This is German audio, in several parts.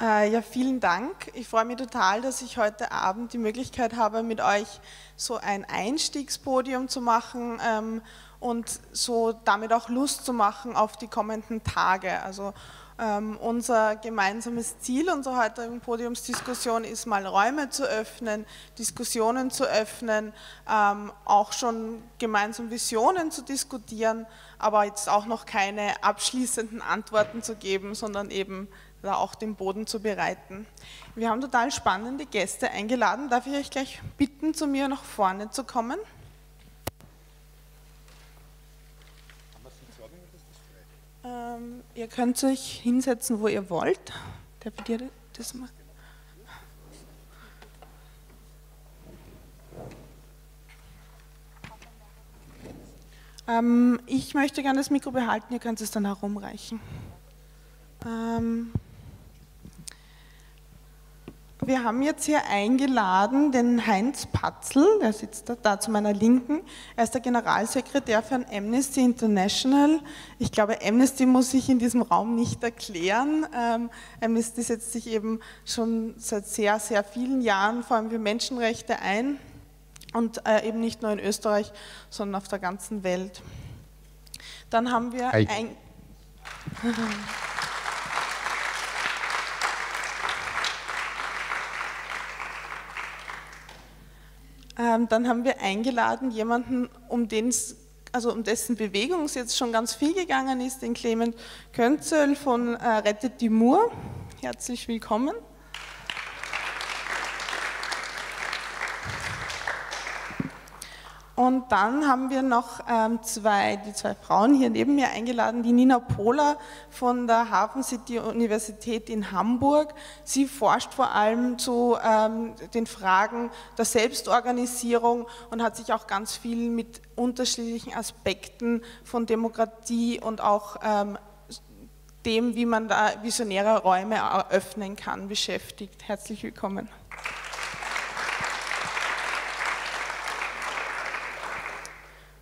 Äh, ja, vielen Dank. Ich freue mich total, dass ich heute Abend die Möglichkeit habe, mit euch so ein Einstiegspodium zu machen ähm, und so damit auch Lust zu machen auf die kommenden Tage. Also ähm, unser gemeinsames Ziel unserer heutigen Podiumsdiskussion ist mal Räume zu öffnen, Diskussionen zu öffnen, ähm, auch schon gemeinsam Visionen zu diskutieren, aber jetzt auch noch keine abschließenden Antworten zu geben, sondern eben da auch den Boden zu bereiten. Wir haben total spannende Gäste eingeladen. Darf ich euch gleich bitten, zu mir nach vorne zu kommen? Ähm, ihr könnt euch hinsetzen, wo ihr wollt. Darf ich dir das mal? Ähm, ich möchte gerne das Mikro behalten, ihr könnt es dann herumreichen. Ähm, wir haben jetzt hier eingeladen den Heinz Patzl, der sitzt da, da, zu meiner Linken. Er ist der Generalsekretär von Amnesty International. Ich glaube, Amnesty muss sich in diesem Raum nicht erklären. Ähm, Amnesty setzt sich eben schon seit sehr, sehr vielen Jahren vor allem für Menschenrechte ein und äh, eben nicht nur in Österreich, sondern auf der ganzen Welt. Dann haben wir ein dann haben wir eingeladen jemanden, um also um dessen Bewegung es jetzt schon ganz viel gegangen ist, den Clement Könzel von äh, Rettet die Mur. Herzlich willkommen. Und dann haben wir noch ähm, zwei, die zwei Frauen hier neben mir eingeladen, die Nina Pohler von der Hafen City Universität in Hamburg. Sie forscht vor allem zu ähm, den Fragen der Selbstorganisierung und hat sich auch ganz viel mit unterschiedlichen Aspekten von Demokratie und auch ähm, dem, wie man da visionäre Räume eröffnen kann, beschäftigt. Herzlich willkommen.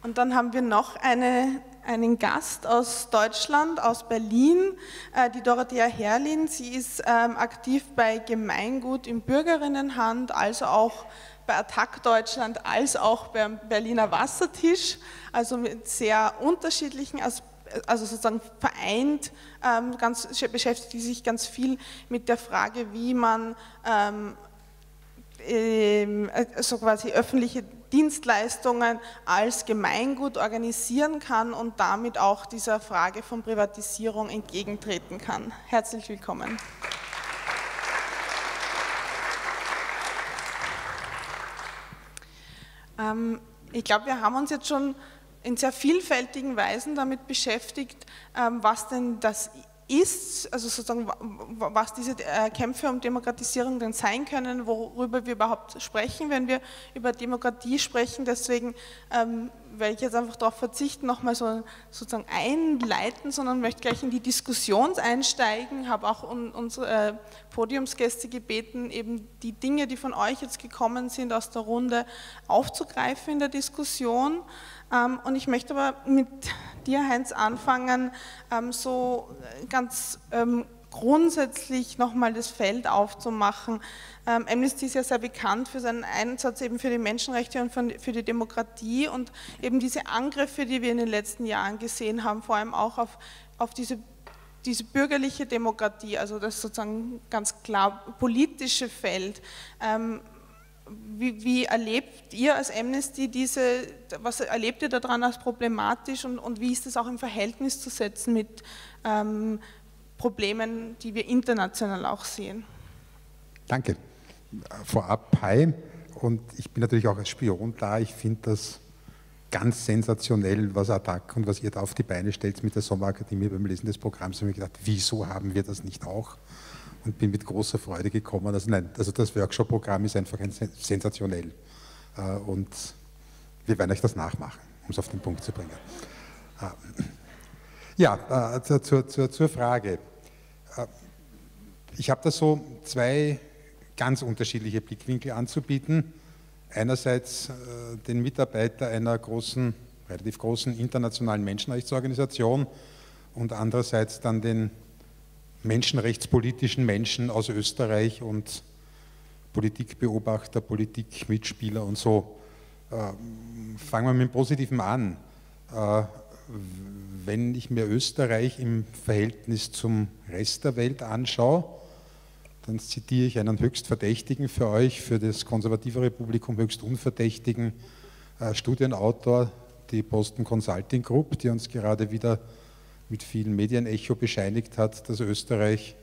Und dann haben wir noch eine, einen Gast aus Deutschland, aus Berlin, äh, die Dorothea Herrlin. Sie ist ähm, aktiv bei Gemeingut in Bürgerinnenhand, also auch bei Attac Deutschland, als auch beim Berliner Wassertisch, also mit sehr unterschiedlichen Aspekten also sozusagen vereint, ähm, ganz, beschäftigt sich ganz viel mit der Frage, wie man ähm, ähm, also quasi öffentliche Dienstleistungen als Gemeingut organisieren kann und damit auch dieser Frage von Privatisierung entgegentreten kann. Herzlich willkommen. Ähm, ich glaube, wir haben uns jetzt schon in sehr vielfältigen Weisen damit beschäftigt, ähm, was denn das ist, also sozusagen, was diese äh, Kämpfe um Demokratisierung denn sein können, worüber wir überhaupt sprechen, wenn wir über Demokratie sprechen. Deswegen ähm, werde ich jetzt einfach darauf verzichten, nochmal so sozusagen einleiten, sondern möchte gleich in die Diskussion einsteigen, habe auch un, unsere äh, Podiumsgäste gebeten, eben die Dinge, die von euch jetzt gekommen sind aus der Runde, aufzugreifen in der Diskussion. Ähm, und ich möchte aber mit dir, Heinz, anfangen, ähm, so ganz ähm, grundsätzlich nochmal das Feld aufzumachen. Amnesty ist ja sehr bekannt für seinen Einsatz eben für die Menschenrechte und für die Demokratie und eben diese Angriffe, die wir in den letzten Jahren gesehen haben, vor allem auch auf, auf diese diese bürgerliche Demokratie, also das sozusagen ganz klar politische Feld, wie, wie, erlebt ihr als Amnesty diese, was erlebt ihr daran als problematisch und, und wie ist das auch im Verhältnis zu setzen mit ähm, Problemen, die wir international auch sehen? Danke. Vorab, hi. Und ich bin natürlich auch als Spion da. Ich finde das ganz sensationell, was Attac und was ihr da auf die Beine stellt mit der Sommerakademie beim Lesen des Programms. Ich habe mir gedacht, wieso haben wir das nicht auch? Und bin mit großer Freude gekommen. Also nein, also das Workshop-Programm ist einfach ein sensationell äh, und wir werden euch das nachmachen, um es auf den Punkt zu bringen. Äh, ja, äh, zur, zur, zur Frage. Ich habe da so zwei ganz unterschiedliche Blickwinkel anzubieten. Einerseits den Mitarbeiter einer großen, relativ großen internationalen Menschenrechtsorganisation und andererseits dann den menschenrechtspolitischen Menschen aus Österreich und Politikbeobachter, Politikmitspieler und so. Ähm, fangen wir mit dem Positiven an. Äh, wenn ich mir Österreich im Verhältnis zum Rest der Welt anschaue, dann zitiere ich einen höchst Verdächtigen für euch, für das konservative Publikum höchst unverdächtigen äh, Studienautor, die Boston Consulting Group, die uns gerade wieder mit vielen Medienecho bescheinigt hat, dass Österreich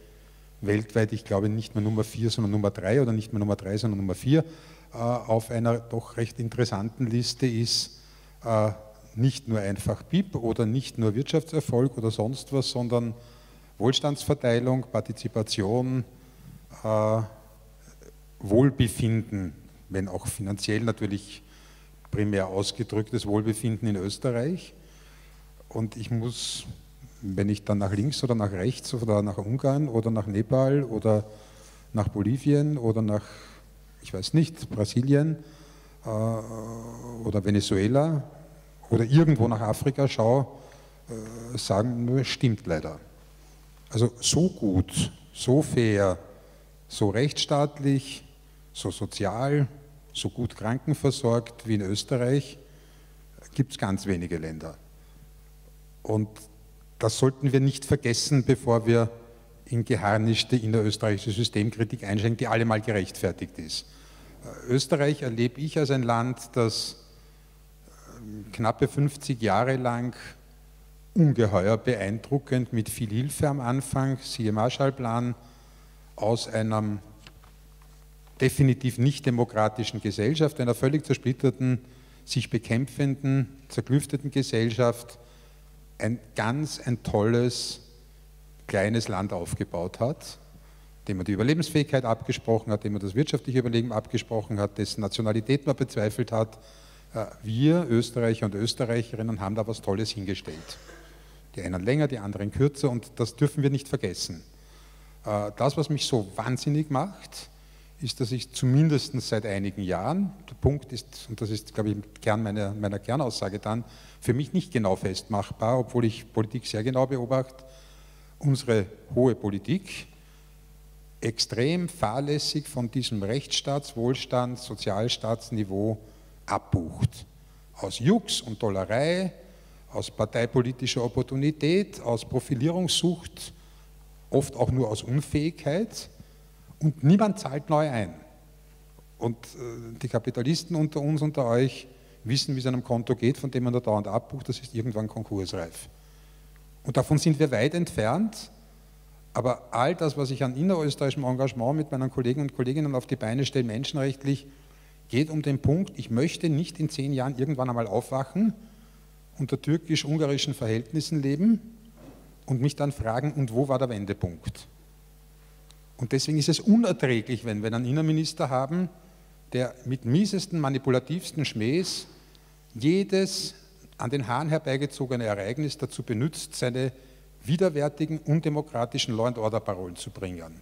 weltweit, ich glaube nicht mehr Nummer 4, sondern Nummer 3 oder nicht mehr Nummer 3, sondern Nummer 4 äh, auf einer doch recht interessanten Liste ist, äh, nicht nur einfach BIP oder nicht nur Wirtschaftserfolg oder sonst was, sondern Wohlstandsverteilung, Partizipation, äh, Wohlbefinden, wenn auch finanziell natürlich primär ausgedrücktes Wohlbefinden in Österreich. Und ich muss, wenn ich dann nach links oder nach rechts oder nach Ungarn oder nach Nepal oder nach Bolivien oder nach, ich weiß nicht, Brasilien äh, oder Venezuela oder irgendwo nach Afrika schaue, äh, sagen, stimmt leider. Also so gut, so fair, so rechtsstaatlich, so sozial, so gut krankenversorgt wie in Österreich gibt es ganz wenige Länder. Und das sollten wir nicht vergessen, bevor wir in geharnischte innerösterreichische Systemkritik einschränken, die allemal gerechtfertigt ist. Äh, Österreich erlebe ich als ein Land, das ähm, knappe 50 Jahre lang ungeheuer beeindruckend mit viel Hilfe am Anfang, siehe Marshallplan, aus einem definitiv nicht demokratischen Gesellschaft, einer völlig zersplitterten, sich bekämpfenden, zerklüfteten Gesellschaft ein ganz ein tolles kleines Land aufgebaut hat, dem man die Überlebensfähigkeit abgesprochen hat, dem man das wirtschaftliche Überleben abgesprochen hat, dessen Nationalität man bezweifelt hat. Äh, wir Österreicher und Österreicherinnen haben da was Tolles hingestellt. Die einen länger, die anderen kürzer und das dürfen wir nicht vergessen. Äh, das, was mich so wahnsinnig macht, ist, dass ich zumindest seit einigen Jahren, der Punkt ist, und das ist, glaube ich, Kern meiner, meiner Kernaussage dann, für mich nicht genau festmachbar, obwohl ich Politik sehr genau beobachte, unsere hohe Politik extrem fahrlässig von diesem Rechtsstaats-, Wohlstands-, Sozialstaatsniveau abbucht. Aus Jux und Dollerei, aus parteipolitischer Opportunität, aus Profilierungssucht, oft auch nur aus Unfähigkeit und niemand zahlt neu ein. Und äh, die Kapitalisten unter uns, unter euch, wissen, wie es einem Konto geht, von dem man da dauernd abbucht, das ist irgendwann konkursreif. Und davon sind wir weit entfernt, aber all das, was ich an innerösterreichischem Engagement mit meinen Kollegen und Kolleginnen auf die Beine stelle, menschenrechtlich, geht um den Punkt, ich möchte nicht in zehn Jahren irgendwann einmal aufwachen, unter türkisch-ungarischen Verhältnissen leben und mich dann fragen, und wo war der Wendepunkt? Und deswegen ist es unerträglich, wenn wir einen Innenminister haben, der mit miesesten, manipulativsten Schmähs jedes an den Haaren herbeigezogene Ereignis dazu benutzt, seine widerwärtigen, undemokratischen Law-and-Order-Parolen zu bringen.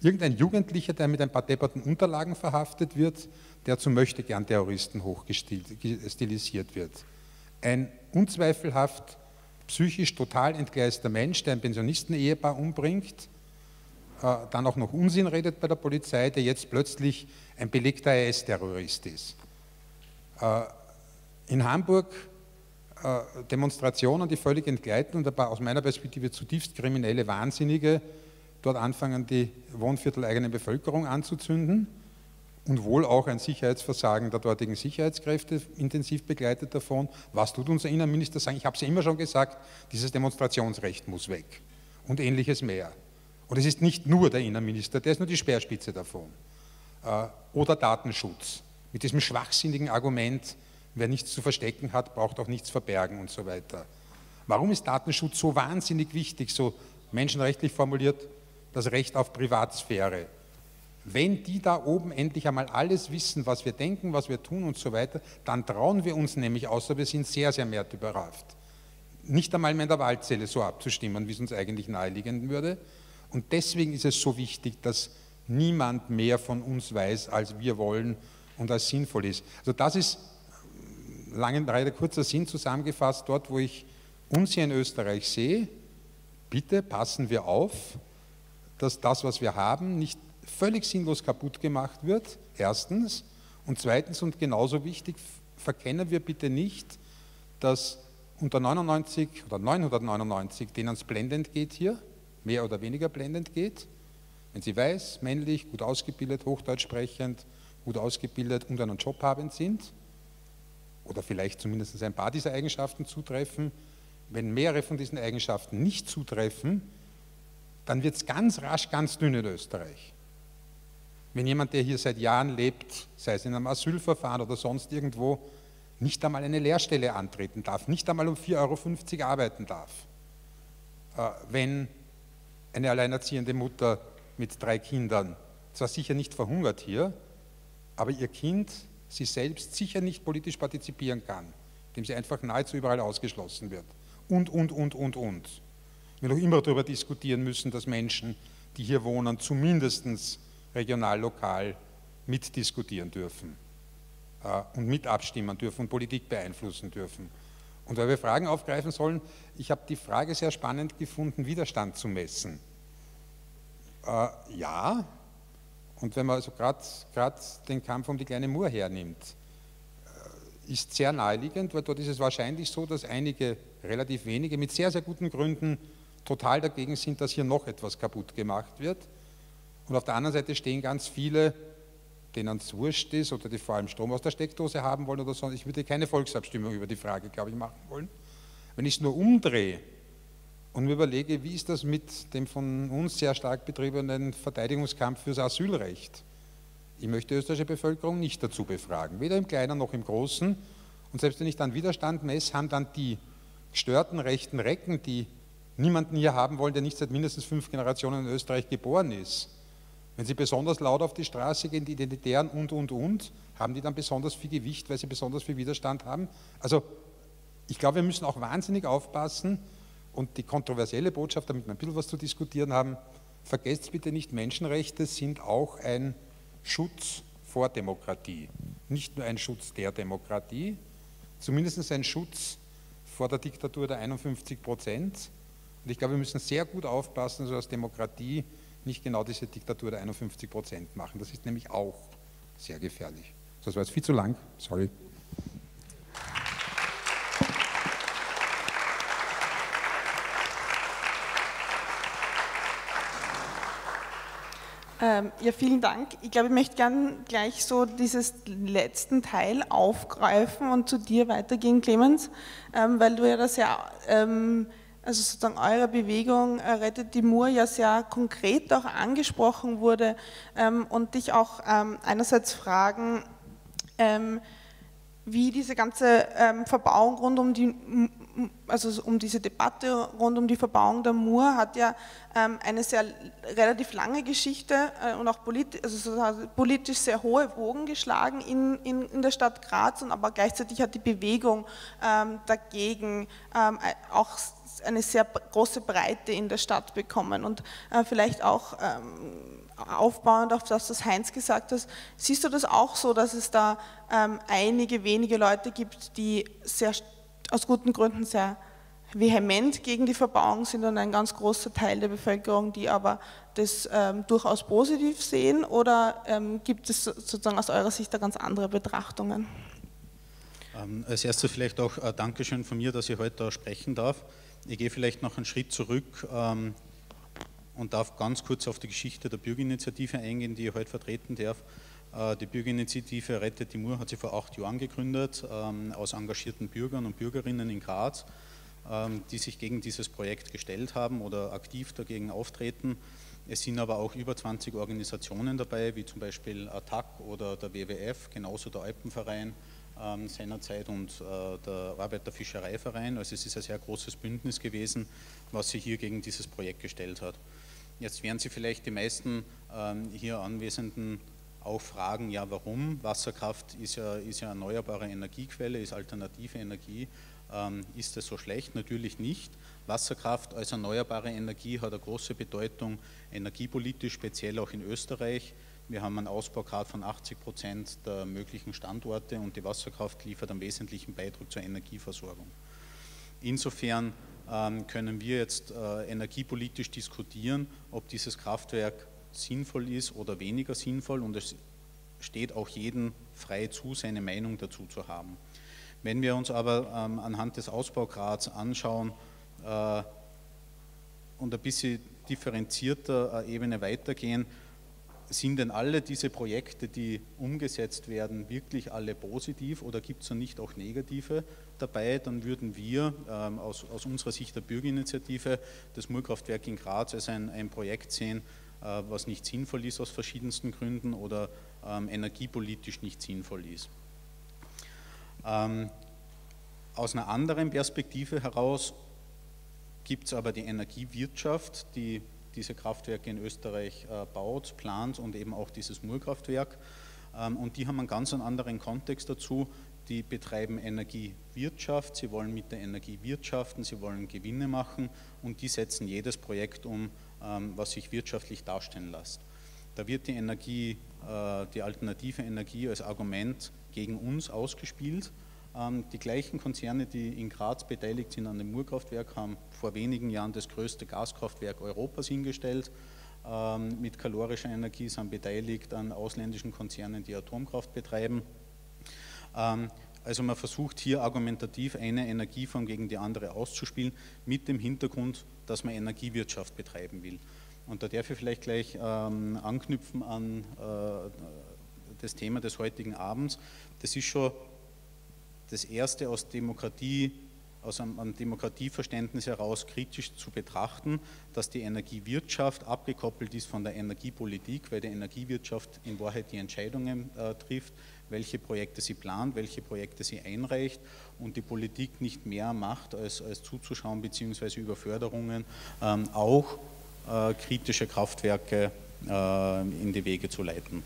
Irgendein Jugendlicher, der mit ein paar depperten Unterlagen verhaftet wird, der zum Möchtegern-Terroristen hochstilisiert wird. Ein unzweifelhaft psychisch total entgleister Mensch, der ein Pensionisten-Ehepaar umbringt, dann auch noch Unsinn redet bei der Polizei, der jetzt plötzlich ein belegter IS-Terrorist ist. Äh, in Hamburg äh, Demonstrationen, die völlig entgleiten und aus meiner Perspektive zutiefst kriminelle Wahnsinnige dort anfangen, die Wohnviertel eigene Bevölkerung anzuzünden und wohl auch ein Sicherheitsversagen der dortigen Sicherheitskräfte intensiv begleitet davon. Was tut unser Innenminister sagen? Ich habe es ja immer schon gesagt, dieses Demonstrationsrecht muss weg und ähnliches mehr. Und es ist nicht nur der Innenminister, der ist nur die Speerspitze davon. Äh, oder Datenschutz. Mit diesem schwachsinnigen Argument, wer nichts zu verstecken hat, braucht auch nichts verbergen und so weiter. Warum ist Datenschutz so wahnsinnig wichtig, so menschenrechtlich formuliert, das Recht auf Privatsphäre? Wenn die da oben endlich einmal alles wissen, was wir denken, was wir tun und so weiter, dann trauen wir uns nämlich, außer wir sind sehr, sehr märtyrerhaft, nicht einmal mehr in der Wahlzelle so abzustimmen, wie es uns eigentlich naheliegen würde, und deswegen ist es so wichtig, dass niemand mehr von uns weiß, als wir wollen und als sinnvoll ist. Also das ist lange Rede, kurzer Sinn zusammengefasst, dort wo ich uns hier in Österreich sehe, bitte passen wir auf, dass das, was wir haben, nicht völlig sinnlos kaputt gemacht wird, erstens. Und zweitens und genauso wichtig, verkennen wir bitte nicht, dass unter 99 oder 999, denen es blendend geht hier, mehr oder weniger blendend geht, wenn sie weiß, männlich, gut ausgebildet, Hochdeutsch sprechend, gut ausgebildet und einen Job haben sind, oder vielleicht zumindest ein paar dieser Eigenschaften zutreffen, wenn mehrere von diesen Eigenschaften nicht zutreffen, dann wird es ganz rasch ganz dünn in Österreich. Wenn jemand, der hier seit Jahren lebt, sei es in einem Asylverfahren oder sonst irgendwo, nicht einmal eine Lehrstelle antreten darf, nicht einmal um 4,50 Euro arbeiten darf, äh, wenn eine alleinerziehende Mutter mit drei Kindern zwar sicher nicht verhungert hier, aber ihr Kind sie selbst sicher nicht politisch partizipieren kann, indem sie einfach nahezu überall ausgeschlossen wird. Und, und, und, und, und. Wir noch immer darüber diskutieren müssen, dass Menschen, die hier wohnen, zumindest regional, lokal mitdiskutieren dürfen äh, und mit abstimmen dürfen und Politik beeinflussen dürfen. Und weil wir Fragen aufgreifen sollen, ich habe die Frage sehr spannend gefunden, Widerstand zu messen. Äh, ja, und wenn man also gerade den Kampf um die kleine Mur hernimmt, äh, ist sehr naheliegend, weil dort ist es wahrscheinlich so, dass einige, relativ wenige, mit sehr, sehr guten Gründen total dagegen sind, dass hier noch etwas kaputt gemacht wird. Und auf der anderen Seite stehen ganz viele, denen es wurscht ist oder die vor allem Strom aus der Steckdose haben wollen oder so. Ich würde keine Volksabstimmung über die Frage, glaube ich, machen wollen. Wenn ich es nur umdrehe und mir überlege, wie ist das mit dem von uns sehr stark betriebenen Verteidigungskampf fürs Asylrecht? Ich möchte die österreichische Bevölkerung nicht dazu befragen, weder im Kleinen noch im Großen. Und selbst wenn ich dann Widerstand messe, haben dann die gestörten rechten Recken, die niemanden hier haben wollen, der nicht seit mindestens fünf Generationen in Österreich geboren ist, wenn sie besonders laut auf die Straße gehen, die Identitären und, und, und, haben die dann besonders viel Gewicht, weil sie besonders viel Widerstand haben? Also ich glaube, wir müssen auch wahnsinnig aufpassen, und die kontroversielle Botschaft, damit wir ein bisschen was zu diskutieren haben, vergesst bitte nicht, Menschenrechte sind auch ein Schutz vor Demokratie. Nicht nur ein Schutz der Demokratie, zumindest ein Schutz vor der Diktatur der 51 Prozent. Und ich glaube, wir müssen sehr gut aufpassen, dass Demokratie nicht genau diese Diktatur der 51 Prozent machen. Das ist nämlich auch sehr gefährlich. Das war jetzt viel zu lang, sorry. Ähm, ja, vielen Dank. Ich glaube, ich möchte gerne gleich so dieses letzten Teil aufgreifen und zu dir weitergehen, Clemens, ähm, weil du ja das ja, ähm, also sozusagen eure Bewegung äh, Rettet die Mur ja sehr konkret auch angesprochen wurde ähm, und dich auch ähm, einerseits fragen, ähm, wie diese ganze Verbauung rund um die also um diese Debatte rund um die Verbauung der Mur hat ja ähm, eine sehr relativ lange Geschichte äh, und auch politi also politisch sehr hohe Wogen geschlagen in, in, in, der Stadt Graz und aber gleichzeitig hat die Bewegung ähm, dagegen ähm, auch eine sehr große Breite in der Stadt bekommen und äh, vielleicht auch ähm, aufbauend auf das, was Heinz gesagt hat, siehst du das auch so, dass es da ähm, einige wenige Leute gibt, die sehr aus guten Gründen sehr vehement gegen die Verbauung sind und ein ganz großer Teil der Bevölkerung, die aber das ähm, durchaus positiv sehen oder gibt es sozusagen aus eurer Sicht da ganz andere Betrachtungen? Als erstes vielleicht auch äh, Dankeschön von mir, dass ich heute da sprechen darf. Ich gehe vielleicht noch einen Schritt zurück ähm, und darf ganz kurz auf die Geschichte der Bürgerinitiative eingehen, die ich heute vertreten darf. Äh, die Bürgerinitiative Rettet die Mur hat sich vor acht Jahren gegründet ähm, aus engagierten Bürgern und Bürgerinnen in Graz, ähm, die sich gegen dieses Projekt gestellt haben oder aktiv dagegen auftreten. Es sind aber auch über 20 Organisationen dabei, wie zum Beispiel ATTAC oder der WWF, genauso der Alpenverein seinerzeit und äh, der Arbeiterfischereiverein. Also es ist ein sehr großes Bündnis gewesen, was sich hier gegen dieses Projekt gestellt hat. Jetzt werden Sie vielleicht die meisten hier Anwesenden auch fragen, ja warum? Wasserkraft ist ja, ist ja erneuerbare Energiequelle, ist alternative Energie. Ähm, ist das so schlecht? Natürlich nicht. Wasserkraft als erneuerbare Energie hat eine große Bedeutung energiepolitisch, speziell auch in Österreich. Wir haben einen Ausbaugrad von 80 Prozent der möglichen Standorte und die Wasserkraft liefert einen wesentlichen Beitrag zur Energieversorgung. Insofern ähm, können wir jetzt äh, energiepolitisch diskutieren, ob dieses Kraftwerk sinnvoll ist oder weniger sinnvoll und es steht auch jedem frei zu, seine Meinung dazu zu haben. Wenn wir uns aber ähm, anhand des Ausbaugrads anschauen äh, und ein bisschen differenzierter äh, Ebene weitergehen, sind denn alle diese Projekte, die umgesetzt werden, wirklich alle positiv oder gibt es da nicht auch negative dabei? Dann würden wir ähm, aus, aus, unserer Sicht der Bürgerinitiative das Murkraftwerk in Graz als ein, ein Projekt sehen, äh, was nicht sinnvoll ist aus verschiedensten Gründen oder ähm, energiepolitisch nicht sinnvoll ist. Ähm, aus einer anderen Perspektive heraus gibt es aber die Energiewirtschaft, die diese Kraftwerke in Österreich äh, baut, plant und eben auch dieses Murkraftwerk. Ähm, und die haben einen ganz anderen Kontext dazu. Die betreiben Energiewirtschaft, sie wollen mit der Energie wirtschaften, sie wollen Gewinne machen und die setzen jedes Projekt um, ähm, was sich wirtschaftlich darstellen lässt. Da wird die Energie, äh, die alternative Energie als Argument gegen uns ausgespielt die gleichen Konzerne, die in Graz beteiligt sind an dem Murkraftwerk, haben vor wenigen Jahren das größte Gaskraftwerk Europas hingestellt. Ähm, mit kalorischer Energie sind beteiligt an ausländischen Konzernen, die Atomkraft betreiben. Ähm, also man versucht hier argumentativ eine Energieform gegen die andere auszuspielen, mit dem Hintergrund, dass man Energiewirtschaft betreiben will. Und da darf ich vielleicht gleich ähm, anknüpfen an äh, das Thema des heutigen Abends. Das ist schon das erste aus Demokratie, aus einem, Demokratieverständnis heraus kritisch zu betrachten, dass die Energiewirtschaft abgekoppelt ist von der Energiepolitik, weil die Energiewirtschaft in Wahrheit die Entscheidungen äh, trifft, welche Projekte sie plant, welche Projekte sie einreicht und die Politik nicht mehr macht, als, als zuzuschauen bzw. über Förderungen ähm, auch äh, kritische Kraftwerke äh, in die Wege zu leiten.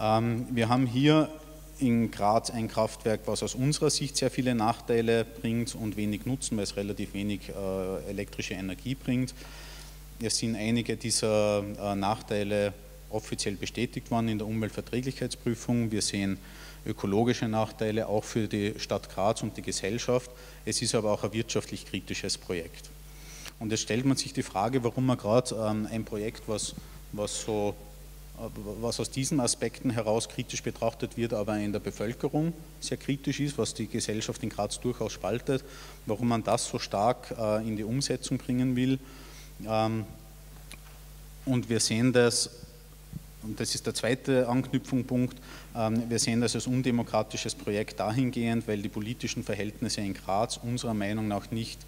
Ähm, wir haben hier in Graz ein Kraftwerk, was aus unserer Sicht sehr viele Nachteile bringt und wenig Nutzen, weil es relativ wenig äh, elektrische Energie bringt. Es sind einige dieser äh, Nachteile offiziell bestätigt worden in der Umweltverträglichkeitsprüfung. Wir sehen ökologische Nachteile auch für die Stadt Graz und die Gesellschaft. Es ist aber auch ein wirtschaftlich kritisches Projekt. Und jetzt stellt man sich die Frage, warum man gerade ähm, ein Projekt, was, was so was aus diesen Aspekten heraus kritisch betrachtet wird, aber in der Bevölkerung sehr kritisch ist, was die Gesellschaft in Graz durchaus spaltet, warum man das so stark äh, in die Umsetzung bringen will. Ähm, und wir sehen das, und das ist der zweite Anknüpfungspunkt, ähm, wir sehen das als undemokratisches Projekt dahingehend, weil die politischen Verhältnisse in Graz unserer Meinung nach nicht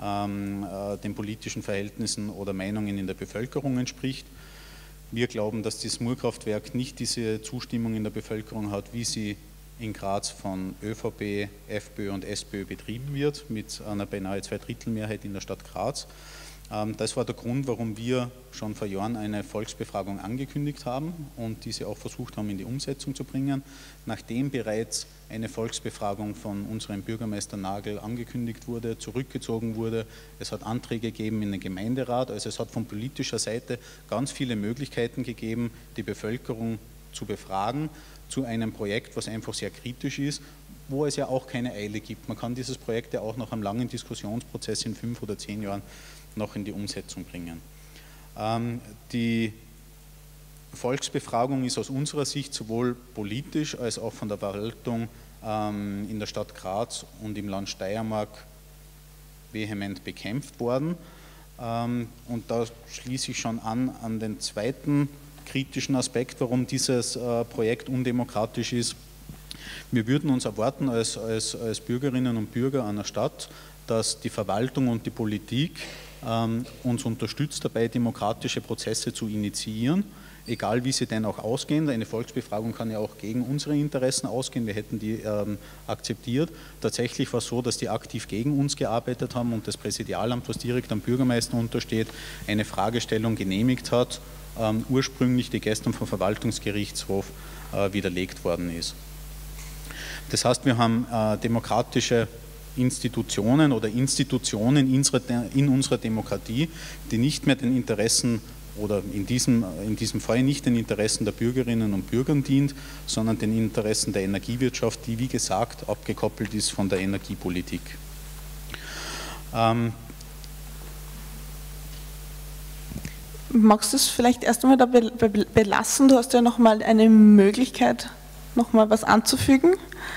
ähm, äh, den politischen Verhältnissen oder Meinungen in der Bevölkerung entspricht. Wir glauben, dass das Murkraftwerk nicht diese Zustimmung in der Bevölkerung hat, wie sie in Graz von ÖVP, FPÖ und SPÖ betrieben wird, mit einer beinahe Zweidrittelmehrheit in der Stadt Graz. Ähm, das war der Grund, warum wir schon vor Jahren eine Volksbefragung angekündigt haben und diese auch versucht haben, in die Umsetzung zu bringen. Nachdem bereits eine Volksbefragung von unserem Bürgermeister Nagel angekündigt wurde, zurückgezogen wurde, es hat Anträge gegeben in den Gemeinderat, also es hat von politischer Seite ganz viele Möglichkeiten gegeben, die Bevölkerung zu befragen zu einem Projekt, was einfach sehr kritisch ist, wo es ja auch keine Eile gibt. Man kann dieses Projekt ja auch nach einem langen Diskussionsprozess in fünf oder zehn Jahren noch in die Umsetzung bringen. Ähm, die Volksbefragung ist aus unserer Sicht sowohl politisch als auch von der Verwaltung ähm, in der Stadt Graz und im Land Steiermark vehement bekämpft worden. Ähm, und da schließe ich schon an an den zweiten kritischen Aspekt, warum dieses äh, Projekt undemokratisch ist. Wir würden uns erwarten als, als, als Bürgerinnen und Bürger einer Stadt, dass die Verwaltung und die Politik uns unterstützt dabei, demokratische Prozesse zu initiieren, egal wie sie denn auch ausgehen. Eine Volksbefragung kann ja auch gegen unsere Interessen ausgehen, wir hätten die ähm, akzeptiert. Tatsächlich war es so, dass die aktiv gegen uns gearbeitet haben und das Präsidialamt, was direkt am Bürgermeister untersteht, eine Fragestellung genehmigt hat, ähm, ursprünglich, die gestern vom Verwaltungsgerichtshof äh, widerlegt worden ist. Das heißt, wir haben äh, demokratische Institutionen oder Institutionen in unserer Demokratie, die nicht mehr den Interessen oder in diesem, in diesem Fall nicht den Interessen der Bürgerinnen und Bürger dient, sondern den Interessen der Energiewirtschaft, die wie gesagt abgekoppelt ist von der Energiepolitik. Ähm, Magst du es vielleicht erst einmal da belassen? Du hast ja nochmal eine Möglichkeit, nochmal was anzufügen.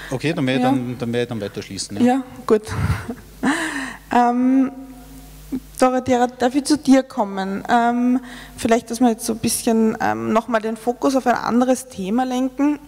Okay, dann werde ich, ja. dann, dann, werde ich dann weiter schließen. Ja, ja gut. ähm, Dorothea, darf ich zu dir kommen? Ähm, vielleicht, dass wir jetzt so ein bisschen ähm, nochmal den Fokus auf ein anderes Thema lenken.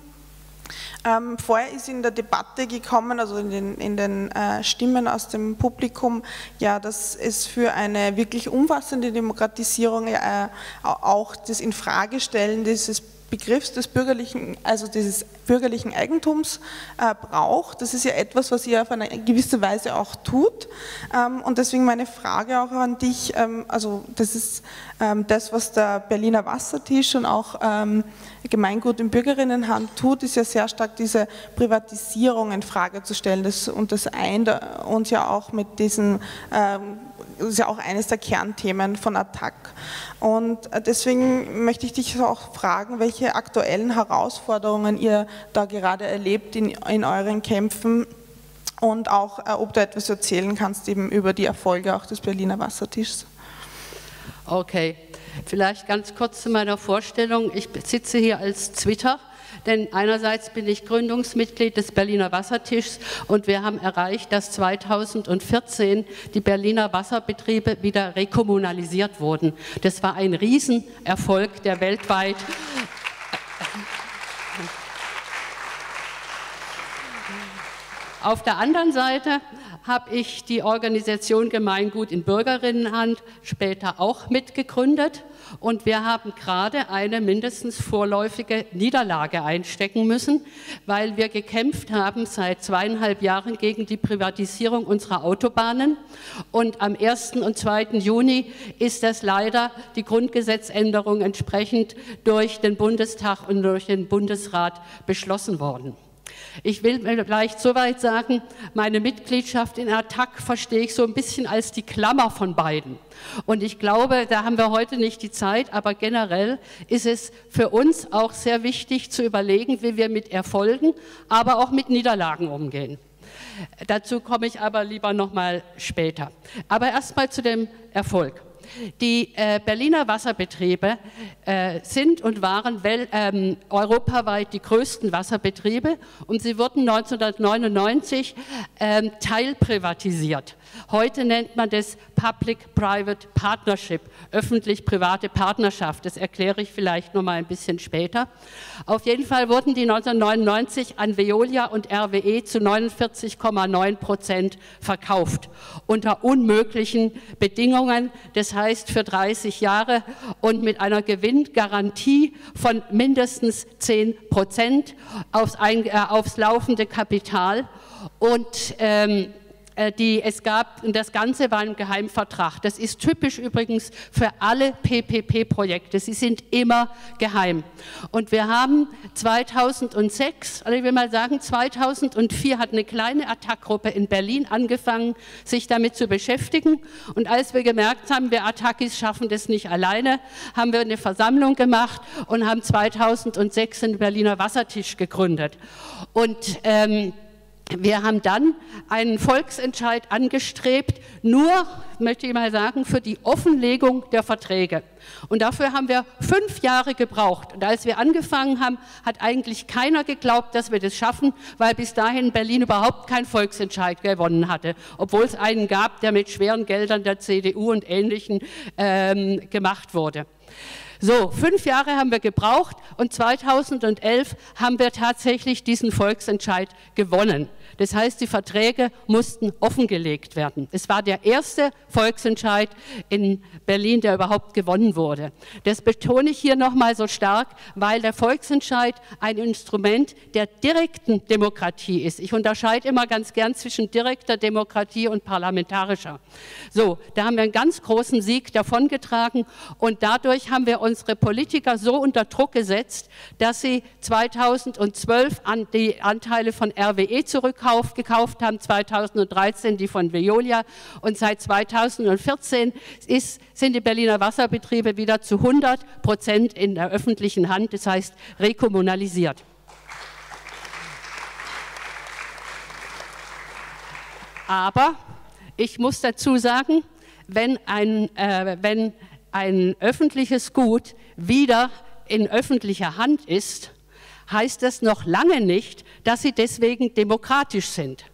Ähm, vorher ist in der Debatte gekommen, also in den, in den äh, Stimmen aus dem Publikum, ja, dass es für eine wirklich umfassende Demokratisierung äh, auch das Infragestellen dieses Begriffs des bürgerlichen, also dieses bürgerlichen Eigentums äh, braucht. Das ist ja etwas, was ihr auf eine gewisse Weise auch tut. Ähm, und deswegen meine Frage auch an dich, ähm, also das ist ähm, das, was der Berliner Wassertisch und auch ähm, Gemeingut in Bürgerinnenhand tut, ist ja sehr stark diese Privatisierung in Frage zu stellen. Das, und das eint uns ja auch mit diesen ähm, ist ja auch eines der Kernthemen von Attac. Und äh, deswegen möchte ich dich auch fragen, welche aktuellen Herausforderungen ihr da gerade erlebt in, in euren Kämpfen und auch, äh, ob du etwas erzählen kannst eben über die Erfolge auch des Berliner Wassertischs. Okay, vielleicht ganz kurz zu meiner Vorstellung. Ich sitze hier als Twitter denn einerseits bin ich Gründungsmitglied des Berliner Wassertischs und wir haben erreicht, dass 2014 die Berliner Wasserbetriebe wieder rekommunalisiert wurden. Das war ein Riesenerfolg, der weltweit Auf der anderen Seite habe ich die Organisation Gemeingut in Bürgerinnenhand später auch mitgegründet und wir haben gerade eine mindestens vorläufige Niederlage einstecken müssen, weil wir gekämpft haben seit zweieinhalb Jahren gegen die Privatisierung unserer Autobahnen und am 1. und 2. Juni ist das leider die Grundgesetzänderung entsprechend durch den Bundestag und durch den Bundesrat beschlossen worden. Ich will vielleicht so weit sagen, meine Mitgliedschaft in ATTAC verstehe ich so ein bisschen als die Klammer von beiden. Und ich glaube, da haben wir heute nicht die Zeit, aber generell ist es für uns auch sehr wichtig zu überlegen, wie wir mit Erfolgen, aber auch mit Niederlagen umgehen. Dazu komme ich aber lieber noch mal später. Aber erst mal zu dem Erfolg. Die äh, Berliner Wasserbetriebe äh, sind und waren well, ähm, europaweit die größten Wasserbetriebe und sie wurden 1999 ähm, teilprivatisiert. Heute nennt man das Public-Private Partnership, öffentlich-private Partnerschaft. Das erkläre ich vielleicht noch mal ein bisschen später. Auf jeden Fall wurden die 1999 an Veolia und RWE zu 49,9 Prozent verkauft unter unmöglichen Bedingungen. Das heißt für 30 Jahre und mit einer Gewinngarantie von mindestens 10 Prozent aufs, äh, aufs laufende Kapital. Und ähm, äh, die es gab, und das Ganze war ein Geheimvertrag. Das ist typisch übrigens für alle PPP-Projekte. Sie sind immer geheim. Und wir haben 2006, also ich will mal sagen, 2004 hat eine kleine Attackgruppe in Berlin angefangen, sich damit zu beschäftigen. Und als wir gemerkt haben, wir Attackis schaffen das nicht alleine, haben wir eine Versammlung gemacht und haben 2006 den Berliner Wassertisch gegründet. Und ähm, wir haben dann einen Volksentscheid angestrebt, nur, möchte ich mal sagen, für die Offenlegung der Verträge. Und dafür haben wir fünf Jahre gebraucht. Und als wir angefangen haben, hat eigentlich keiner geglaubt, dass wir das schaffen, weil bis dahin Berlin überhaupt keinen Volksentscheid gewonnen hatte, obwohl es einen gab, der mit schweren Geldern der CDU und Ähnlichen ähm, gemacht wurde. So, fünf Jahre haben wir gebraucht und 2011 haben wir tatsächlich diesen Volksentscheid gewonnen. Das heißt, die Verträge mussten offengelegt werden. Es war der erste Volksentscheid in Berlin, der überhaupt gewonnen wurde. Das betone ich hier nochmal so stark, weil der Volksentscheid ein Instrument der direkten Demokratie ist. Ich unterscheide immer ganz gern zwischen direkter Demokratie und parlamentarischer. So, da haben wir einen ganz großen Sieg davongetragen und dadurch haben wir unsere Politiker so unter Druck gesetzt, dass sie 2012 an die Anteile von RWE zurück Kauf, gekauft haben, 2013 die von Veolia und seit 2014 ist, sind die Berliner Wasserbetriebe wieder zu 100 Prozent in der öffentlichen Hand, das heißt rekommunalisiert. Aber Ich muss dazu sagen, wenn ein, äh, wenn ein öffentliches Gut wieder in öffentlicher Hand ist, heißt das noch lange nicht, dass sie deswegen demokratisch sind.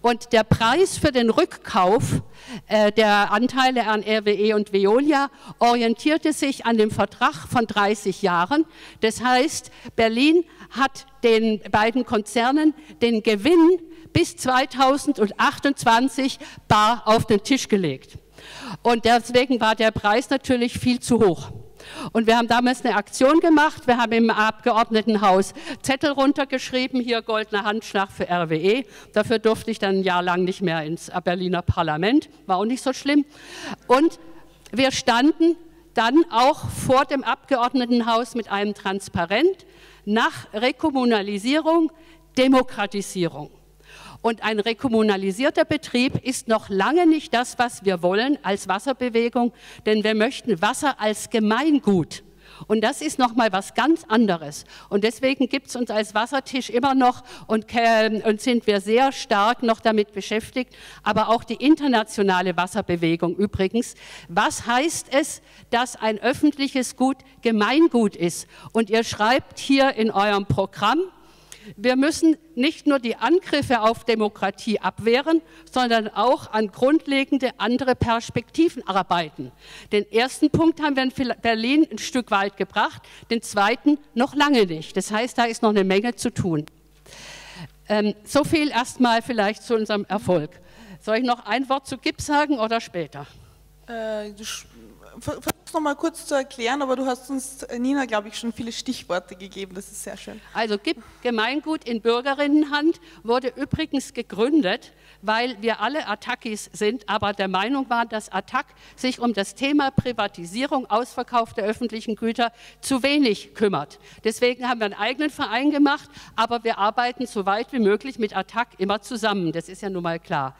Und der Preis für den Rückkauf äh, der Anteile an RWE und Veolia orientierte sich an dem Vertrag von 30 Jahren. Das heißt, Berlin hat den beiden Konzernen den Gewinn bis 2028 bar auf den Tisch gelegt. Und deswegen war der Preis natürlich viel zu hoch. Und wir haben damals eine Aktion gemacht. Wir haben im Abgeordnetenhaus Zettel runtergeschrieben, hier goldener Handschlag für RWE. Dafür durfte ich dann ein Jahr lang nicht mehr ins Berliner Parlament. War auch nicht so schlimm. Und wir standen dann auch vor dem Abgeordnetenhaus mit einem Transparent nach Rekommunalisierung, Demokratisierung. Und ein rekommunalisierter Betrieb ist noch lange nicht das, was wir wollen als Wasserbewegung, denn wir möchten Wasser als Gemeingut. Und das ist nochmal was ganz anderes. Und deswegen gibt es uns als Wassertisch immer noch und, und, sind wir sehr stark noch damit beschäftigt, aber auch die internationale Wasserbewegung übrigens. Was heißt es, dass ein öffentliches Gut Gemeingut ist? Und ihr schreibt hier in eurem Programm, wir müssen nicht nur die Angriffe auf Demokratie abwehren, sondern auch an grundlegende andere Perspektiven arbeiten. Den ersten Punkt haben wir in Berlin ein Stück weit gebracht, den zweiten noch lange nicht. Das heißt, da ist noch eine Menge zu tun. Ähm, so viel erstmal vielleicht zu unserem Erfolg. Soll ich noch ein Wort zu GIP sagen oder später? Äh, versuch noch mal kurz zu erklären, aber du hast uns, äh, Nina, glaube ich, schon viele Stichworte gegeben. Das ist sehr schön. Also Gemeingut in Bürgerinnenhand wurde übrigens gegründet, weil wir alle Attackis sind, aber der Meinung waren, dass Attac sich um das Thema Privatisierung, Ausverkauf der öffentlichen Güter zu wenig kümmert. Deswegen haben wir einen eigenen Verein gemacht, aber wir arbeiten so weit wie möglich mit Attac immer zusammen. Das ist ja nun mal klar.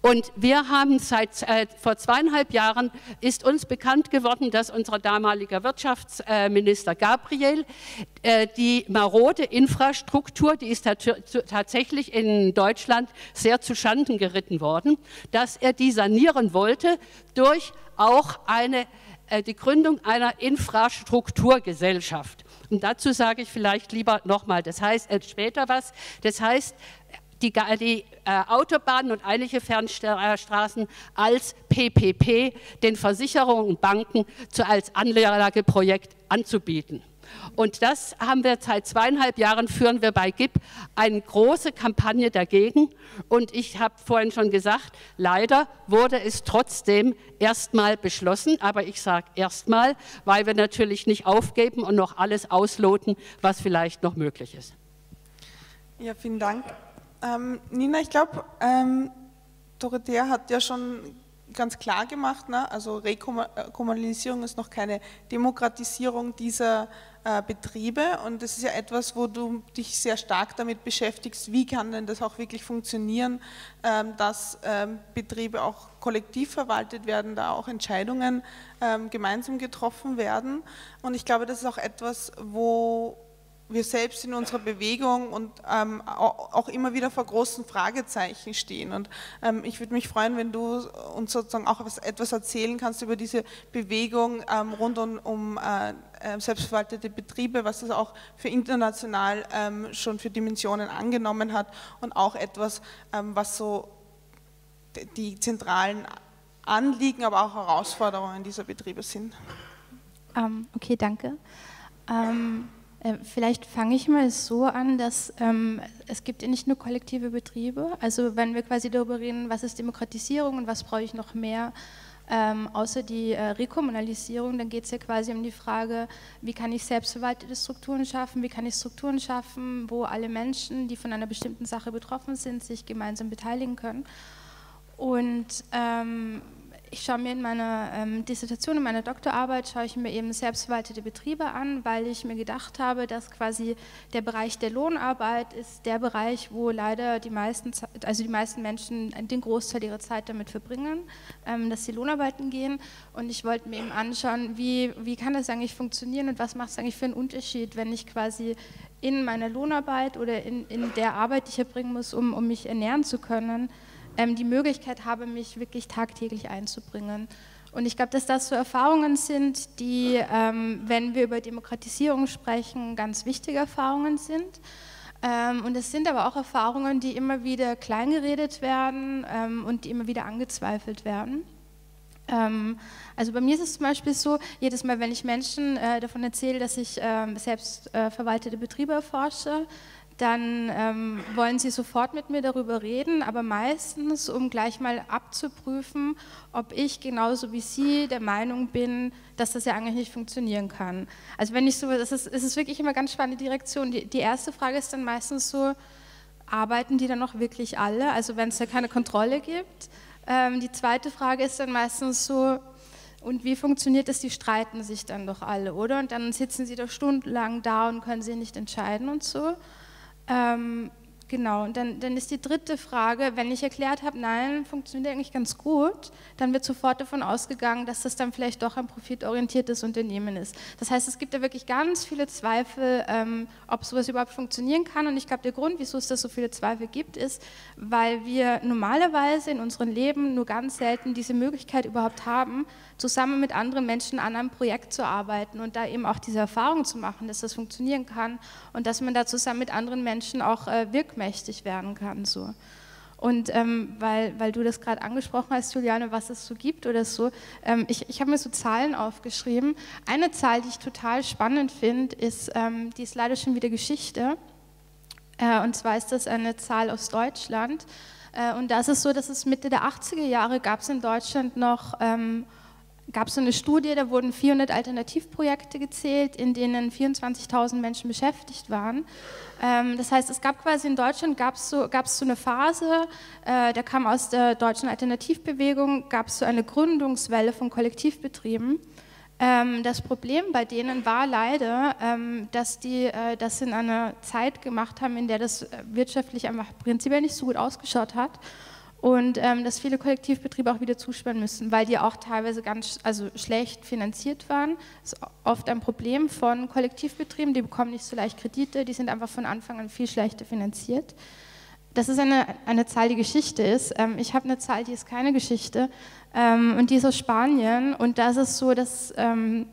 Und wir haben seit äh, vor zweieinhalb Jahren ist uns bekannt geworden, dass unser damaliger Wirtschaftsminister Gabriel äh, die marode Infrastruktur, die ist tatsächlich in Deutschland sehr zu Schanden geritten worden, dass er die sanieren wollte durch auch eine, äh, die Gründung einer Infrastrukturgesellschaft. Und dazu sage ich vielleicht lieber nochmal, das heißt äh, später was, das heißt, die, die äh, Autobahnen und einige Fernstraßen als PPP den Versicherungen und Banken zu, als Anlageprojekt anzubieten. Und das haben wir seit zweieinhalb Jahren, führen wir bei GIP eine große Kampagne dagegen. Und ich habe vorhin schon gesagt, leider wurde es trotzdem erstmal beschlossen. Aber ich sage erstmal, weil wir natürlich nicht aufgeben und noch alles ausloten, was vielleicht noch möglich ist. Ja, vielen Dank. Ähm, Nina, ich glaube, ähm, Dorothea hat ja schon ganz klar gemacht, ne? also Rekommunalisierung ist noch keine Demokratisierung dieser Betriebe. Und das ist ja etwas, wo du dich sehr stark damit beschäftigst, wie kann denn das auch wirklich funktionieren, ähm, dass ähm, Betriebe auch kollektiv verwaltet werden, da auch Entscheidungen ähm, gemeinsam getroffen werden? Und ich glaube, das ist auch etwas, wo wir selbst in unserer Bewegung und ähm, auch immer wieder vor großen Fragezeichen stehen. Und ähm, ich würde mich freuen, wenn du uns sozusagen auch etwas erzählen kannst über diese Bewegung ähm, rund um, um äh, äh, selbstverwaltete Betriebe, was das auch für international ähm, schon für Dimensionen angenommen hat und auch etwas, ähm, was so die zentralen Anliegen, aber auch Herausforderungen dieser Betriebe sind. Ähm, okay, danke. Äh, vielleicht fange ich mal so an, dass ähm, es gibt ja nicht nur kollektive Betriebe. Also wenn wir quasi darüber reden, was ist Demokratisierung und was brauche ich noch mehr, ähm, außer die äh, Rekommunalisierung, dann geht es ja quasi um die Frage, wie kann ich selbstverwaltete Strukturen schaffen, wie kann ich Strukturen schaffen, wo alle Menschen, die von einer bestimmten Sache betroffen sind, sich gemeinsam beteiligen können. Und ähm, ich schaue mir in meiner ähm, Dissertation, in meiner Doktorarbeit, schaue ich mir eben selbstverwaltete Betriebe an, weil ich mir gedacht habe, dass quasi der Bereich der Lohnarbeit ist der Bereich, wo leider die meisten, also die meisten Menschen den Großteil ihrer Zeit damit verbringen, ähm, dass sie Lohnarbeiten gehen. Und ich wollte mir eben anschauen, wie, wie kann das eigentlich funktionieren und was macht es eigentlich für einen Unterschied, wenn ich quasi in meiner Lohnarbeit oder in, in der Arbeit, die ich erbringen muss, um, um mich ernähren zu können, ähm, die Möglichkeit habe, mich wirklich tagtäglich einzubringen. Und ich glaube, dass das so Erfahrungen sind, die, ähm, wenn wir über Demokratisierung sprechen, ganz wichtige Erfahrungen sind. Ähm, und es sind aber auch Erfahrungen, die immer wieder kleingeredet werden ähm, und die immer wieder angezweifelt werden. Ähm, also bei mir ist es zum Beispiel so, jedes Mal, wenn ich Menschen äh, davon erzähle, dass ich ähm, selbst äh, verwaltete Betriebe erforsche, dann ähm, wollen sie sofort mit mir darüber reden, aber meistens, um gleich mal abzuprüfen, ob ich genauso wie sie der Meinung bin, dass das ja eigentlich nicht funktionieren kann. Also wenn ich so, das ist, es wirklich immer ganz spannende Direktion. Die, die erste Frage ist dann meistens so, arbeiten die dann noch wirklich alle? Also wenn es da keine Kontrolle gibt. Ähm, die zweite Frage ist dann meistens so, und wie funktioniert das? Die streiten sich dann doch alle, oder? Und dann sitzen sie doch stundenlang da und können sich nicht entscheiden und so. Ähm, genau, und dann, dann ist die dritte Frage, wenn ich erklärt habe, nein, funktioniert eigentlich ganz gut, dann wird sofort davon ausgegangen, dass das dann vielleicht doch ein profitorientiertes Unternehmen ist. Das heißt, es gibt da wirklich ganz viele Zweifel, ähm, ob sowas überhaupt funktionieren kann. Und ich glaube, der Grund, wieso es da so viele Zweifel gibt, ist, weil wir normalerweise in unserem Leben nur ganz selten diese Möglichkeit überhaupt haben, zusammen mit anderen Menschen an einem Projekt zu arbeiten und da eben auch diese Erfahrung zu machen, dass das funktionieren kann und dass man da zusammen mit anderen Menschen auch äh, wirkmächtig werden kann. So. Und ähm, weil, weil du das gerade angesprochen hast, Juliane, was es so gibt oder so, ähm, ich, ich habe mir so Zahlen aufgeschrieben. Eine Zahl, die ich total spannend finde, ist, ähm, die ist leider schon wieder Geschichte. Äh, und zwar ist das eine Zahl aus Deutschland. Äh, und da ist es so, dass es Mitte der 80er Jahre gab es in Deutschland noch ähm, gab es eine Studie, da wurden 400 Alternativprojekte gezählt, in denen 24.000 Menschen beschäftigt waren. Ähm, das heißt, es gab quasi in Deutschland gab es so, gab's so eine Phase, äh, da kam aus der deutschen Alternativbewegung, gab es so eine Gründungswelle von Kollektivbetrieben. Ähm, das Problem bei denen war leider, ähm, dass die äh, das in einer Zeit gemacht haben, in der das wirtschaftlich einfach prinzipiell nicht so gut ausgeschaut hat und ähm, dass viele Kollektivbetriebe auch wieder zusperren müssen, weil die auch teilweise ganz also schlecht finanziert waren. Das ist oft ein Problem von Kollektivbetrieben, die bekommen nicht so leicht Kredite, die sind einfach von Anfang an viel schlechter finanziert. Das ist eine, eine Zahl, die Geschichte ist. Ähm, ich habe eine Zahl, die ist keine Geschichte ähm, und die ist aus Spanien und da ist es so, dass ähm,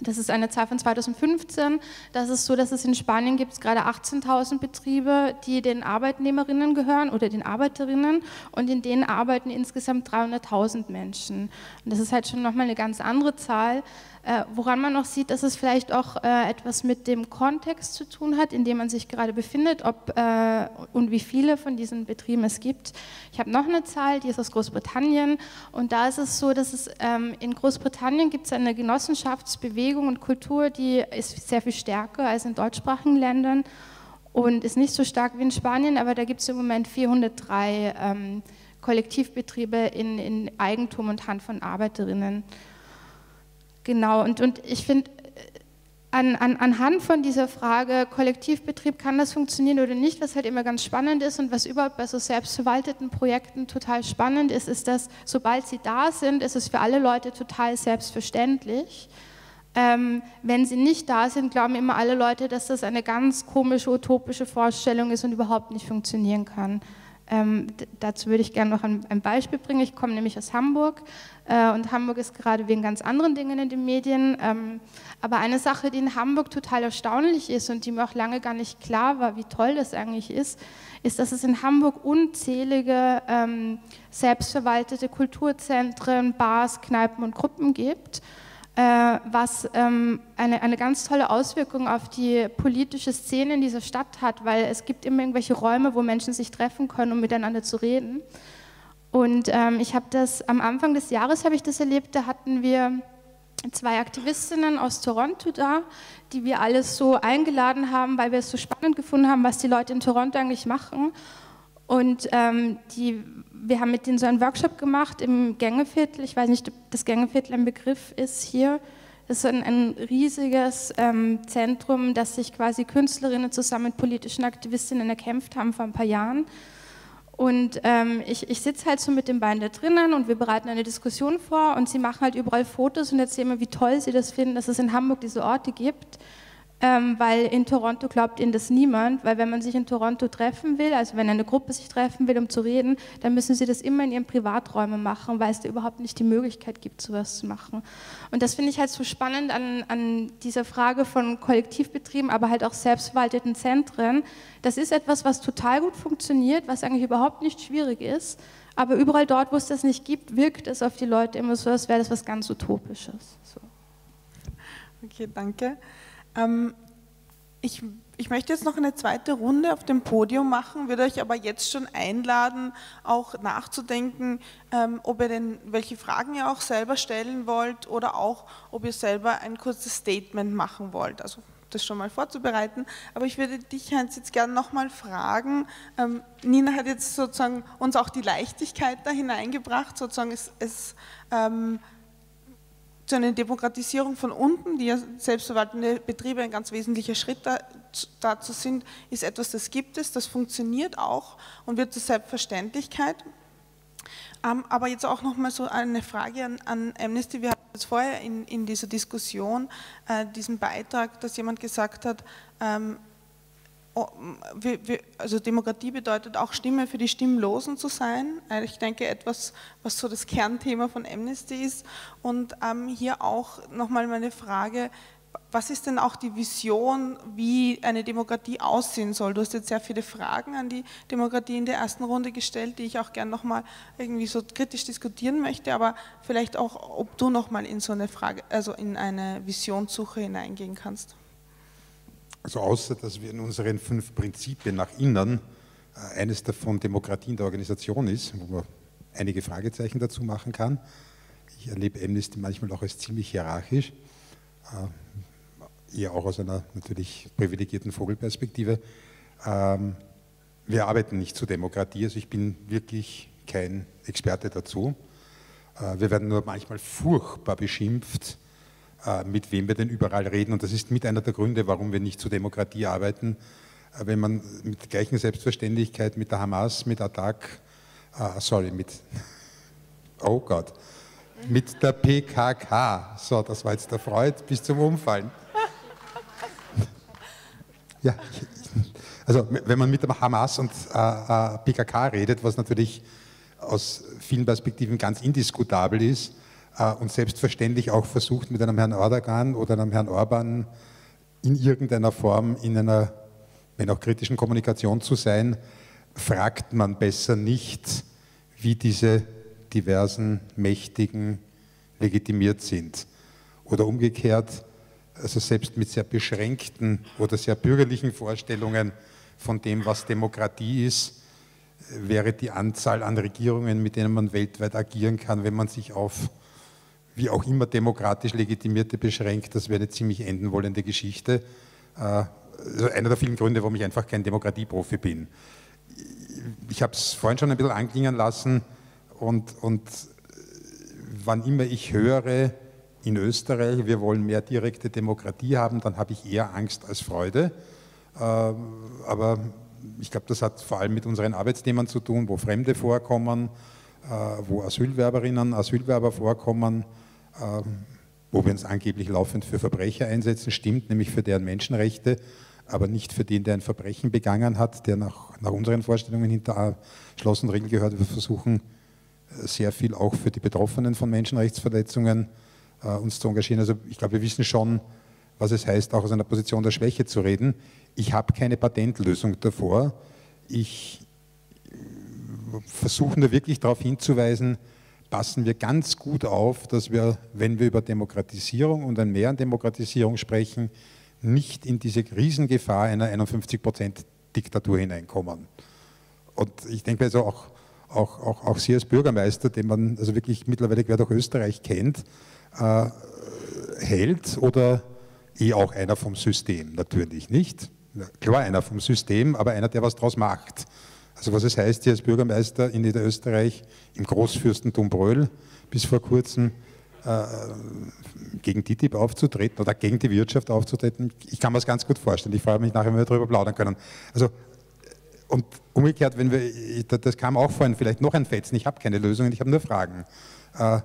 das ist eine Zahl von 2015. Das ist so, dass es in Spanien gibt es gerade 18.000 Betriebe, die den Arbeitnehmerinnen gehören oder den Arbeiterinnen und in denen arbeiten insgesamt 300.000 Menschen. Und das ist halt schon nochmal eine ganz andere Zahl. Äh, woran man noch sieht, dass es vielleicht auch äh, etwas mit dem Kontext zu tun hat, in dem man sich gerade befindet, ob äh, und wie viele von diesen Betrieben es gibt. Ich habe noch eine Zahl, die ist aus Großbritannien und da ist es so, dass es ähm, in Großbritannien gibt es eine Genossenschaftsbewegung und Kultur, die ist sehr viel stärker als in deutschsprachigen Ländern und ist nicht so stark wie in Spanien, aber da gibt es im Moment 403 ähm, Kollektivbetriebe in, in Eigentum und Hand von Arbeiterinnen. Genau, und, und ich finde, an, an, anhand von dieser Frage, Kollektivbetrieb, kann das funktionieren oder nicht, was halt immer ganz spannend ist und was überhaupt bei so selbstverwalteten Projekten total spannend ist, ist, dass sobald sie da sind, ist es für alle Leute total selbstverständlich. Ähm, wenn sie nicht da sind, glauben immer alle Leute, dass das eine ganz komische, utopische Vorstellung ist und überhaupt nicht funktionieren kann. Ähm, dazu würde ich gerne noch ein, ein, Beispiel bringen. Ich komme nämlich aus Hamburg äh, und Hamburg ist gerade wegen ganz anderen Dingen in den Medien. Ähm, aber eine Sache, die in Hamburg total erstaunlich ist und die mir auch lange gar nicht klar war, wie toll das eigentlich ist, ist, dass es in Hamburg unzählige ähm, selbstverwaltete Kulturzentren, Bars, Kneipen und Gruppen gibt was ähm, eine, eine ganz tolle Auswirkung auf die politische Szene in dieser Stadt hat, weil es gibt immer irgendwelche Räume, wo Menschen sich treffen können, um miteinander zu reden. Und ähm, ich habe das am Anfang des Jahres habe ich das erlebt. Da hatten wir zwei Aktivistinnen aus Toronto da, die wir alles so eingeladen haben, weil wir es so spannend gefunden haben, was die Leute in Toronto eigentlich machen. Und ähm, die wir haben mit denen so einen Workshop gemacht im Gängeviertel. Ich weiß nicht, ob das Gängeviertel ein Begriff ist hier. Das ist ein, ein riesiges ähm, Zentrum, das sich quasi Künstlerinnen zusammen mit politischen Aktivistinnen erkämpft haben vor ein paar Jahren. Und ähm, ich, ich sitze halt so mit den beiden da drinnen und wir bereiten eine Diskussion vor und sie machen halt überall Fotos und erzählen mir, wie toll sie das finden, dass es in Hamburg diese Orte gibt. Ähm, weil in Toronto glaubt ihnen das niemand, weil wenn man sich in Toronto treffen will, also wenn eine Gruppe sich treffen will, um zu reden, dann müssen sie das immer in ihren Privaträumen machen, weil es da überhaupt nicht die Möglichkeit gibt, sowas zu machen. Und das finde ich halt so spannend an, an dieser Frage von Kollektivbetrieben, aber halt auch selbstverwalteten Zentren. Das ist etwas, was total gut funktioniert, was eigentlich überhaupt nicht schwierig ist, aber überall dort, wo es das nicht gibt, wirkt es auf die Leute immer so, als wäre das was ganz Utopisches. So. Okay, danke. Ähm, ich, ich, möchte jetzt noch eine zweite Runde auf dem Podium machen, würde euch aber jetzt schon einladen, auch nachzudenken, ähm, ob ihr denn, welche Fragen ihr auch selber stellen wollt oder auch, ob ihr selber ein kurzes Statement machen wollt. Also das schon mal vorzubereiten. Aber ich würde dich, Heinz, jetzt gerne nochmal fragen. Ähm, Nina hat jetzt sozusagen uns auch die Leichtigkeit da hineingebracht, sozusagen es, es ähm, zu einer Demokratisierung von unten, die ja selbstverwaltende Betriebe ein ganz wesentlicher Schritt dazu sind, ist etwas, das gibt es, das funktioniert auch und wird zur Selbstverständlichkeit. Ähm, aber jetzt auch nochmal so eine Frage an, an, Amnesty. Wir hatten jetzt vorher in, in dieser Diskussion äh, diesen Beitrag, dass jemand gesagt hat, ähm, also Demokratie bedeutet auch Stimme für die Stimmlosen zu sein. Äh, ich denke etwas, was so das Kernthema von Amnesty ist. Und ähm, hier auch nochmal meine Frage, was ist denn auch die Vision, wie eine Demokratie aussehen soll? Du hast jetzt sehr viele Fragen an die Demokratie in der ersten Runde gestellt, die ich auch gerne nochmal irgendwie so kritisch diskutieren möchte, aber vielleicht auch, ob du nochmal in so eine Frage, also in eine Visionssuche hineingehen kannst. Also außer, dass wir in unseren fünf Prinzipien nach innen äh, eines davon Demokratie in der Organisation ist, wo man einige Fragezeichen dazu machen kann. Ich erlebe Amnesty manchmal auch als ziemlich hierarchisch, äh, eher auch aus einer natürlich privilegierten Vogelperspektive. Ähm, wir arbeiten nicht zur Demokratie, also ich bin wirklich kein Experte dazu. Äh, wir werden nur manchmal furchtbar beschimpft, mit wem wir denn überall reden. Und das ist mit einer der Gründe, warum wir nicht zur Demokratie arbeiten. Äh, wenn man mit gleichen Selbstverständlichkeit mit der Hamas, mit Attac, uh, sorry, mit, oh Gott, mit der PKK, so, das war jetzt der Freud, bis zum Umfallen. Ja, also wenn man mit der Hamas und äh, PKK redet, was natürlich aus vielen Perspektiven ganz indiskutabel ist, äh, und selbstverständlich auch versucht, mit einem Herrn Erdogan oder einem Herrn Orban in irgendeiner Form in einer, wenn auch kritischen Kommunikation zu sein, fragt man besser nicht, wie diese diversen Mächtigen legitimiert sind. Oder umgekehrt, also selbst mit sehr beschränkten oder sehr bürgerlichen Vorstellungen von dem, was Demokratie ist, wäre die Anzahl an Regierungen, mit denen man weltweit agieren kann, wenn man sich auf wie auch immer demokratisch Legitimierte beschränkt, das wäre eine ziemlich enden wollende Geschichte. Äh, also einer der vielen Gründe, warum ich einfach kein Demokratieprofi bin. Ich habe es vorhin schon ein bisschen anklingen lassen und, und wann immer ich höre, in Österreich, wir wollen mehr direkte Demokratie haben, dann habe ich eher Angst als Freude. Äh, aber ich glaube, das hat vor allem mit unseren Arbeitsthemen zu tun, wo Fremde vorkommen, äh, wo Asylwerberinnen, Asylwerber vorkommen, wo wir uns angeblich laufend für Verbrecher einsetzen, stimmt, nämlich für deren Menschenrechte, aber nicht für den, der ein Verbrechen begangen hat, der nach, nach unseren Vorstellungen hinter geschlossenen Regeln gehört. Wir versuchen äh, sehr viel auch für die Betroffenen von Menschenrechtsverletzungen äh, uns zu engagieren. Also ich glaube, wir wissen schon, was es heißt, auch aus einer Position der Schwäche zu reden. Ich habe keine Patentlösung davor. Ich äh, versuche nur wirklich darauf hinzuweisen, passen wir ganz gut auf, dass wir, wenn wir über Demokratisierung und ein Mehr an Demokratisierung sprechen, nicht in diese Riesengefahr einer 51-Prozent-Diktatur hineinkommen. Und ich denke also auch, auch, auch, auch Sie als Bürgermeister, den man also wirklich mittlerweile quer durch Österreich kennt, äh, hält oder eh auch einer vom System? Natürlich nicht. Klar einer vom System, aber einer, der was draus macht. Also was es heißt, hier als Bürgermeister in Niederösterreich im Großfürstentum Bröl bis vor kurzem äh, gegen TTIP aufzutreten oder gegen die Wirtschaft aufzutreten, ich kann mir das ganz gut vorstellen. Ich freue mich nachher, wenn wir darüber plaudern können. Also und umgekehrt, wenn wir, das kam auch vorhin vielleicht noch ein Fetzen, ich habe keine Lösungen, ich habe nur Fragen. Äh,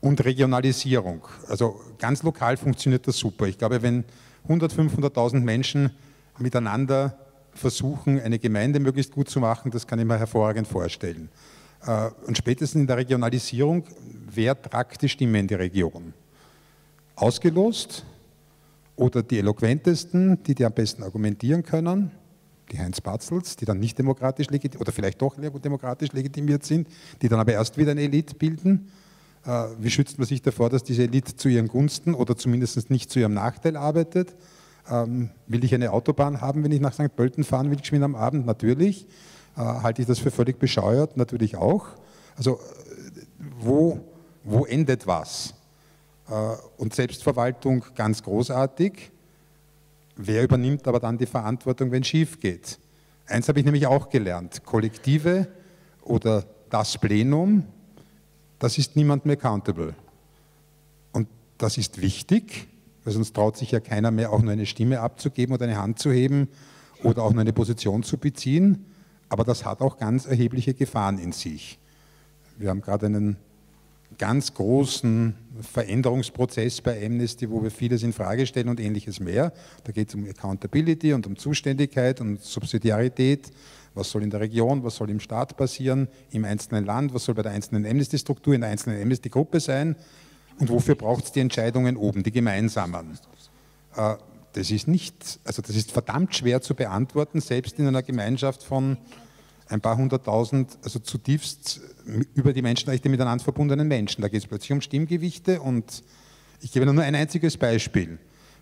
und Regionalisierung. Also ganz lokal funktioniert das super. Ich glaube, wenn 100, 500.000 Menschen miteinander versuchen, eine Gemeinde möglichst gut zu machen, das kann ich mir hervorragend vorstellen. Äh, und spätestens in der Regionalisierung, wer tragt die Stimme in die Region? Ausgelost oder die eloquentesten, die die am besten argumentieren können, die Heinz Batzels, die dann nicht demokratisch legitimiert oder vielleicht doch demokratisch legitimiert sind, die dann aber erst wieder eine Elite bilden. Äh, wie schützt man sich davor, dass diese Elite zu ihren Gunsten oder zumindest nicht zu ihrem Nachteil arbeitet? Ähm, will ich eine Autobahn haben, wenn ich nach St. Pölten fahren will, geschwind am Abend? Natürlich. Äh, halte ich das für völlig bescheuert? Natürlich auch. Also äh, wo, wo endet was? Äh, und Selbstverwaltung ganz großartig. Wer übernimmt aber dann die Verantwortung, wenn es schief geht? Eins habe ich nämlich auch gelernt. Kollektive oder das Plenum, das ist niemand mehr accountable. Und das ist wichtig, weil sonst traut sich ja keiner mehr, auch nur eine Stimme abzugeben oder eine Hand zu heben oder auch nur eine Position zu beziehen. Aber das hat auch ganz erhebliche Gefahren in sich. Wir haben gerade einen ganz großen Veränderungsprozess bei Amnesty, wo wir vieles in Frage stellen und ähnliches mehr. Da geht es um Accountability und um Zuständigkeit und Subsidiarität. Was soll in der Region, was soll im Staat passieren, im einzelnen Land, was soll bei der einzelnen Amnesty-Struktur, in der einzelnen Amnesty-Gruppe sein und wofür braucht es die Entscheidungen oben, die gemeinsamen. Äh, das ist nicht, also das ist verdammt schwer zu beantworten, selbst in einer Gemeinschaft von ein paar hunderttausend, also zutiefst über die Menschenrechte miteinander verbundenen Menschen. Da geht es plötzlich um Stimmgewichte und ich gebe nur ein einziges Beispiel.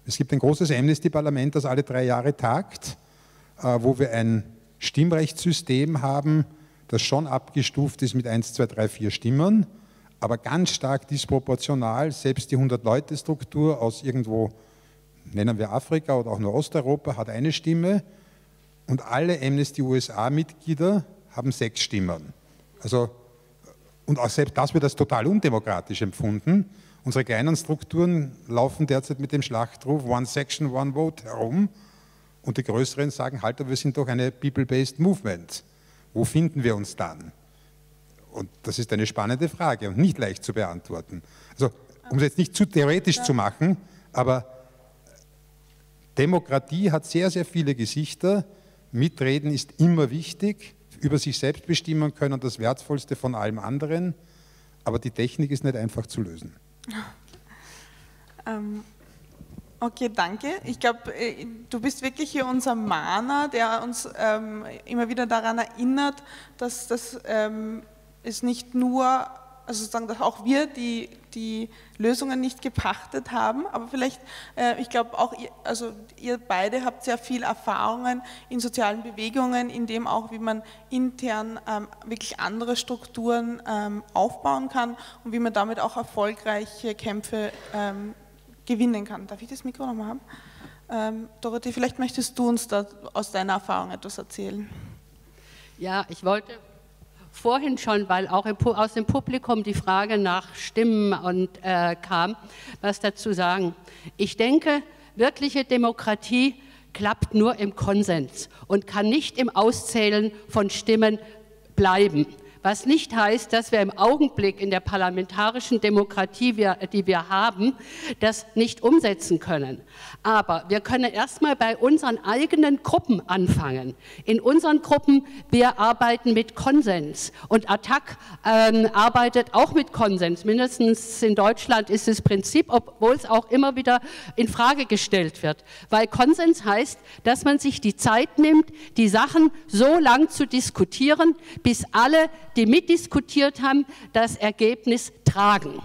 Es gibt ein großes Amnesty-Parlament, das alle drei Jahre tagt, äh, wo wir ein Stimmrechtssystem haben, das schon abgestuft ist mit 1, 2, 3, 4 Stimmen, aber ganz stark disproportional, selbst die 100-Leute-Struktur aus irgendwo, nennen wir Afrika oder auch nur Osteuropa, hat eine Stimme und alle Amnesty USA-Mitglieder haben sechs Stimmen. Also, und auch selbst das wird als total undemokratisch empfunden. Unsere kleinen Strukturen laufen derzeit mit dem Schlachtruf One Section, One Vote herum und die größeren sagen, halt, wir sind doch eine People-Based Movement. Wo finden wir uns dann? Und das ist eine spannende Frage und nicht leicht zu beantworten. Also, um es jetzt nicht zu theoretisch zu machen, aber Demokratie hat sehr, sehr viele Gesichter Mitreden ist immer wichtig, über sich selbst bestimmen können, das Wertvollste von allem anderen, aber die Technik ist nicht einfach zu lösen. Ähm, okay, danke. Ich glaube, äh, du bist wirklich hier unser Mahner, der uns ähm, immer wieder daran erinnert, dass das ähm, es nicht nur also sozusagen, dass auch wir die, die Lösungen nicht gepachtet haben, aber vielleicht, äh, ich glaube auch, ihr, also ihr beide habt sehr viel Erfahrungen in sozialen Bewegungen, in dem auch, wie man intern ähm, wirklich andere Strukturen ähm, aufbauen kann und wie man damit auch erfolgreiche Kämpfe ähm, gewinnen kann. Darf ich das Mikro nochmal haben? Ähm, Dorothee, vielleicht möchtest du uns da aus deiner Erfahrung etwas erzählen. Ja, ich wollte vorhin schon, weil auch aus dem Publikum die Frage nach Stimmen und, äh, kam, was dazu sagen. Ich denke, wirkliche Demokratie klappt nur im Konsens und kann nicht im Auszählen von Stimmen bleiben was nicht heißt, dass wir im Augenblick in der parlamentarischen Demokratie, die wir haben, das nicht umsetzen können. Aber wir können erstmal bei unseren eigenen Gruppen anfangen. In unseren Gruppen, wir arbeiten mit Konsens und Attac ähm, arbeitet auch mit Konsens. Mindestens in Deutschland ist das Prinzip, obwohl es auch immer wieder in Frage gestellt wird. Weil Konsens heißt, dass man sich die Zeit nimmt, die Sachen so lang zu diskutieren, bis alle die mitdiskutiert haben, das Ergebnis tragen.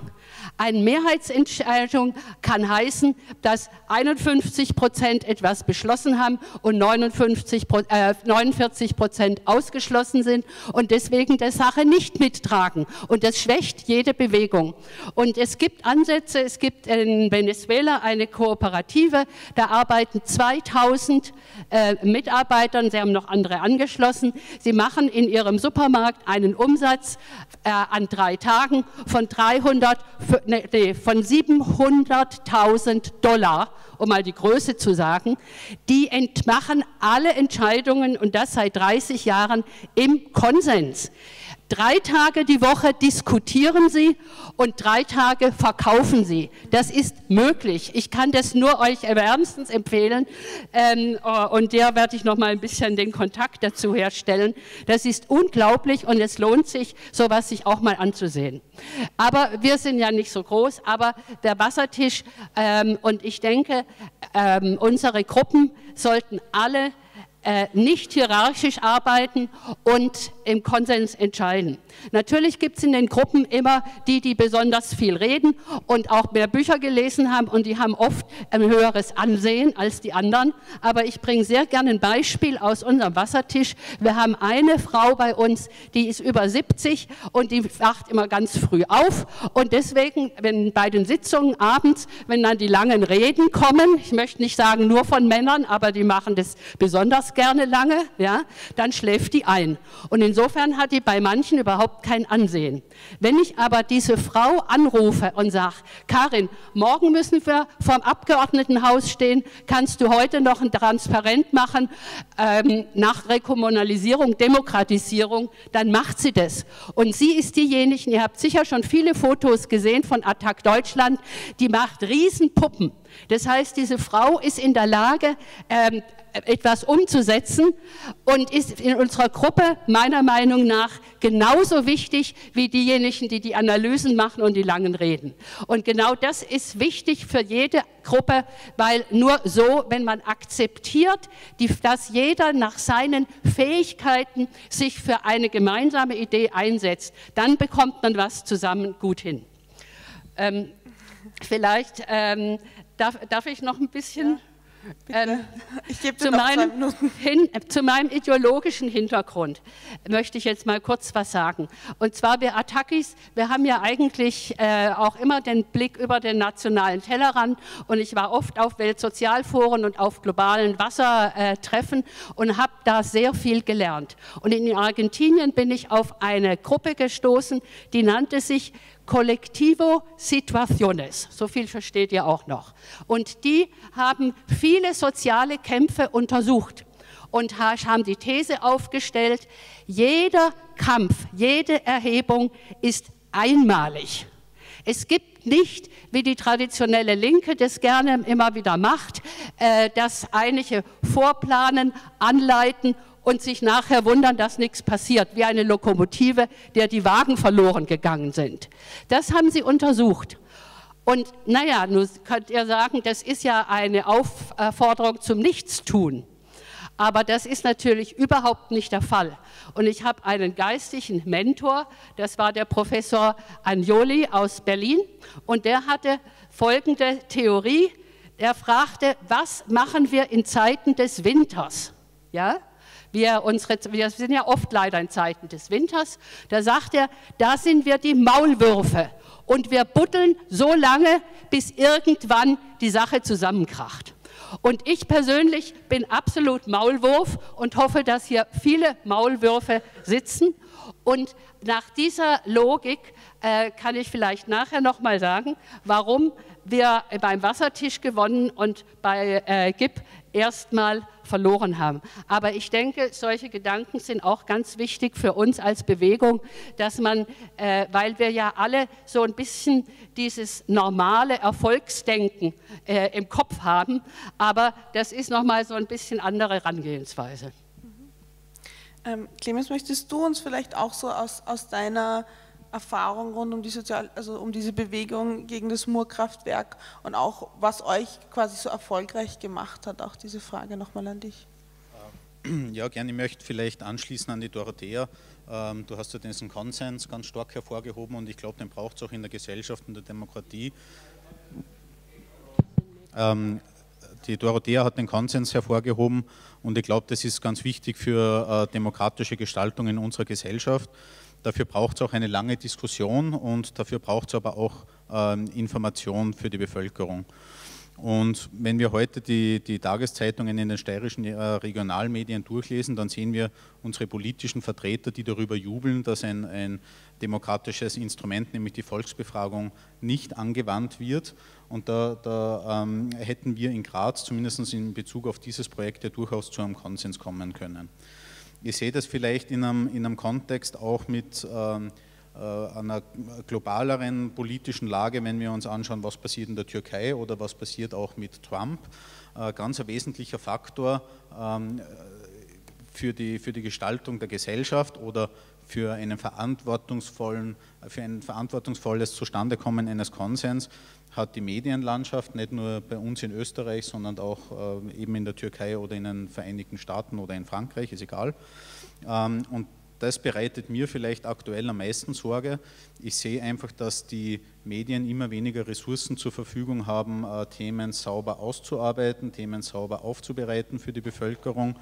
Eine Mehrheitsentscheidung kann heißen, dass 51 Prozent etwas beschlossen haben und 59, äh, 49 Prozent ausgeschlossen sind und deswegen der Sache nicht mittragen. Und das schwächt jede Bewegung. Und es gibt Ansätze, es gibt in Venezuela eine Kooperative, da arbeiten 2000 äh, Mitarbeiter, sie haben noch andere angeschlossen. Sie machen in ihrem Supermarkt einen Umsatz äh, an drei Tagen von 300 nee, von 700.000 Dollar, um mal die Größe zu sagen, die machen alle Entscheidungen und das seit 30 Jahren im Konsens. Drei Tage die Woche diskutieren Sie und drei Tage verkaufen Sie. Das ist möglich. Ich kann das nur euch wärmstens empfehlen ähm, äh, und der werde ich noch mal ein bisschen den Kontakt dazu herstellen. Das ist unglaublich und es lohnt sich, sowas sich auch mal anzusehen. Aber wir sind ja nicht so groß, aber der Wassertisch ähm, und ich denke, ähm, unsere Gruppen sollten alle nicht hierarchisch arbeiten und im Konsens entscheiden. Natürlich gibt es in den Gruppen immer die, die besonders viel reden und auch mehr Bücher gelesen haben und die haben oft ein höheres Ansehen als die anderen. Aber ich bringe sehr gerne ein Beispiel aus unserem Wassertisch. Wir haben eine Frau bei uns, die ist über 70 und die wacht immer ganz früh auf und deswegen, wenn bei den Sitzungen abends, wenn dann die langen Reden kommen, ich möchte nicht sagen nur von Männern, aber die machen das besonders gerne lange, ja, dann schläft die ein. Und insofern hat die bei manchen überhaupt kein Ansehen. Wenn ich aber diese Frau anrufe und sage, Karin, morgen müssen wir vorm Abgeordnetenhaus stehen, kannst du heute noch ein Transparent machen ähm, nach Rekommunalisierung, Demokratisierung, dann macht sie das. Und sie ist diejenige, ihr habt sicher schon viele Fotos gesehen von Attac Deutschland, die macht Riesenpuppen. Das heißt, diese Frau ist in der Lage, ähm, etwas umzusetzen und ist in unserer Gruppe meiner Meinung nach genauso wichtig wie diejenigen, die die Analysen machen und die langen Reden. Und genau das ist wichtig für jede Gruppe, weil nur so, wenn man akzeptiert, dass jeder nach seinen Fähigkeiten sich für eine gemeinsame Idee einsetzt, dann bekommt man was zusammen gut hin. Ähm, vielleicht ähm, darf, darf, ich noch ein bisschen... Ja ähm, zu, meinem, hin, zu meinem ideologischen Hintergrund möchte ich jetzt mal kurz was sagen. Und zwar wir Attackis, wir haben ja eigentlich äh, auch immer den Blick über den nationalen Tellerrand und ich war oft auf Weltsozialforen und auf globalen Wassertreffen und habe da sehr viel gelernt. Und in Argentinien bin ich auf eine Gruppe gestoßen, die nannte sich Collectivo Situaciones, so viel versteht ihr auch noch. Und die haben viele soziale Kämpfe untersucht und haben die These aufgestellt, jeder Kampf, jede Erhebung ist einmalig. Es gibt nicht, wie die traditionelle Linke das gerne immer wieder macht, äh, dass einige vorplanen, anleiten und sich nachher wundern, dass nichts passiert, wie eine Lokomotive, der die Wagen verloren gegangen sind. Das haben sie untersucht. Und naja, nun könnt ihr sagen, das ist ja eine Aufforderung zum Nichtstun. Aber das ist natürlich überhaupt nicht der Fall. Und ich habe einen geistigen Mentor, das war der Professor Agnoli aus Berlin, und der hatte folgende Theorie. Er fragte, was machen wir in Zeiten des Winters? Ja? Wir, unsere, wir sind ja oft leider in Zeiten des Winters. Da sagt er, da sind wir die Maulwürfe und wir buddeln so lange, bis irgendwann die Sache zusammenkracht. Und ich persönlich bin absolut Maulwurf und hoffe, dass hier viele Maulwürfe sitzen. Und nach dieser Logik äh, kann ich vielleicht nachher noch mal sagen, warum wir beim Wassertisch gewonnen und bei äh, GIP erstmal verloren haben. Aber ich denke, solche Gedanken sind auch ganz wichtig für uns als Bewegung, dass man, äh, weil wir ja alle so ein bisschen dieses normale Erfolgsdenken äh, im Kopf haben, aber das ist nochmal so ein bisschen andere Herangehensweise. Mhm. Ähm, Clemens, möchtest du uns vielleicht auch so aus, aus deiner Erfahrung rund um die Sozial also um diese Bewegung gegen das Murkraftwerk und auch was euch quasi so erfolgreich gemacht hat, auch diese Frage nochmal an dich. Ja, gerne. Ich möchte vielleicht anschließen an die Dorothea. Ähm, du hast ja diesen Konsens ganz stark hervorgehoben und ich glaube, den braucht es auch in der Gesellschaft und der Demokratie. Ähm, die Dorothea hat den Konsens hervorgehoben und ich glaube, das ist ganz wichtig für äh, demokratische Gestaltung in unserer Gesellschaft. Dafür braucht es auch eine lange Diskussion und dafür braucht es aber auch ähm, Information für die Bevölkerung. Und wenn wir heute die, die Tageszeitungen in den steirischen äh, Regionalmedien durchlesen, dann sehen wir unsere politischen Vertreter, die darüber jubeln, dass ein, ein demokratisches Instrument, nämlich die Volksbefragung, nicht angewandt wird. Und da, da ähm, hätten wir in Graz, zumindest in Bezug auf dieses Projekt, ja durchaus zu einem Konsens kommen können. Ich sehe das vielleicht in einem, in einem Kontext auch mit ähm, äh, einer globaleren politischen Lage, wenn wir uns anschauen, was passiert in der Türkei oder was passiert auch mit Trump. Äh, ganz ein wesentlicher Faktor ähm, für die, für die Gestaltung der Gesellschaft oder für, einen verantwortungsvollen, für ein verantwortungsvolles Zustandekommen eines Konsens hat die Medienlandschaft nicht nur bei uns in Österreich, sondern auch äh, eben in der Türkei oder in den Vereinigten Staaten oder in Frankreich, ist egal. Ähm, und das bereitet mir vielleicht aktuell am meisten Sorge. Ich sehe einfach, dass die Medien immer weniger Ressourcen zur Verfügung haben, äh, Themen sauber auszuarbeiten, Themen sauber aufzubereiten für die Bevölkerung.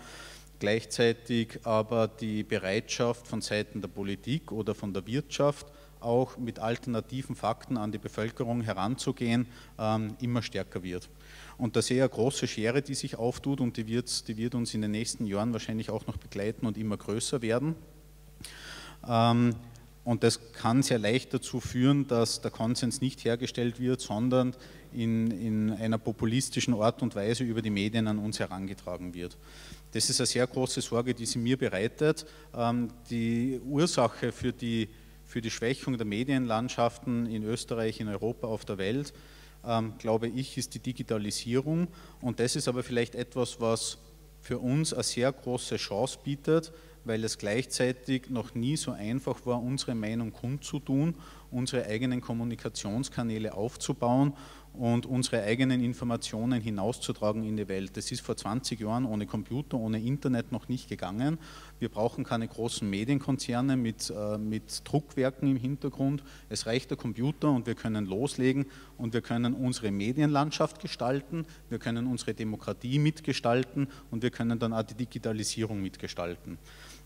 Gleichzeitig aber die Bereitschaft von Seiten der Politik oder von der Wirtschaft, auch mit alternativen Fakten an die Bevölkerung heranzugehen, ähm, immer stärker wird. Und da sehe ich eine große Schere, die sich auftut und die wird, die wird uns in den nächsten Jahren wahrscheinlich auch noch begleiten und immer größer werden. Ähm, und das kann sehr leicht dazu führen, dass der Konsens nicht hergestellt wird, sondern in, in einer populistischen Art und Weise über die Medien an uns herangetragen wird. Das ist eine sehr große Sorge, die sie mir bereitet. Ähm, die Ursache für die, für die Schwächung der Medienlandschaften in Österreich, in Europa, auf der Welt, ähm, glaube ich, ist die Digitalisierung. Und das ist aber vielleicht etwas, was für uns eine sehr große Chance bietet, weil es gleichzeitig noch nie so einfach war, unsere Meinung kundzutun, unsere eigenen Kommunikationskanäle aufzubauen und unsere eigenen Informationen hinauszutragen in die Welt. Das ist vor 20 Jahren ohne Computer, ohne Internet noch nicht gegangen. Wir brauchen keine großen Medienkonzerne mit, äh, mit Druckwerken im Hintergrund. Es reicht der Computer und wir können loslegen und wir können unsere Medienlandschaft gestalten, wir können unsere Demokratie mitgestalten und wir können dann auch die Digitalisierung mitgestalten.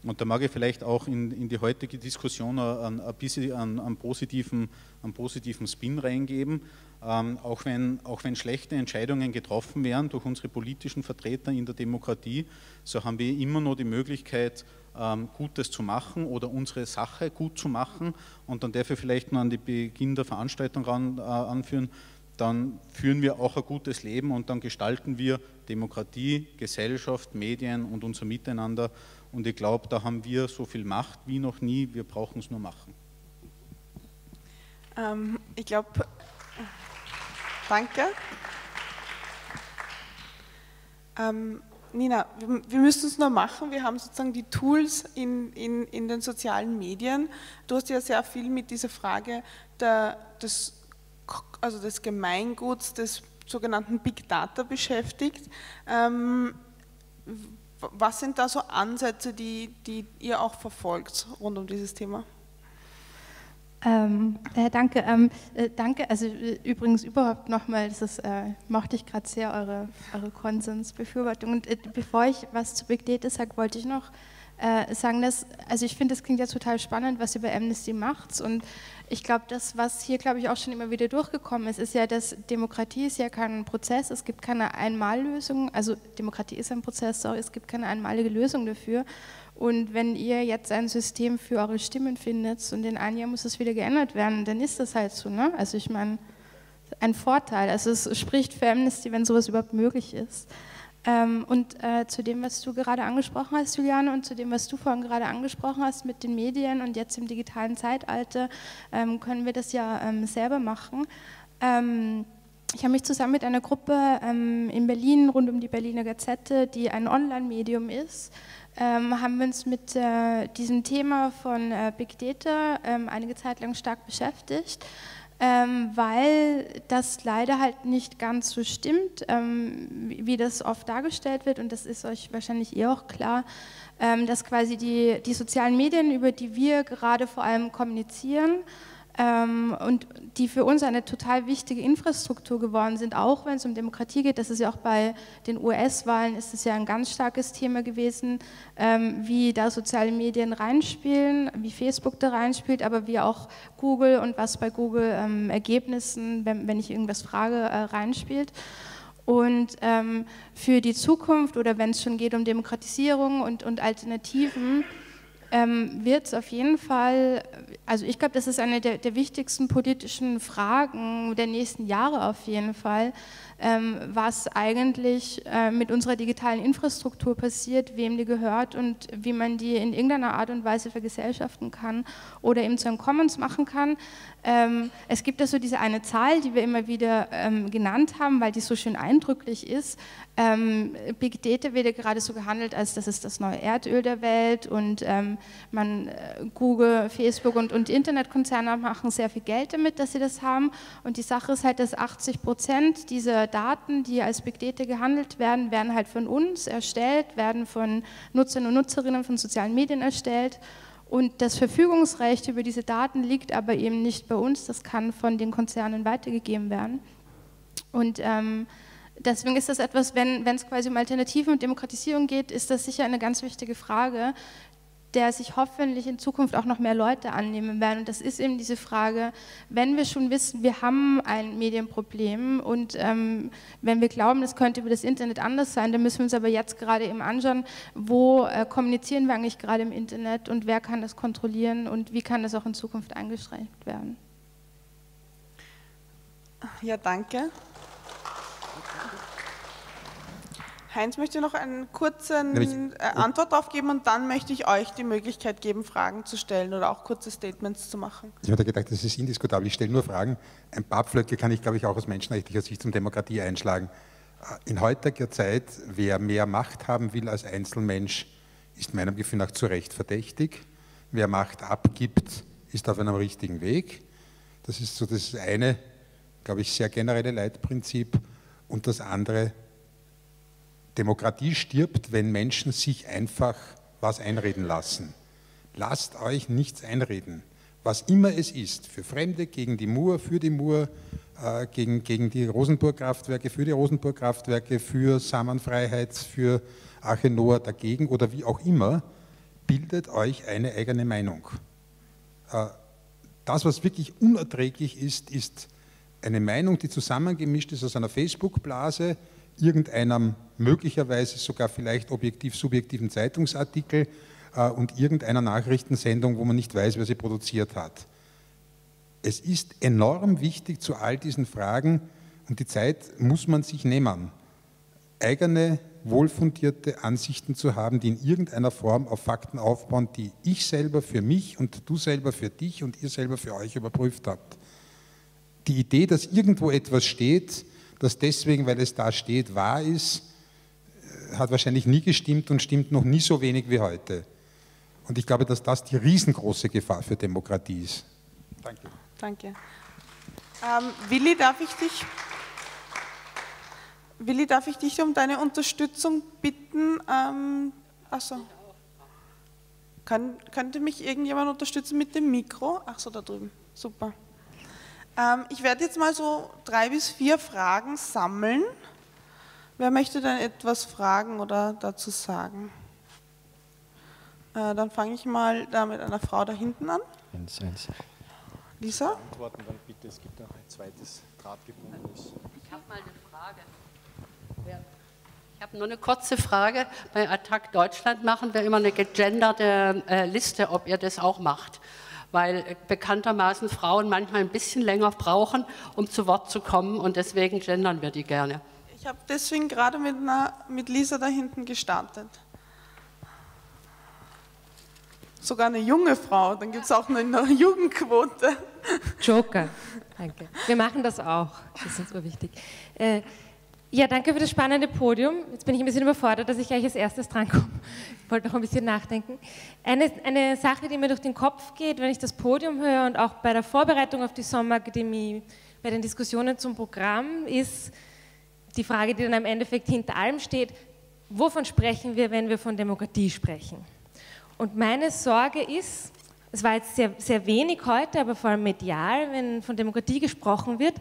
Und da mag ich vielleicht auch in, in die heutige Diskussion ein, ein bisschen einen, einen, positiven, einen positiven Spin reingeben. Ähm, auch, wenn, auch wenn schlechte Entscheidungen getroffen werden durch unsere politischen Vertreter in der Demokratie, so haben wir immer noch die Möglichkeit, ähm, Gutes zu machen oder unsere Sache gut zu machen. Und dann darf ich vielleicht noch an den Beginn der Veranstaltung ran, äh, anführen, dann führen wir auch ein gutes Leben und dann gestalten wir Demokratie, Gesellschaft, Medien und unser Miteinander und ich glaube, da haben wir so viel Macht wie noch nie. Wir brauchen es nur machen. Ähm, ich glaube, danke. Ähm, Nina, wir, wir müssen es nur machen. Wir haben sozusagen die Tools in, in, in den sozialen Medien. Du hast ja sehr viel mit dieser Frage der, des, also des Gemeinguts, des sogenannten Big Data beschäftigt. Ähm, was sind da so Ansätze, die, die ihr auch verfolgt rund um dieses Thema? Ähm, äh, danke, ähm, äh, danke. Also äh, übrigens überhaupt nochmal, das äh, mochte ich gerade sehr eure, eure Konsensbefürwortung. Und äh, bevor ich was zu Big Data sage, wollte ich noch äh, sagen, dass, also ich finde, das klingt ja total spannend, was ihr bei Amnesty macht. Und ich glaube, das, was hier, glaube ich, auch schon immer wieder durchgekommen ist, ist ja, dass Demokratie ist ja kein Prozess, es gibt keine Einmallösung, also Demokratie ist ein Prozess, sorry, es gibt keine einmalige Lösung dafür. Und wenn ihr jetzt ein System für eure Stimmen findet und in einem Jahr muss es wieder geändert werden, dann ist das halt so, ne? Also ich meine, ein Vorteil, also es spricht für Amnesty, wenn sowas überhaupt möglich ist. Ähm, und äh, zu dem, was du gerade angesprochen hast, Juliane, und zu dem, was du vorhin gerade angesprochen hast mit den Medien und jetzt im digitalen Zeitalter, ähm, können wir das ja ähm, selber machen. Ähm, ich habe mich zusammen mit einer Gruppe ähm, in Berlin rund um die Berliner Gazette, die ein Online-Medium ist, ähm, haben wir uns mit äh, diesem Thema von äh, Big Data einige Zeit lang stark beschäftigt ähm, weil das leider halt nicht ganz so stimmt, ähm, wie, wie, das oft dargestellt wird. Und das ist euch wahrscheinlich eh auch klar, ähm, dass quasi die, die sozialen Medien, über die wir gerade vor allem kommunizieren, und die für uns eine total wichtige Infrastruktur geworden sind, auch wenn es um Demokratie geht. Das ist ja auch bei den US-Wahlen ist es ja ein ganz starkes Thema gewesen, ähm, wie da soziale Medien reinspielen, wie Facebook da reinspielt, aber wie auch Google und was bei Google ähm, Ergebnissen, wenn, wenn ich irgendwas frage, äh, reinspielt. Und ähm, für die Zukunft oder wenn es schon geht um Demokratisierung und, und Alternativen, ähm, wird es auf jeden Fall, also ich glaube, das ist eine der, der, wichtigsten politischen Fragen der nächsten Jahre auf jeden Fall, was eigentlich äh, mit unserer digitalen Infrastruktur passiert, wem die gehört und wie man die in irgendeiner Art und Weise vergesellschaften kann oder eben zu einem Commons machen kann. Ähm, es gibt ja so diese eine Zahl, die wir immer wieder ähm, genannt haben, weil die so schön eindrücklich ist. Ähm, Big Data wird ja gerade so gehandelt, als das ist das neue Erdöl der Welt und ähm, man, äh, Google, Facebook und, und Internetkonzerne machen sehr viel Geld damit, dass sie das haben. Und die Sache ist halt, dass 80 Prozent dieser Daten, die als Big Data gehandelt werden, werden halt von uns erstellt, werden von Nutzern und Nutzerinnen von sozialen Medien erstellt. Und das Verfügungsrecht über diese Daten liegt aber eben nicht bei uns, das kann von den Konzernen weitergegeben werden. Und ähm, deswegen ist das etwas, wenn es quasi um Alternativen und Demokratisierung geht, ist das sicher eine ganz wichtige Frage, der sich hoffentlich in Zukunft auch noch mehr Leute annehmen werden. Und das ist eben diese Frage, wenn wir schon wissen, wir haben ein Medienproblem und ähm, wenn wir glauben, das könnte über das Internet anders sein, dann müssen wir uns aber jetzt gerade eben anschauen, wo äh, kommunizieren wir eigentlich gerade im Internet und wer kann das kontrollieren und wie kann das auch in Zukunft eingeschränkt werden. Ja, danke. Heinz möchte noch eine kurze äh, Antwort darauf geben und dann möchte ich euch die Möglichkeit geben, Fragen zu stellen oder auch kurze Statements zu machen. Ich habe gedacht, das ist indiskutabel. Ich stelle nur Fragen. Ein paar Pflöcke kann ich, glaube ich, auch aus menschenrechtlicher Sicht zum Demokratie einschlagen. Äh, in heutiger Zeit, wer mehr Macht haben will als Einzelmensch, ist meinem Gefühl nach zu Recht verdächtig. Wer Macht abgibt, ist auf einem richtigen Weg. Das ist so das eine, glaube ich, sehr generelle Leitprinzip. Und das andere, Demokratie stirbt, wenn Menschen sich einfach was einreden lassen. Lasst euch nichts einreden. Was immer es ist, für Fremde, gegen die Mur, für die Mur, äh, gegen, gegen die Rosenburg-Kraftwerke, für die Rosenburg-Kraftwerke, für Samenfreiheit, für Arche Noah dagegen oder wie auch immer, bildet euch eine eigene Meinung. Äh, das, was wirklich unerträglich ist, ist eine Meinung, die zusammengemischt ist aus einer Facebook-Blase, irgendeinem möglicherweise sogar vielleicht objektiv-subjektiven Zeitungsartikel äh, und irgendeiner Nachrichtensendung, wo man nicht weiß, wer sie produziert hat. Es ist enorm wichtig zu all diesen Fragen und die Zeit muss man sich nehmen, eigene, wohlfundierte Ansichten zu haben, die in irgendeiner Form auf Fakten aufbauen, die ich selber für mich und du selber für dich und ihr selber für euch überprüft habt. Die Idee, dass irgendwo etwas steht, das deswegen, weil es da steht, wahr ist, hat wahrscheinlich nie gestimmt und stimmt noch nie so wenig wie heute. Und ich glaube, dass das die riesengroße Gefahr für Demokratie ist. Danke. Danke. Ähm, Willi, darf ich dich, Willi, darf ich dich um deine Unterstützung bitten? Ähm, achso. Kann, könnte mich irgendjemand unterstützen mit dem Mikro? Achso, da drüben. Super. Ähm, ich werde jetzt mal so drei bis vier Fragen sammeln. Wer möchte denn etwas fragen oder dazu sagen? Äh, dann fange ich mal da mit einer Frau da hinten an. Eins, eins. Lisa? Antworten dann bitte, es gibt noch ein zweites drahtgebundenes. Ich habe mal eine Frage. Ich habe nur eine kurze Frage. Bei Attac Deutschland machen wir immer eine gegenderte äh, Liste, ob ihr das auch macht. Weil bekanntermaßen Frauen manchmal ein bisschen länger brauchen, um zu Wort zu kommen und deswegen gendern wir die gerne. Ich habe deswegen gerade mit, mit Lisa da hinten gestartet. Sogar eine junge Frau, dann gibt es auch eine, eine Jugendquote. Joker, danke. Wir machen das auch, das ist uns so wichtig. Äh, ja, danke für das spannende Podium. Jetzt bin ich ein bisschen überfordert, dass ich gleich als erstes drankomme. Ich wollte noch ein bisschen nachdenken. Eine, eine Sache, die mir durch den Kopf geht, wenn ich das Podium höre und auch bei der Vorbereitung auf die Sommerakademie, bei den Diskussionen zum Programm, ist, die Frage, die dann im Endeffekt hinter allem steht, wovon sprechen wir, wenn wir von Demokratie sprechen? Und meine Sorge ist, es war jetzt sehr, sehr wenig heute, aber vor allem medial, wenn von Demokratie gesprochen wird,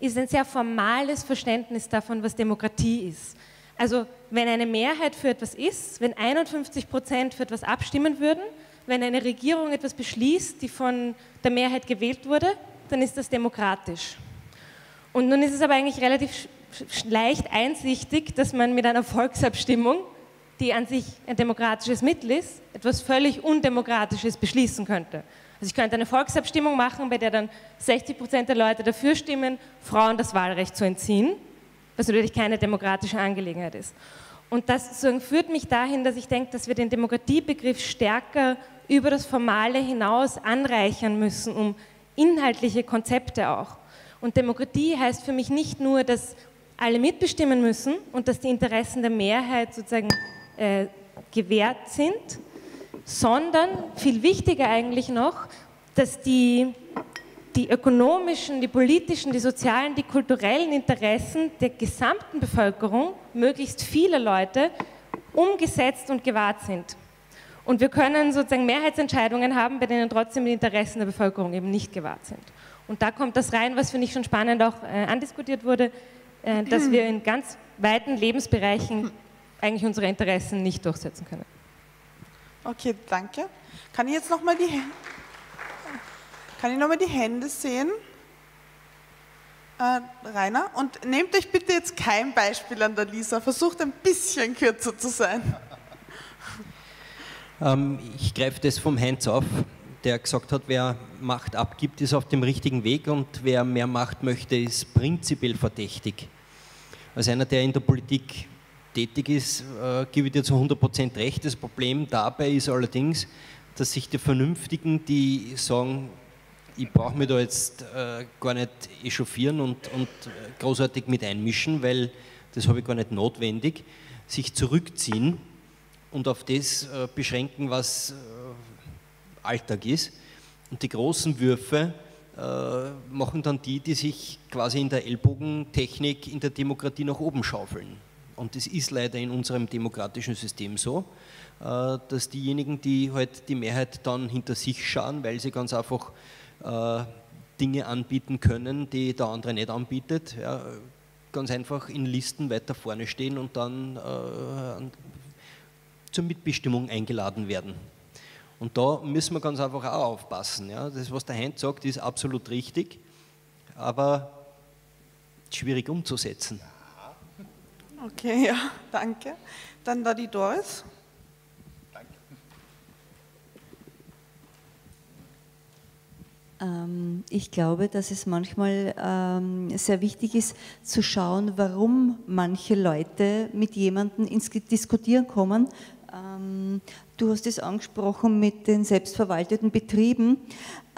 ist ein sehr formales Verständnis davon, was Demokratie ist. Also wenn eine Mehrheit für etwas ist, wenn 51 Prozent für etwas abstimmen würden, wenn eine Regierung etwas beschließt, die von der Mehrheit gewählt wurde, dann ist das demokratisch. Und nun ist es aber eigentlich relativ leicht einsichtig, dass man mit einer Volksabstimmung die an sich ein demokratisches Mittel ist, etwas völlig Undemokratisches beschließen könnte. Also ich könnte eine Volksabstimmung machen, bei der dann 60 Prozent der Leute dafür stimmen, Frauen das Wahlrecht zu entziehen, was natürlich keine demokratische Angelegenheit ist. Und das führt mich dahin, dass ich denke, dass wir den Demokratiebegriff stärker über das Formale hinaus anreichern müssen, um inhaltliche Konzepte auch. Und Demokratie heißt für mich nicht nur, dass alle mitbestimmen müssen und dass die Interessen der Mehrheit sozusagen äh, gewährt sind, sondern viel wichtiger eigentlich noch, dass die, die ökonomischen, die politischen, die sozialen, die kulturellen Interessen der gesamten Bevölkerung, möglichst viele Leute, umgesetzt und gewahrt sind. Und wir können sozusagen Mehrheitsentscheidungen haben, bei denen trotzdem die Interessen der Bevölkerung eben nicht gewahrt sind. Und da kommt das rein, was finde ich schon spannend auch äh, andiskutiert wurde, äh, dass wir in ganz weiten Lebensbereichen eigentlich unsere Interessen nicht durchsetzen können. Okay, danke. Kann ich jetzt nochmal die, ich noch die Hände sehen? Äh, Rainer, und nehmt euch bitte jetzt kein Beispiel an der Lisa, versucht ein bisschen kürzer zu sein. Ähm, ich greife das vom Heinz auf, der gesagt hat, wer Macht abgibt, ist auf dem richtigen Weg und wer mehr Macht möchte, ist prinzipiell verdächtig. Als einer, der in der Politik tätig ist, äh, gebe ich dir zu 100% recht. Das Problem dabei ist allerdings, dass sich die Vernünftigen, die sagen, ich brauche mich da jetzt äh, gar nicht echauffieren und, und großartig mit einmischen, weil das habe ich gar nicht notwendig, sich zurückziehen und auf das äh, beschränken, was äh, Alltag ist. Und die großen Würfe äh, machen dann die, die sich quasi in der Ellbogentechnik in der Demokratie nach oben schaufeln. Und das ist leider in unserem demokratischen System so, äh, dass diejenigen, die halt die Mehrheit dann hinter sich schauen, weil sie ganz einfach äh, Dinge anbieten können, die der andere nicht anbietet, ja, ganz einfach in Listen weiter vorne stehen und dann äh, zur Mitbestimmung eingeladen werden. Und da müssen wir ganz einfach auch aufpassen. Ja. Das, was der Heinz sagt, ist absolut richtig, aber schwierig umzusetzen. Okay, ja, danke. Dann da die Doris. Danke. Ähm, ich glaube, dass es manchmal ähm, sehr wichtig ist zu schauen, warum manche Leute mit jemandem ins Diskutieren kommen, ähm, du hast es angesprochen mit den selbstverwalteten Betrieben.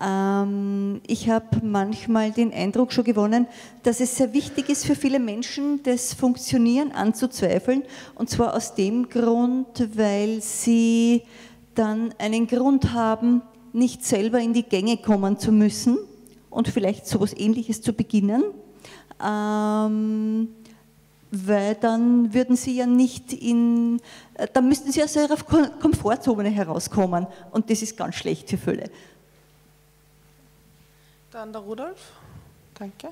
Ähm, ich habe manchmal den Eindruck schon gewonnen, dass es sehr wichtig ist für viele Menschen, das Funktionieren anzuzweifeln. Und zwar aus dem Grund, weil sie dann einen Grund haben, nicht selber in die Gänge kommen zu müssen und vielleicht so etwas Ähnliches zu beginnen. Ähm, weil dann würden sie ja nicht in, äh, dann müssten sie aus ihrer Komfortzone herauskommen und das ist ganz schlecht für viele. Dann der Rudolf, danke.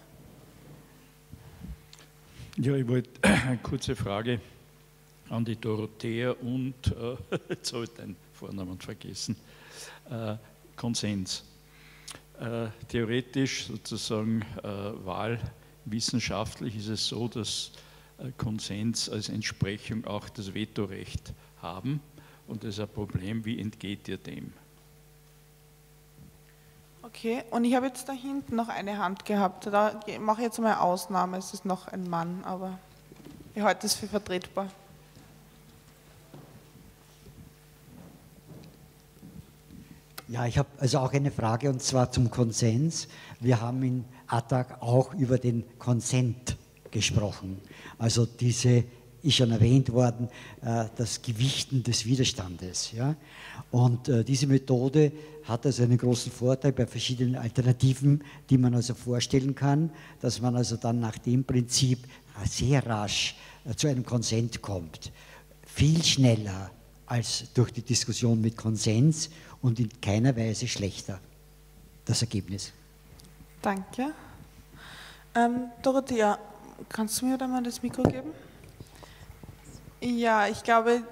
Ja, ich wollte eine kurze Frage an die Dorothea und, äh, jetzt habe ich deinen Vornamen vergessen, äh, Konsens. Äh, theoretisch sozusagen äh, wahlwissenschaftlich ist es so, dass Konsens als Entsprechung auch das Vetorecht haben. Und das ist ein Problem, wie entgeht ihr dem? Okay, und ich habe jetzt da hinten noch eine Hand gehabt. Da mache ich jetzt mal eine Ausnahme. Es ist noch ein Mann, aber ich halte es für vertretbar. Ja, ich habe also auch eine Frage und zwar zum Konsens. Wir haben in ATTAC auch über den Konsent gesprochen. Also diese ist schon erwähnt worden, äh, das Gewichten des Widerstandes. Und äh, diese Methode hat also einen großen Vorteil bei verschiedenen Alternativen, die man also vorstellen kann, dass man also dann nach dem Prinzip sehr rasch äh, zu einem Konsent kommt. Viel schneller als durch die Diskussion mit Konsens und in keiner Weise schlechter. Das Ergebnis. Danke. Ähm, Dorothea, kannst du mir da mal das Mikro geben? Ja, ich glaube,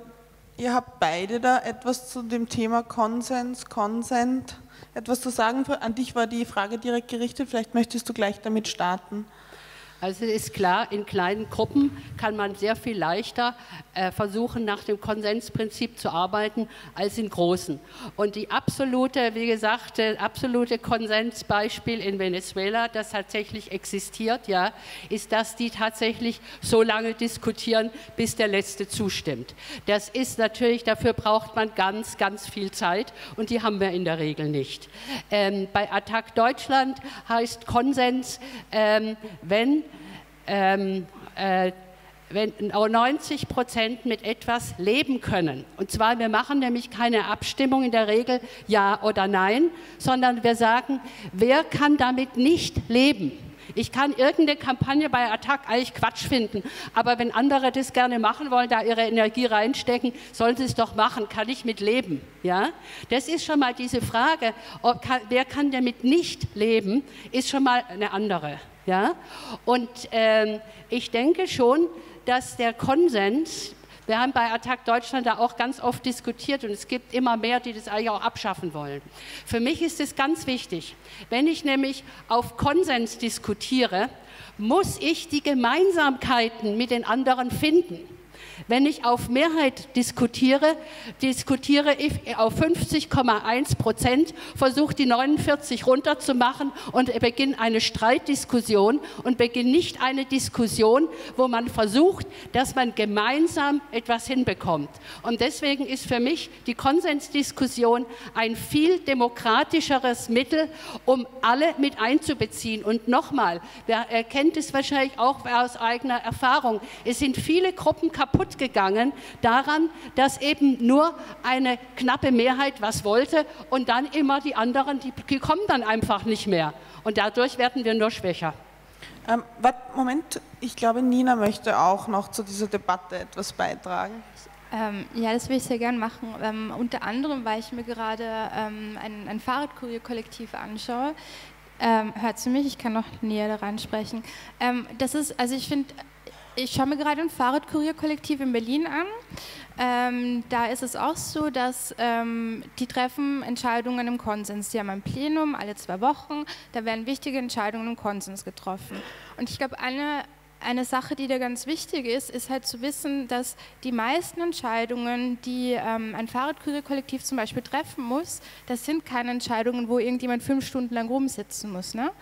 ihr habt beide da etwas zu dem Thema Konsens, Consent, etwas zu sagen. An dich war die Frage direkt gerichtet, vielleicht möchtest du gleich damit starten. Also ist klar, in kleinen Gruppen kann man sehr viel leichter äh, versuchen, nach dem Konsensprinzip zu arbeiten, als in großen. Und die absolute, wie gesagt, absolute Konsensbeispiel in Venezuela, das tatsächlich existiert, ja, ist, dass die tatsächlich so lange diskutieren, bis der Letzte zustimmt. Das ist natürlich, dafür braucht man ganz, ganz viel Zeit und die haben wir in der Regel nicht. Ähm, bei Attac Deutschland heißt Konsens, ähm, wenn ähm, äh, wenn 90 Prozent mit etwas leben können. Und zwar, wir machen nämlich keine Abstimmung in der Regel Ja oder Nein, sondern wir sagen, wer kann damit nicht leben? Ich kann irgendeine Kampagne bei Attac eigentlich Quatsch finden, aber wenn andere das gerne machen wollen, da ihre Energie reinstecken, sollen sie es doch machen. Kann ich mit leben? Ja? Das ist schon mal diese Frage, kann, wer kann damit nicht leben, ist schon mal eine andere. Ja? Und ähm, ich denke schon, dass der Konsens, wir haben bei Attac Deutschland da auch ganz oft diskutiert und es gibt immer mehr, die das eigentlich auch abschaffen wollen. Für mich ist es ganz wichtig, wenn ich nämlich auf Konsens diskutiere, muss ich die Gemeinsamkeiten mit den anderen finden. Wenn ich auf Mehrheit diskutiere, diskutiere ich auf 50,1 Prozent, versuche die 49 runterzumachen und beginne eine Streitdiskussion und beginne nicht eine Diskussion, wo man versucht, dass man gemeinsam etwas hinbekommt. Und deswegen ist für mich die Konsensdiskussion ein viel demokratischeres Mittel, um alle mit einzubeziehen. Und nochmal, wer erkennt es wahrscheinlich auch aus eigener Erfahrung, es sind viele Gruppen kaputt gegangen daran, dass eben nur eine knappe Mehrheit was wollte und dann immer die anderen, die, die kommen dann einfach nicht mehr. Und dadurch werden wir nur schwächer. Ähm, Moment, ich glaube, Nina möchte auch noch zu dieser Debatte etwas beitragen. Ähm, ja, das will ich sehr gern machen. Ähm, unter anderem, weil ich mir gerade ähm, ein, ein Fahrradkurierkollektiv anschaue. Ähm, hört sie mich? Ich kann noch näher daran sprechen. Ähm, das ist, also ich finde, ich schaue mir gerade ein Fahrradkurierkollektiv in Berlin an. Ähm, da ist es auch so, dass ähm, die treffen Entscheidungen im Konsens. Die haben ein Plenum alle zwei Wochen. Da werden wichtige Entscheidungen im Konsens getroffen. Und ich glaube, eine, eine Sache, die da ganz wichtig ist, ist halt zu wissen, dass die meisten Entscheidungen, die ähm, ein Fahrradkurierkollektiv zum Beispiel treffen muss, das sind keine Entscheidungen, wo irgendjemand fünf Stunden lang rumsitzen muss. Ne?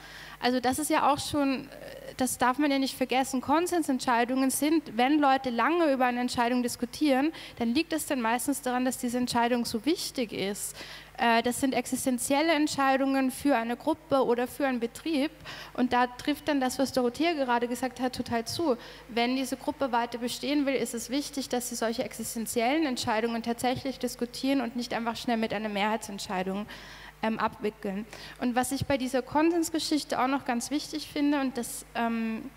Also das ist ja auch schon, das darf man ja nicht vergessen, Konsensentscheidungen sind, wenn Leute lange über eine Entscheidung diskutieren, dann liegt es dann meistens daran, dass diese Entscheidung so wichtig ist. Äh, das sind existenzielle Entscheidungen für eine Gruppe oder für einen Betrieb. Und da trifft dann das, was Dorothea gerade gesagt hat, total zu. Wenn diese Gruppe weiter bestehen will, ist es wichtig, dass sie solche existenziellen Entscheidungen tatsächlich diskutieren und nicht einfach schnell mit einer Mehrheitsentscheidung ähm, abwickeln. Und was ich bei dieser Konsensgeschichte auch noch ganz wichtig finde, und das ähm,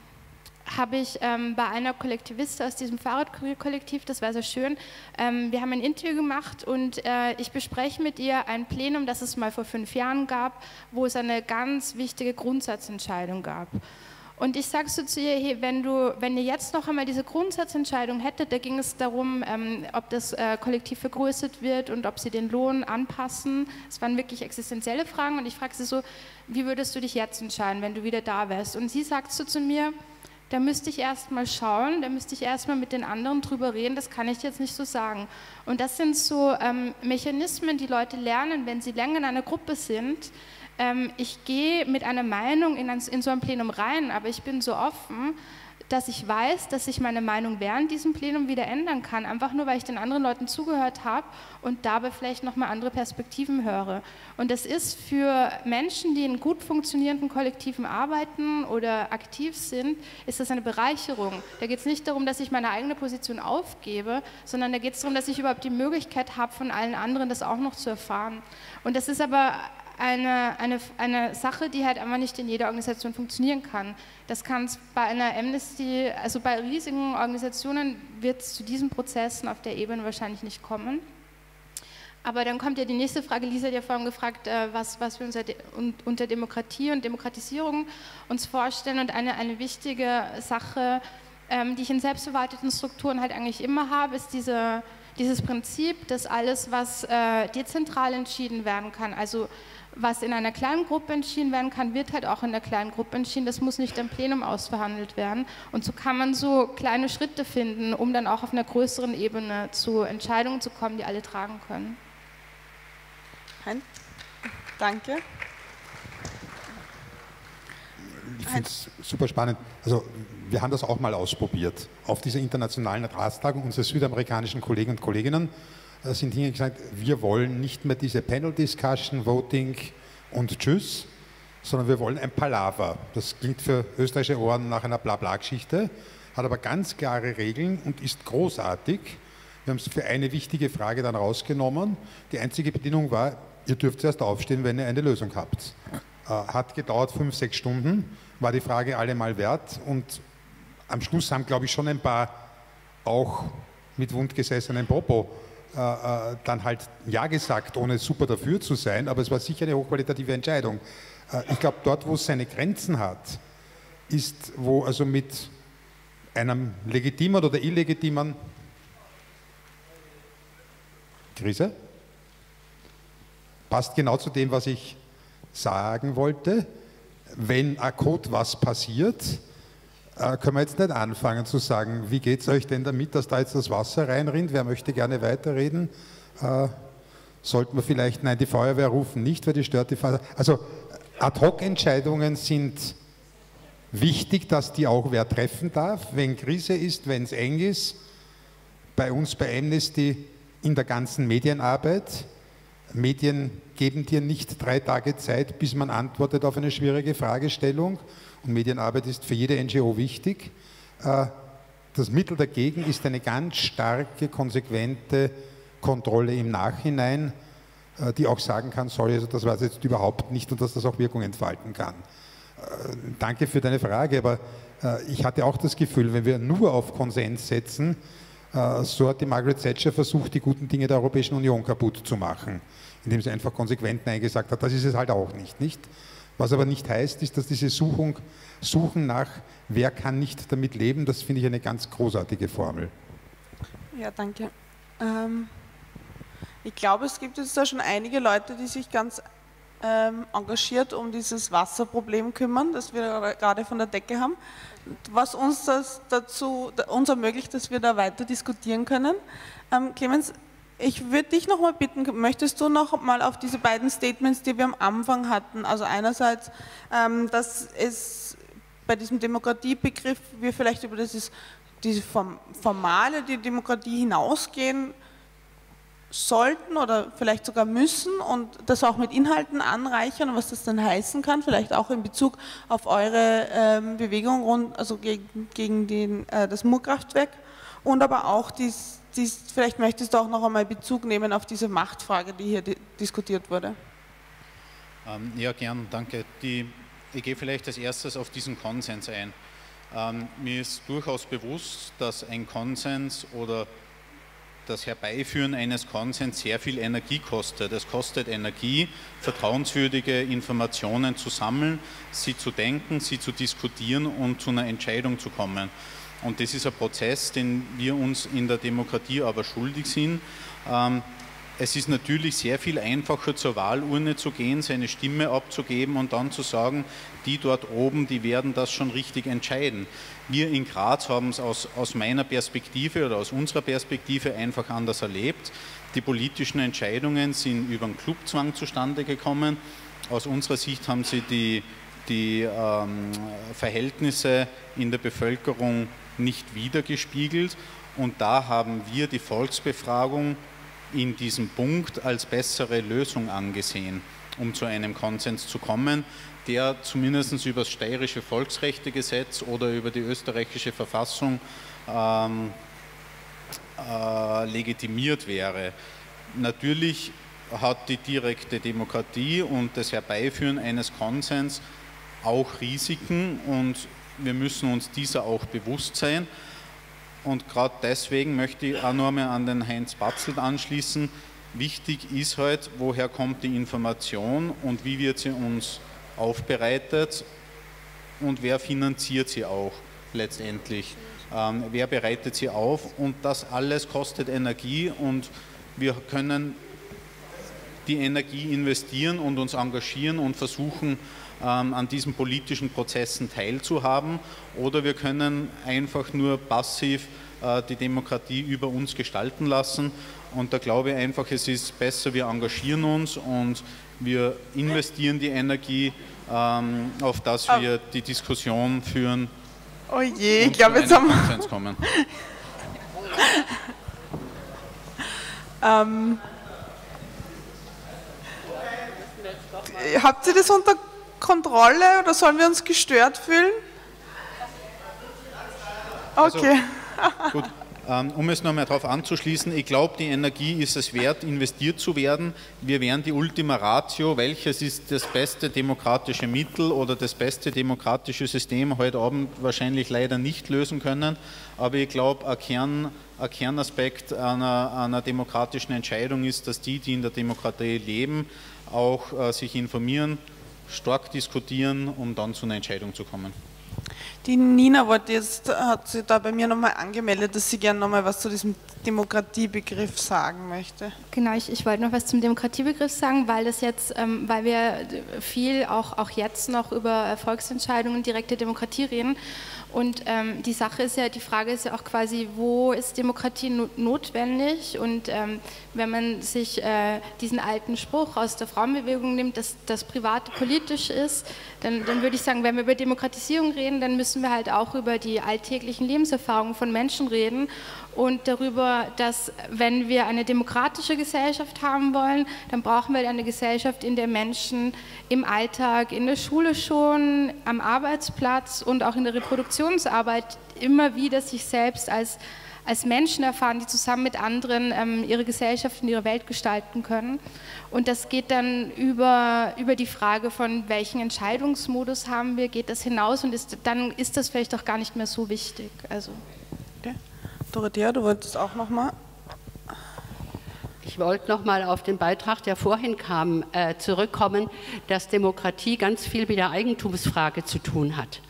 habe ich ähm, bei einer Kollektivistin aus diesem Fahrradkurierkollektiv, das war sehr schön, ähm, wir haben ein Interview gemacht und äh, ich bespreche mit ihr ein Plenum, das es mal vor fünf Jahren gab, wo es eine ganz wichtige Grundsatzentscheidung gab. Und ich sage so zu ihr, hey, wenn, du, wenn ihr jetzt noch einmal diese Grundsatzentscheidung hättet, da ging es darum, ähm, ob das äh, Kollektiv vergrößert wird und ob sie den Lohn anpassen. Es waren wirklich existenzielle Fragen und ich frage sie so, wie würdest du dich jetzt entscheiden, wenn du wieder da wärst? Und sie sagt so zu mir, da müsste ich erst mal schauen, da müsste ich erst mal mit den anderen drüber reden, das kann ich jetzt nicht so sagen. Und das sind so ähm, Mechanismen, die Leute lernen, wenn sie länger in einer Gruppe sind, ähm, ich gehe mit einer Meinung in, ein, in so ein Plenum rein, aber ich bin so offen, dass ich weiß, dass ich meine Meinung während diesem Plenum wieder ändern kann, einfach nur, weil ich den anderen Leuten zugehört habe und dabei vielleicht nochmal andere Perspektiven höre. Und das ist für Menschen, die in gut funktionierenden Kollektiven arbeiten oder aktiv sind, ist das eine Bereicherung. Da geht es nicht darum, dass ich meine eigene Position aufgebe, sondern da geht es darum, dass ich überhaupt die Möglichkeit habe, von allen anderen das auch noch zu erfahren. Und das ist aber eine, eine, eine Sache, die halt einfach nicht in jeder Organisation funktionieren kann. Das kann es bei einer Amnesty, also bei riesigen Organisationen wird es zu diesen Prozessen auf der Ebene wahrscheinlich nicht kommen. Aber dann kommt ja die nächste Frage. Lisa hat ja vorhin gefragt, äh, was, was wir uns unter Demokratie und Demokratisierung uns vorstellen. Und eine, eine wichtige Sache, ähm, die ich in selbstverwalteten Strukturen halt eigentlich immer habe, ist diese dieses Prinzip, dass alles, was äh, dezentral entschieden werden kann, also was in einer kleinen Gruppe entschieden werden kann, wird halt auch in der kleinen Gruppe entschieden. Das muss nicht im Plenum ausverhandelt werden. Und so kann man so kleine Schritte finden, um dann auch auf einer größeren Ebene zu Entscheidungen zu kommen, die alle tragen können. Hein? Danke. Ich finde es super spannend. Also wir haben das auch mal ausprobiert. Auf dieser internationalen Ratstagung unsere südamerikanischen Kollegen und Kolleginnen sind hingegangen gesagt, wir wollen nicht mehr diese Panel Discussion, Voting und Tschüss, sondern wir wollen ein Palaver. Das klingt für österreichische Ohren nach einer Blabla-Geschichte, hat aber ganz klare Regeln und ist großartig. Wir haben es für eine wichtige Frage dann rausgenommen. Die einzige Bedingung war, ihr dürft erst aufstehen, wenn ihr eine Lösung habt. Äh, hat gedauert fünf, sechs Stunden, war die Frage allemal wert und am Schluss haben, glaube ich, schon ein paar auch mit wundgesessenen Popo äh, äh, dann halt Ja gesagt, ohne super dafür zu sein, aber es war sicher eine hochqualitative Entscheidung. Äh, ich glaube, dort, wo es seine Grenzen hat, ist, wo also mit einem legitimen oder illegitimen Krise passt genau zu dem, was ich sagen wollte. Wenn akut was passiert, äh, können wir jetzt nicht anfangen zu sagen, wie geht es euch denn damit, dass da jetzt das Wasser reinrinnt? Wer möchte gerne weiterreden? Äh, sollten wir vielleicht, nein, die Feuerwehr rufen nicht, weil die stört die Feuerwehr. Also Ad-Hoc-Entscheidungen sind wichtig, dass die auch wer treffen darf, wenn Krise ist, wenn es eng ist. Bei uns bei Amnesty in der ganzen Medienarbeit. Medien geben dir nicht drei Tage Zeit, bis man antwortet auf eine schwierige Fragestellung. Und Medienarbeit ist für jede NGO wichtig. Äh, das Mittel dagegen ist eine ganz starke, konsequente Kontrolle im Nachhinein, äh, die auch sagen kann, sorry, also das war es jetzt überhaupt nicht und dass das auch Wirkung entfalten kann. Äh, danke für deine Frage, aber ich hatte auch das Gefühl, wenn wir nur auf Konsens setzen, so hat die Margaret Thatcher versucht, die guten Dinge der Europäischen Union kaputt zu machen, indem sie einfach konsequent Nein gesagt hat. Das ist es halt auch nicht, nicht? Was aber nicht heißt, ist, dass diese Suchung, Suchen nach, wer kann nicht damit leben, das finde ich eine ganz großartige Formel. Ja, danke. Ähm, ich glaube, es gibt jetzt da schon einige Leute, die sich ganz ähm, engagiert um dieses Wasserproblem kümmern, das wir gerade von der Decke haben, was uns das dazu uns ermöglicht, dass wir da weiter diskutieren können. Ähm, Clemens, ich würde dich noch mal bitten, möchtest du noch mal auf diese beiden Statements, die wir am Anfang hatten, also einerseits, ähm, dass es bei diesem Demokratiebegriff wir vielleicht über dieses, diese formale die Demokratie hinausgehen sollten oder vielleicht sogar müssen und das auch mit Inhalten anreichern, was das dann heißen kann, vielleicht auch in Bezug auf eure ähm, Bewegung rund, also gegen, gegen den, äh, das Murkraftwerk und aber auch dies, dies, vielleicht möchtest du auch noch einmal Bezug nehmen auf diese Machtfrage, die hier di diskutiert wurde. Ähm, ja, gern, danke. Die, ich gehe vielleicht als erstes auf diesen Konsens ein. Ähm, mir ist durchaus bewusst, dass ein Konsens oder das Herbeiführen eines Konsens sehr viel Energie kostet. Es kostet Energie, vertrauenswürdige Informationen zu sammeln, sie zu denken, sie zu diskutieren und zu einer Entscheidung zu kommen. Und das ist ein Prozess, den wir uns in der Demokratie aber schuldig sind. Ähm, es ist natürlich sehr viel einfacher zur Wahlurne zu gehen, seine Stimme abzugeben und dann zu sagen, die dort oben, die werden das schon richtig entscheiden. Wir in Graz haben es aus, aus meiner Perspektive oder aus unserer Perspektive einfach anders erlebt. Die politischen Entscheidungen sind über den Clubzwang zustande gekommen. Aus unserer Sicht haben sie die, die ähm, Verhältnisse in der Bevölkerung nicht wiedergespiegelt. Und da haben wir die Volksbefragung in diesem Punkt als bessere Lösung angesehen, um zu einem Konsens zu kommen, der zumindest über das steirische Volksrechtegesetz oder über die österreichische Verfassung ähm, äh, legitimiert wäre. Natürlich hat die direkte Demokratie und das Herbeiführen eines Konsens auch Risiken und wir müssen uns dieser auch bewusst sein. Und gerade deswegen möchte ich auch noch einmal an den Heinz Batzelt anschließen. Wichtig ist halt, woher kommt die Information und wie wird sie uns aufbereitet und wer finanziert sie auch. letztendlich? Ähm, wer bereitet sie auf? Und das alles kostet Energie und wir können die Energie investieren und uns engagieren und versuchen, an diesen politischen Prozessen teilzuhaben. Oder wir können einfach nur passiv äh, die Demokratie über uns gestalten lassen. Und da glaube ich einfach, es ist besser, wir engagieren uns und wir investieren die Energie, ähm, auf dass wir die Diskussion führen. Oh je, ich glaube, jetzt haben wir. Kommen. ähm, habt ihr das unter Kontrolle oder sollen wir uns gestört fühlen? Also, okay. Also, gut. Ähm, um es nochmal darauf anzuschließen, ich glaube, die Energie ist es wert, investiert zu werden. Wir werden die Ultima Ratio, welches ist das beste demokratische Mittel oder das beste demokratische System, heute Abend wahrscheinlich leider nicht lösen können. Aber ich glaube, ein, Kern, ein Kernaspekt einer, einer, demokratischen Entscheidung ist, dass die, die in der Demokratie leben, auch äh, sich informieren, stark diskutieren, um dann zu einer Entscheidung zu kommen. Die Nina wollte jetzt, hat sich da bei mir nochmal angemeldet, dass sie gerne nochmal was zu diesem Demokratiebegriff sagen möchte. Genau, ich, ich wollte noch was zum Demokratiebegriff sagen, weil das jetzt, ähm, weil wir viel auch, auch jetzt noch über Volksentscheidungen, direkte Demokratie reden. Und ähm, die Sache ist ja, die Frage ist ja auch quasi, wo ist Demokratie notwendig? Und ähm, wenn man sich äh, diesen alten Spruch aus der Frauenbewegung nimmt, dass das Private politisch ist, dann, dann würde ich sagen, wenn wir über Demokratisierung reden, dann müssen wir halt auch über die alltäglichen Lebenserfahrungen von Menschen reden und darüber, dass wenn wir eine demokratische Gesellschaft haben wollen, dann brauchen wir eine Gesellschaft, in der Menschen im Alltag, in der Schule schon, am Arbeitsplatz und auch in der Reproduktionsarbeit immer wieder sich selbst als, als Menschen erfahren, die zusammen mit anderen ähm, ihre Gesellschaft und ihre Welt gestalten können. Und das geht dann über, über die Frage von, welchen Entscheidungsmodus haben wir, geht das hinaus und ist, dann ist das vielleicht auch gar nicht mehr so wichtig. Also. Dorothea, du wolltest auch noch mal. Ich wollte noch mal auf den Beitrag, der vorhin kam, äh, zurückkommen, dass Demokratie ganz viel mit der Eigentumsfrage zu tun hat.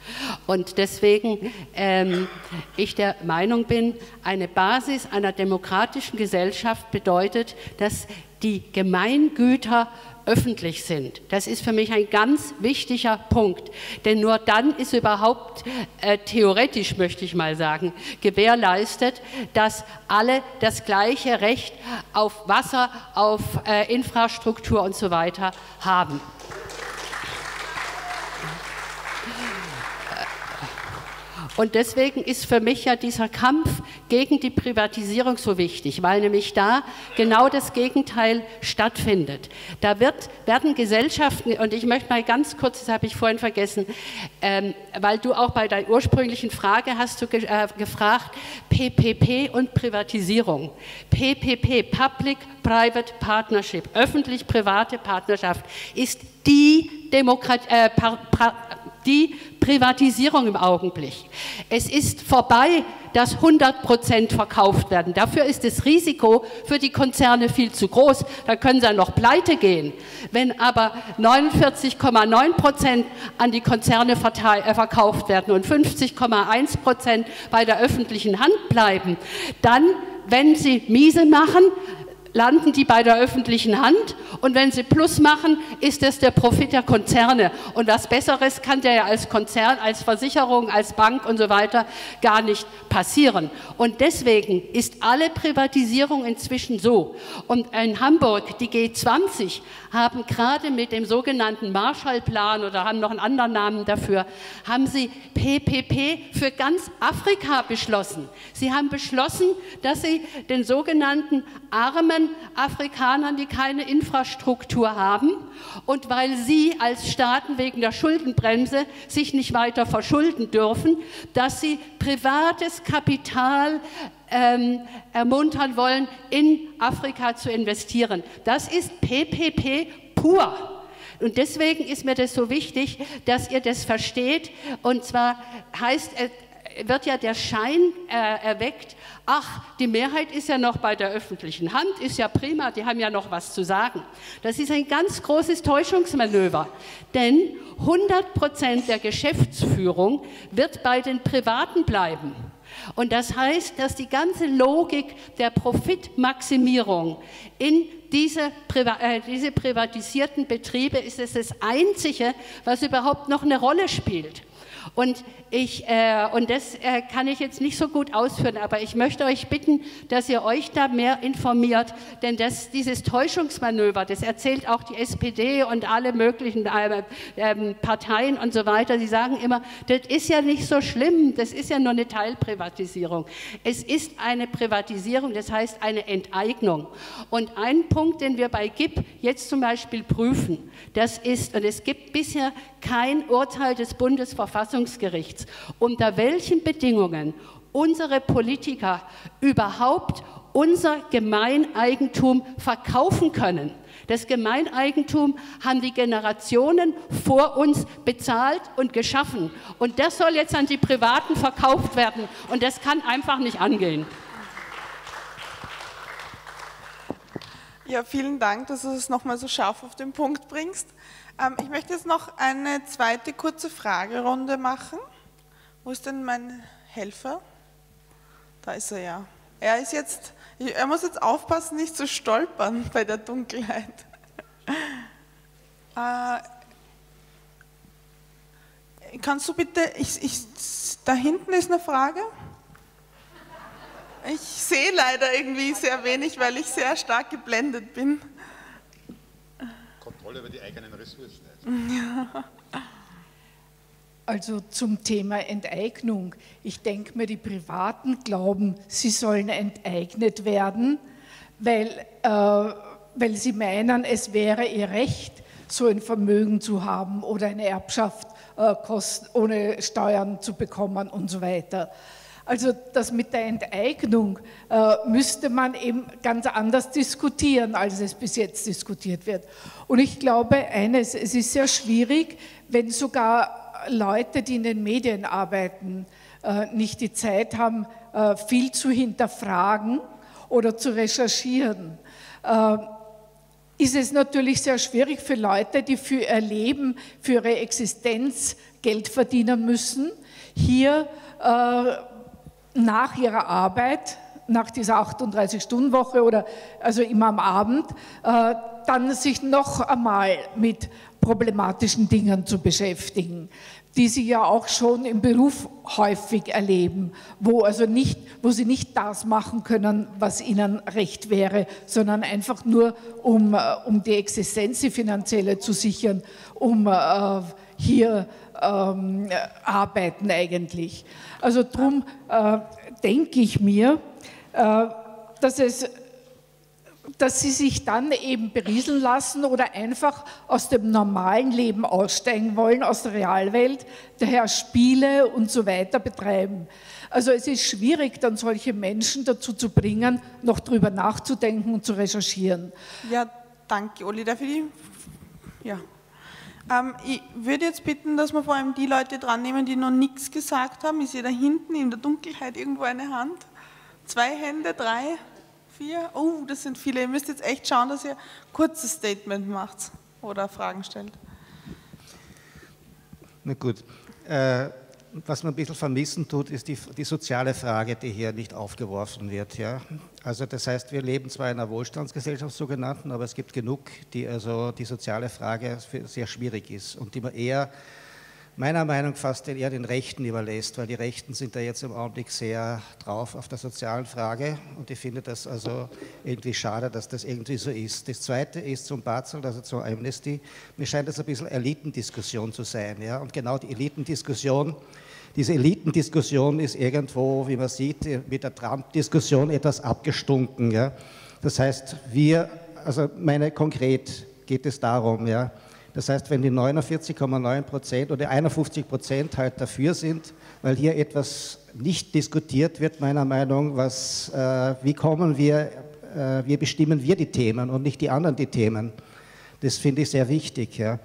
Und deswegen ähm, ich der Meinung bin, eine Basis einer demokratischen Gesellschaft bedeutet, dass die Gemeingüter öffentlich sind. Das ist für mich ein ganz wichtiger Punkt, denn nur dann ist überhaupt äh, theoretisch, möchte ich mal sagen, gewährleistet, dass alle das gleiche Recht auf Wasser, auf äh, Infrastruktur und so weiter haben. Und deswegen ist für mich ja dieser Kampf gegen die Privatisierung so wichtig, weil nämlich da genau das Gegenteil stattfindet. Da wird, werden Gesellschaften, und ich möchte mal ganz kurz, das habe ich vorhin vergessen, ähm, weil du auch bei deiner ursprünglichen Frage hast du ge äh, gefragt, PPP und Privatisierung. PPP, Public-Private Partnership, öffentlich-private Partnerschaft, ist die, Demokrat äh, die Privatisierung im Augenblick. Es ist vorbei, dass 100 Prozent verkauft werden. Dafür ist das Risiko für die Konzerne viel zu groß. Da können sie noch pleite gehen. Wenn aber 49,9 Prozent an die Konzerne äh, verkauft werden und 50,1 Prozent bei der öffentlichen Hand bleiben, dann wenn Sie miese machen, landen die bei der öffentlichen Hand und wenn sie Plus machen, ist es der Profit der Konzerne. Und was Besseres kann der ja als Konzern, als Versicherung, als Bank und so weiter gar nicht passieren. Und deswegen ist alle Privatisierung inzwischen so. Und in Hamburg, die G20, haben gerade mit dem sogenannten Marshallplan oder haben noch einen anderen Namen dafür, haben sie PPP für ganz Afrika beschlossen. Sie haben beschlossen, dass sie den sogenannten armen Afrikanern, die keine Infrastruktur haben und weil sie als Staaten wegen der Schuldenbremse sich nicht weiter verschulden dürfen, dass sie privates Kapital ähm, ermuntern wollen, in Afrika zu investieren. Das ist PPP pur. Und deswegen ist mir das so wichtig, dass ihr das versteht. Und zwar heißt es, wird ja der Schein äh, erweckt, ach, die Mehrheit ist ja noch bei der öffentlichen Hand, ist ja prima, die haben ja noch was zu sagen. Das ist ein ganz großes Täuschungsmanöver, denn 100 Prozent der Geschäftsführung wird bei den Privaten bleiben. Und das heißt, dass die ganze Logik der Profitmaximierung in diese, äh, diese privatisierten Betriebe ist es das Einzige, was überhaupt noch eine Rolle spielt. Und, ich, äh, und das äh, kann ich jetzt nicht so gut ausführen, aber ich möchte euch bitten, dass ihr euch da mehr informiert, denn das, dieses Täuschungsmanöver, das erzählt auch die SPD und alle möglichen äh, ähm, Parteien und so weiter, die sagen immer, das ist ja nicht so schlimm, das ist ja nur eine Teilprivatisierung. Es ist eine Privatisierung, das heißt eine Enteignung. Und ein Punkt, den wir bei GIP jetzt zum Beispiel prüfen, das ist, und es gibt bisher kein Urteil des Bundesverfassungsgerichts, unter welchen Bedingungen unsere Politiker überhaupt unser Gemeineigentum verkaufen können. Das Gemeineigentum haben die Generationen vor uns bezahlt und geschaffen. Und das soll jetzt an die Privaten verkauft werden. Und das kann einfach nicht angehen. Ja, vielen Dank, dass du es nochmal so scharf auf den Punkt bringst. Ähm, ich möchte jetzt noch eine zweite kurze Fragerunde machen. Wo ist denn mein Helfer? Da ist er ja. Er ist jetzt, er muss jetzt aufpassen, nicht zu stolpern bei der Dunkelheit. Äh, kannst du bitte, ich, ich, da hinten ist eine Frage. Ich sehe leider irgendwie sehr wenig, weil ich sehr stark geblendet bin. Kontrolle über die eigenen Ressourcen. Ja. Also zum Thema Enteignung. Ich denke mir, die Privaten glauben, sie sollen enteignet werden, weil, äh, weil sie meinen, es wäre ihr Recht, so ein Vermögen zu haben oder eine Erbschaft äh, ohne Steuern zu bekommen und so weiter. Also das mit der Enteignung äh, müsste man eben ganz anders diskutieren, als es bis jetzt diskutiert wird. Und ich glaube eines, es ist sehr schwierig, wenn sogar Leute, die in den Medien arbeiten, äh, nicht die Zeit haben, äh, viel zu hinterfragen oder zu recherchieren. Äh, ist es natürlich sehr schwierig für Leute, die für ihr Leben, für ihre Existenz Geld verdienen müssen, hier nach ihrer Arbeit, nach dieser 38-Stunden-Woche oder also immer am Abend, äh, dann sich noch einmal mit problematischen Dingen zu beschäftigen, die sie ja auch schon im Beruf häufig erleben, wo, also nicht, wo sie nicht das machen können, was ihnen recht wäre, sondern einfach nur, um, äh, um die Existenz, die finanzielle zu sichern, um äh, hier ähm, arbeiten eigentlich. Also darum äh, denke ich mir, äh, dass, es, dass sie sich dann eben berieseln lassen oder einfach aus dem normalen Leben aussteigen wollen, aus der Realwelt, daher Spiele und so weiter betreiben. Also es ist schwierig, dann solche Menschen dazu zu bringen, noch darüber nachzudenken und zu recherchieren. Ja, danke, Oli. Darf ich die? Ja. Ähm, ich würde jetzt bitten, dass wir vor allem die Leute dran nehmen, die noch nichts gesagt haben. Ich sehe da hinten in der Dunkelheit irgendwo eine Hand. Zwei Hände, drei, vier. Oh, das sind viele. Ihr müsst jetzt echt schauen, dass ihr ein kurzes Statement macht oder Fragen stellt. Na gut. Äh, was man ein bisschen vermissen tut, ist die, die, soziale Frage, die hier nicht aufgeworfen wird. Ja? Also das heißt, wir leben zwar in einer Wohlstandsgesellschaft sogenannten, aber es gibt genug, die also die soziale Frage sehr schwierig ist und die man eher meiner Meinung nach fast eher den Rechten überlässt, weil die Rechten sind da jetzt im Augenblick sehr drauf auf der sozialen Frage und ich finde das also irgendwie schade, dass das irgendwie so ist. Das Zweite ist zum Basel, also zur Amnesty, mir scheint das ein bisschen Elitendiskussion zu sein. Ja? Und genau die Elitendiskussion, diese Elitendiskussion ist irgendwo, wie man sieht, mit der Trump-Diskussion etwas abgestunken. Ja? Das heißt, wir, also meine konkret geht es darum, ja, das heißt, wenn die 49,9 Prozent oder 51 Prozent halt dafür sind, weil hier etwas nicht diskutiert wird, meiner Meinung was, äh, wie kommen wir, äh, wie bestimmen wir die Themen und nicht die anderen die Themen. Das finde ich sehr wichtig. Ja.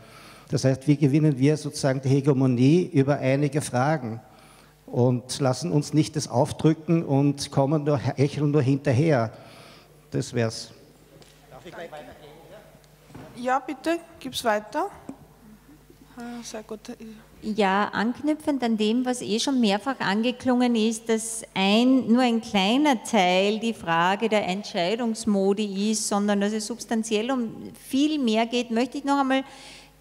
Das heißt, wie gewinnen wir sozusagen die Hegemonie über einige Fragen? und lassen uns nicht das aufdrücken und kommen nur, hecheln nur hinterher. Das wär's. Darf ich gleich weitergehen? Ja, bitte, gib's weiter. Ah, sehr gut. Ja, anknüpfend an dem, was eh schon mehrfach angeklungen ist, dass ein, nur ein kleiner Teil die Frage der Entscheidungsmodi ist, sondern dass es substanziell um viel mehr geht, möchte ich noch einmal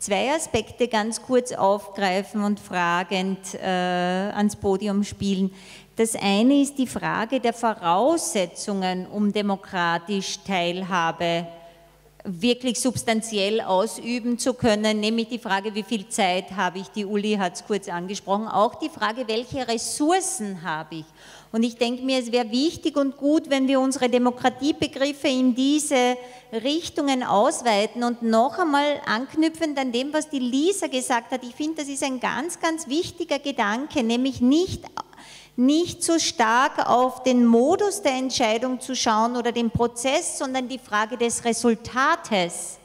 zwei Aspekte ganz kurz aufgreifen und fragend äh, ans Podium spielen. Das eine ist die Frage der Voraussetzungen, um demokratisch Teilhabe wirklich substanziell ausüben zu können, nämlich die Frage, wie viel Zeit habe ich, die Uli hat es kurz angesprochen, auch die Frage, welche Ressourcen habe ich. Und ich denke mir, es wäre wichtig und gut, wenn wir unsere Demokratiebegriffe in diese Richtungen ausweiten und noch einmal anknüpfend an dem, was die Lisa gesagt hat. Ich finde, das ist ein ganz, ganz wichtiger Gedanke, nämlich nicht nicht so stark auf den Modus der Entscheidung zu schauen oder den Prozess, sondern die Frage des Resultates.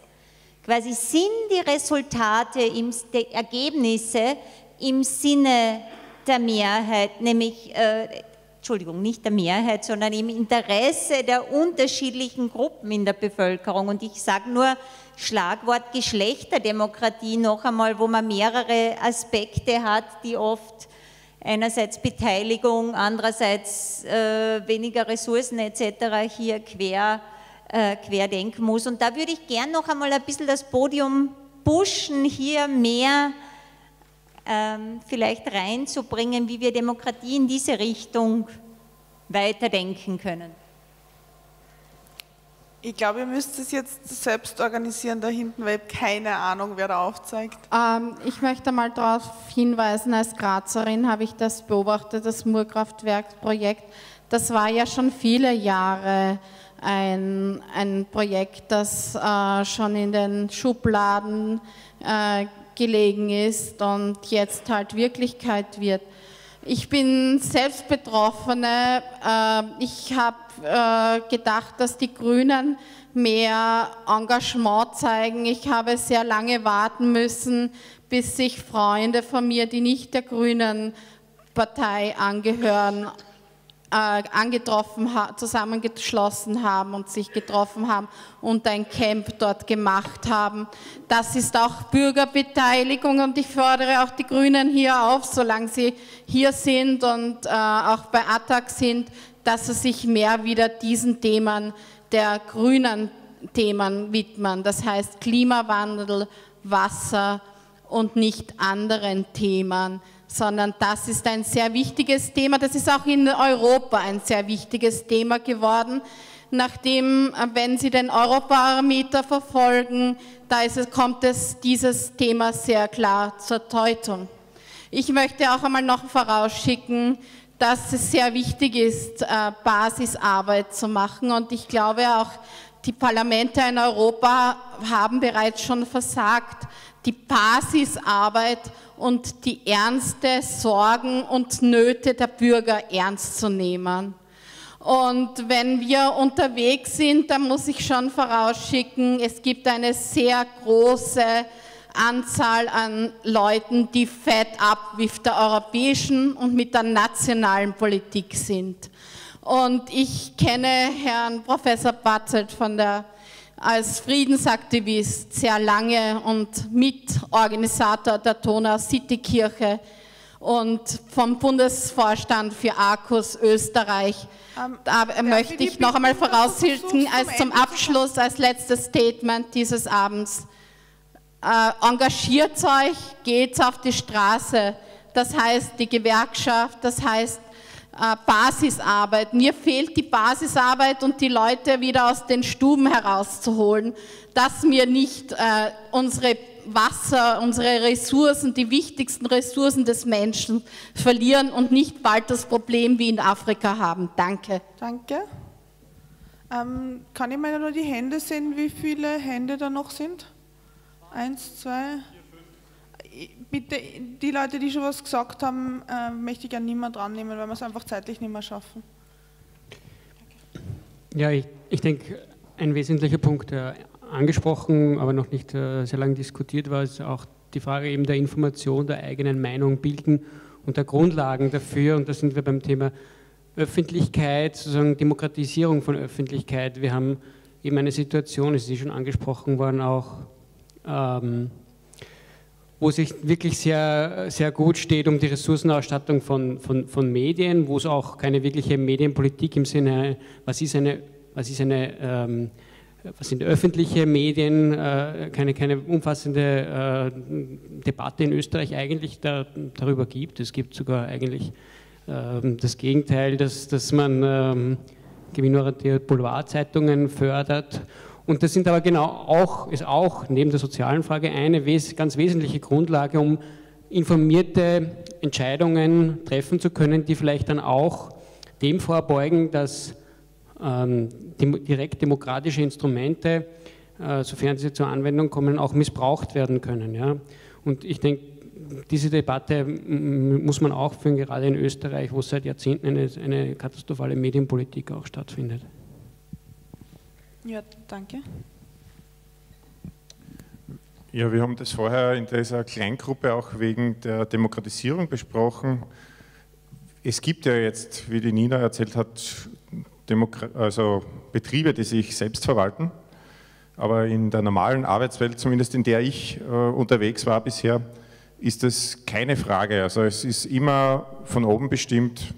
Quasi sind die Resultate, die Ergebnisse im Sinne der Mehrheit, nämlich, äh, Entschuldigung, nicht der Mehrheit, sondern im Interesse der unterschiedlichen Gruppen in der Bevölkerung. Und ich sage nur Schlagwort Geschlechterdemokratie noch einmal, wo man mehrere Aspekte hat, die oft einerseits Beteiligung, andererseits äh, weniger Ressourcen etc. hier quer, äh, querdenken muss. Und da würde ich gern noch einmal ein bisschen das Podium pushen, hier mehr ähm, vielleicht reinzubringen, wie wir Demokratie in diese Richtung weiterdenken können. Ich glaube, ihr müsst es jetzt selbst organisieren da hinten, weil ich keine Ahnung, wer da aufzeigt. Ähm, ich möchte mal darauf hinweisen, als Grazerin habe ich das beobachtet, das Murkraftwerkprojekt. Das war ja schon viele Jahre ein, ein Projekt, das äh, schon in den Schubladen äh, gelegen ist und jetzt halt Wirklichkeit wird. Ich bin selbst Betroffene. Äh, ich habe äh, gedacht, dass die Grünen mehr Engagement zeigen. Ich habe sehr lange warten müssen, bis sich Freunde von mir, die nicht der Grünen Partei angehören, angetroffen, zusammengeschlossen haben und sich getroffen haben und ein Camp dort gemacht haben. Das ist auch Bürgerbeteiligung und ich fordere auch die Grünen hier auf, solange sie hier sind und äh, auch bei ATTAC sind, dass sie sich mehr wieder diesen Themen der grünen Themen widmen. Das heißt Klimawandel, Wasser und nicht anderen Themen sondern das ist ein sehr wichtiges Thema. Das ist auch in Europa ein sehr wichtiges Thema geworden, nachdem, äh, wenn Sie den Europarameter verfolgen, da es, kommt es dieses Thema sehr klar zur Deutung. Ich möchte auch einmal noch vorausschicken, dass es sehr wichtig ist, äh, Basisarbeit zu machen und ich glaube auch, die Parlamente in Europa haben bereits schon versagt, die Basisarbeit und die ernste Sorgen und Nöte der Bürger ernst zu nehmen. Und wenn wir unterwegs sind, dann muss ich schon vorausschicken, es gibt eine sehr große Anzahl an Leuten, die fed up mit der europäischen und mit der nationalen Politik sind. Und ich kenne Herrn Professor Batzelt von der als Friedensaktivist sehr lange und Mitorganisator der Donau City Kirche und vom Bundesvorstand für ARCUS Österreich. Ähm, da möchte ich noch einmal vorausschicken, als zum Abschluss, als letztes Statement dieses Abends. Äh, engagiert euch, geht auf die Straße. Das heißt die Gewerkschaft, das heißt Basisarbeit. Mir fehlt die Basisarbeit und die Leute wieder aus den Stuben herauszuholen, dass wir nicht äh, unsere Wasser, unsere Ressourcen, die wichtigsten Ressourcen des Menschen verlieren und nicht bald das Problem wie in Afrika haben. Danke. Danke. Ähm, kann ich mal nur die Hände sehen, wie viele Hände da noch sind? Eins, zwei bitte, die Leute, die schon was gesagt haben, äh, möchte ich nicht mehr dran nehmen, weil wir es einfach zeitlich nicht mehr schaffen. Ja, ich, ich denke, ein wesentlicher Punkt, der angesprochen, aber noch nicht äh, sehr lange diskutiert war, ist auch die Frage eben der Information, der eigenen Meinung bilden und der Grundlagen dafür. Und da sind wir beim Thema Öffentlichkeit, sozusagen Demokratisierung von Öffentlichkeit. Wir haben eben eine Situation, es ist schon angesprochen worden, auch ähm, wo sich wirklich sehr, sehr gut steht um die Ressourcenausstattung von, von, von Medien, wo es auch keine wirkliche Medienpolitik im Sinne, was ist eine, was ist eine ähm, was sind öffentliche Medien, äh, keine, keine umfassende äh, Debatte in Österreich eigentlich da, darüber gibt. Es gibt sogar eigentlich äh, das Gegenteil, dass, dass man ähm, gewinnorientierte Boulevardzeitungen fördert und das sind aber genau auch, ist auch neben der sozialen Frage eine ganz wesentliche Grundlage, um informierte Entscheidungen treffen zu können, die vielleicht dann auch dem vorbeugen, dass ähm, direkt demokratische Instrumente, äh, sofern sie zur Anwendung kommen, auch missbraucht werden können. Ja? Und ich denke, diese Debatte muss man auch führen, gerade in Österreich, wo seit Jahrzehnten eine, eine katastrophale Medienpolitik auch stattfindet. Ja, danke. Ja, wir haben das vorher in dieser Kleingruppe auch wegen der Demokratisierung besprochen. Es gibt ja jetzt, wie die Nina erzählt hat, Demokra also Betriebe, die sich selbst verwalten. Aber in der normalen Arbeitswelt, zumindest in der ich äh, unterwegs war bisher, ist das keine Frage. Also es ist immer von oben bestimmt,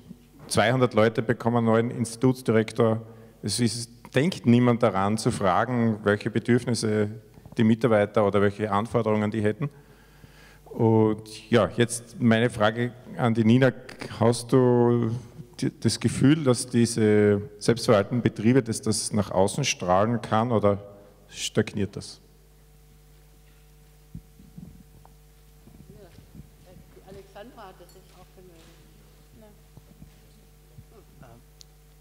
200 Leute bekommen einen neuen Institutsdirektor. Es ist denkt niemand daran zu fragen, welche Bedürfnisse die Mitarbeiter oder welche Anforderungen die hätten. Und ja, jetzt meine Frage an die Nina, hast du das Gefühl, dass diese selbstverwalteten Betriebe, dass das nach außen strahlen kann oder stagniert das?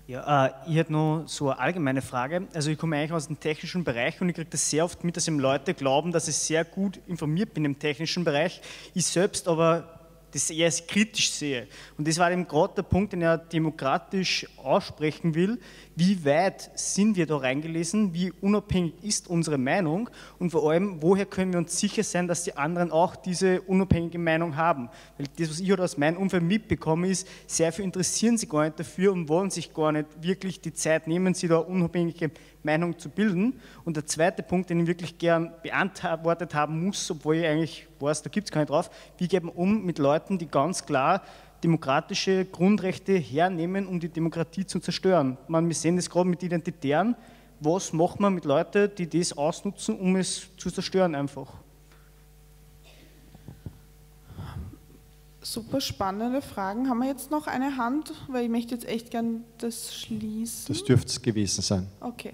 Ja, äh, ich hätte noch so eine allgemeine Frage. Also ich komme eigentlich aus dem technischen Bereich und ich kriege das sehr oft mit, dass eben Leute glauben, dass ich sehr gut informiert bin im technischen Bereich. Ich selbst aber das eher kritisch sehe. Und das war eben gerade der Punkt, den er demokratisch aussprechen will. Wie weit sind wir da reingelesen? Wie unabhängig ist unsere Meinung? Und vor allem, woher können wir uns sicher sein, dass die anderen auch diese unabhängige Meinung haben? Weil das, was ich halt aus meinem Umfeld mitbekomme, ist, sehr viel interessieren sich gar nicht dafür und wollen sich gar nicht wirklich die Zeit nehmen, sie da unabhängige Meinung zu bilden. Und der zweite Punkt, den ich wirklich gern beantwortet haben muss, obwohl ich eigentlich weiß, da gibt es nicht drauf, wie geht man um mit Leuten, die ganz klar demokratische Grundrechte hernehmen, um die Demokratie zu zerstören. Man, wir sehen das gerade mit Identitären. Was macht man mit Leuten, die das ausnutzen, um es zu zerstören einfach? Super spannende Fragen. Haben wir jetzt noch eine Hand? Weil ich möchte jetzt echt gern das schließen. Das dürfte es gewesen sein. Okay.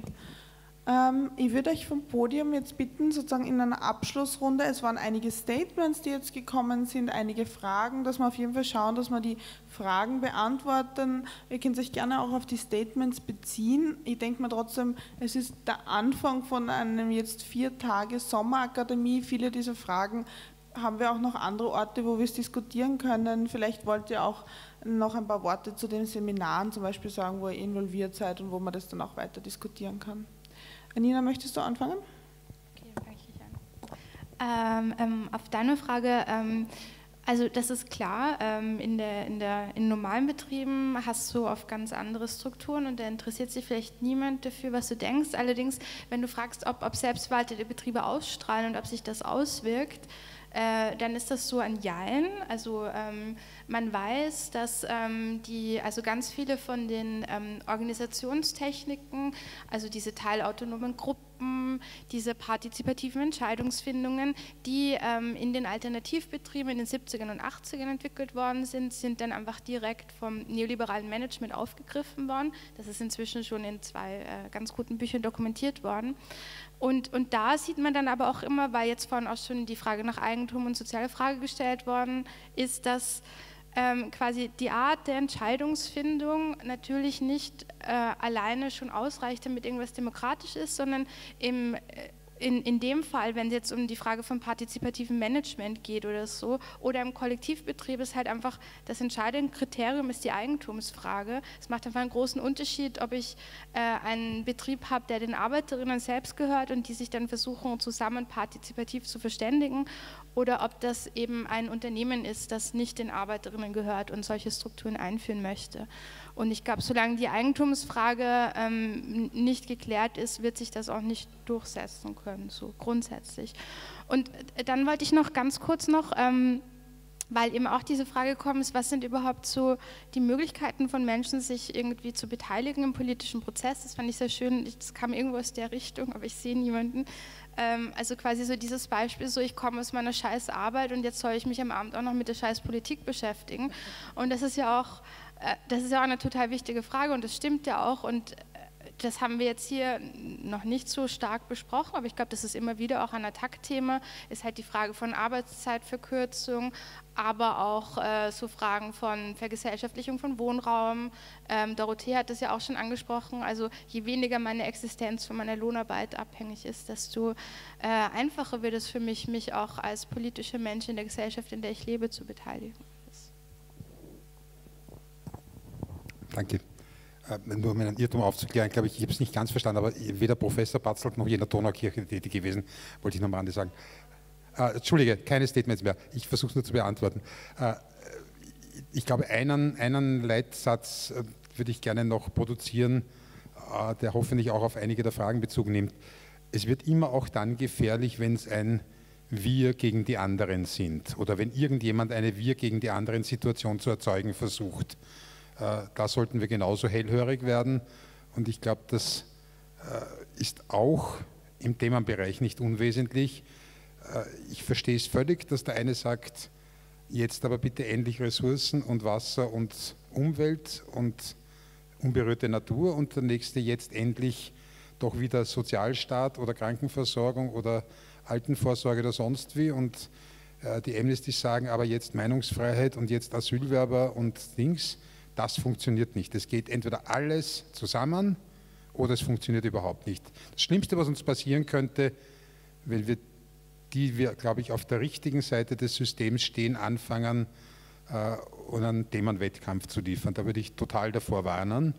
Ähm, ich würde euch vom Podium jetzt bitten, sozusagen in einer Abschlussrunde, es waren einige Statements, die jetzt gekommen sind, einige Fragen, dass wir auf jeden Fall schauen, dass wir die Fragen beantworten. Ihr könnt euch gerne auch auf die Statements beziehen. Ich denke mir trotzdem, es ist der Anfang von einem jetzt vier Tage Sommerakademie. Viele dieser Fragen haben wir auch noch andere Orte, wo wir es diskutieren können. Vielleicht wollt ihr auch noch ein paar Worte zu den Seminaren zum Beispiel sagen, wo ihr involviert seid und wo man das dann auch weiter diskutieren kann. Nina, möchtest du anfangen? Okay, dann fange ich an. Ähm, ähm, auf deine Frage, ähm, also das ist klar, ähm, in, der, in, der, in normalen Betrieben hast du oft ganz andere Strukturen und da interessiert sich vielleicht niemand dafür, was du denkst. Allerdings, wenn du fragst, ob, ob selbstverwaltete Betriebe ausstrahlen und ob sich das auswirkt, äh, dann ist das so ein Jein. Also ähm, man weiß, dass ähm, die, also ganz viele von den ähm, Organisationstechniken, also diese teilautonomen Gruppen, diese partizipativen Entscheidungsfindungen, die ähm, in den Alternativbetrieben in den 70ern und 80ern entwickelt worden sind, sind dann einfach direkt vom neoliberalen Management aufgegriffen worden. Das ist inzwischen schon in zwei äh, ganz guten Büchern dokumentiert worden. Und, und da sieht man dann aber auch immer, weil jetzt vorhin auch schon die Frage nach Eigentum und soziale Frage gestellt worden ist, dass ähm, quasi die Art der Entscheidungsfindung natürlich nicht äh, alleine schon ausreicht, damit irgendwas demokratisch ist, sondern im, äh, in, in dem Fall, wenn es jetzt um die Frage von partizipativem Management geht oder so, oder im Kollektivbetrieb ist halt einfach das entscheidende Kriterium ist die Eigentumsfrage. Es macht einfach einen großen Unterschied, ob ich äh, einen Betrieb habe, der den Arbeiterinnen selbst gehört und die sich dann versuchen, zusammen partizipativ zu verständigen, oder ob das eben ein Unternehmen ist, das nicht den Arbeiterinnen gehört und solche Strukturen einführen möchte. Und ich glaube, solange die Eigentumsfrage ähm, nicht geklärt ist, wird sich das auch nicht durchsetzen können, so grundsätzlich. Und äh, dann wollte ich noch ganz kurz noch, ähm, weil eben auch diese Frage gekommen ist, was sind überhaupt so die Möglichkeiten von Menschen, sich irgendwie zu beteiligen im politischen Prozess. Das fand ich sehr schön. Das kam irgendwo aus der Richtung, aber ich sehe niemanden. Ähm, also quasi so dieses Beispiel, so ich komme aus meiner scheiß Arbeit und jetzt soll ich mich am Abend auch noch mit der scheiß Politik beschäftigen. Und das ist ja auch das ist ja auch eine total wichtige Frage und das stimmt ja auch und äh, das haben wir jetzt hier noch nicht so stark besprochen, aber ich glaube, das ist immer wieder auch ein Attackthema, ist halt die Frage von Arbeitszeitverkürzung, aber auch äh, so Fragen von Vergesellschaftlichung von Wohnraum. Ähm, Dorothee hat das ja auch schon angesprochen, also je weniger meine Existenz von meiner Lohnarbeit abhängig ist, desto äh, einfacher wird es für mich, mich auch als politischer Mensch in der Gesellschaft, in der ich lebe, zu beteiligen. Danke. Äh, nur um einen Irrtum aufzuklären, glaube ich, ich habe es nicht ganz verstanden, aber weder Professor Batzelt noch jener Donaukirche tätig gewesen, wollte ich noch am Rande sagen. Äh, Entschuldige, keine Statements mehr. Ich versuche es nur zu beantworten. Äh, ich glaube, einen, einen Leitsatz äh, würde ich gerne noch produzieren, äh, der hoffentlich auch auf einige der Fragen Bezug nimmt. Es wird immer auch dann gefährlich, wenn es ein Wir gegen die anderen sind oder wenn irgendjemand eine Wir gegen die anderen Situation zu erzeugen versucht. Äh, da sollten wir genauso hellhörig werden. Und ich glaube, das äh, ist auch im Themenbereich nicht unwesentlich. Äh, ich verstehe es völlig, dass der eine sagt, jetzt aber bitte endlich Ressourcen und Wasser und Umwelt und unberührte Natur und der nächste jetzt endlich doch wieder Sozialstaat oder Krankenversorgung oder Altenvorsorge oder sonst wie und die Amnesty sagen aber jetzt Meinungsfreiheit und jetzt Asylwerber und Dings. Das funktioniert nicht. Es geht entweder alles zusammen oder es funktioniert überhaupt nicht. Das Schlimmste, was uns passieren könnte, wenn wir, die wir, glaube ich, auf der richtigen Seite des Systems stehen, anfangen, äh, und einen Themenwettkampf zu liefern. Da würde ich total davor warnen.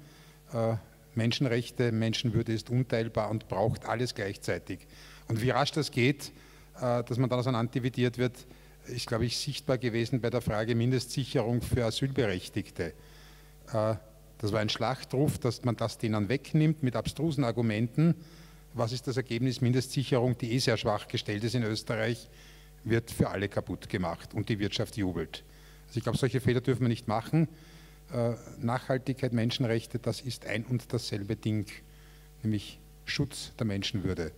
Äh, Menschenrechte, Menschenwürde ist unteilbar und braucht alles gleichzeitig. Und wie rasch das geht, äh, dass man dann auseinanderdividiert wird, ist, glaube ich, sichtbar gewesen bei der Frage Mindestsicherung für Asylberechtigte. Äh, das war ein Schlachtruf, dass man das denen wegnimmt mit abstrusen Argumenten. Was ist das Ergebnis? Mindestsicherung, die eh sehr schwach gestellt ist in Österreich, wird für alle kaputt gemacht und die Wirtschaft jubelt. Also ich glaube, solche Fehler dürfen wir nicht machen. Äh, Nachhaltigkeit, Menschenrechte, das ist ein und dasselbe Ding, nämlich Schutz der Menschenwürde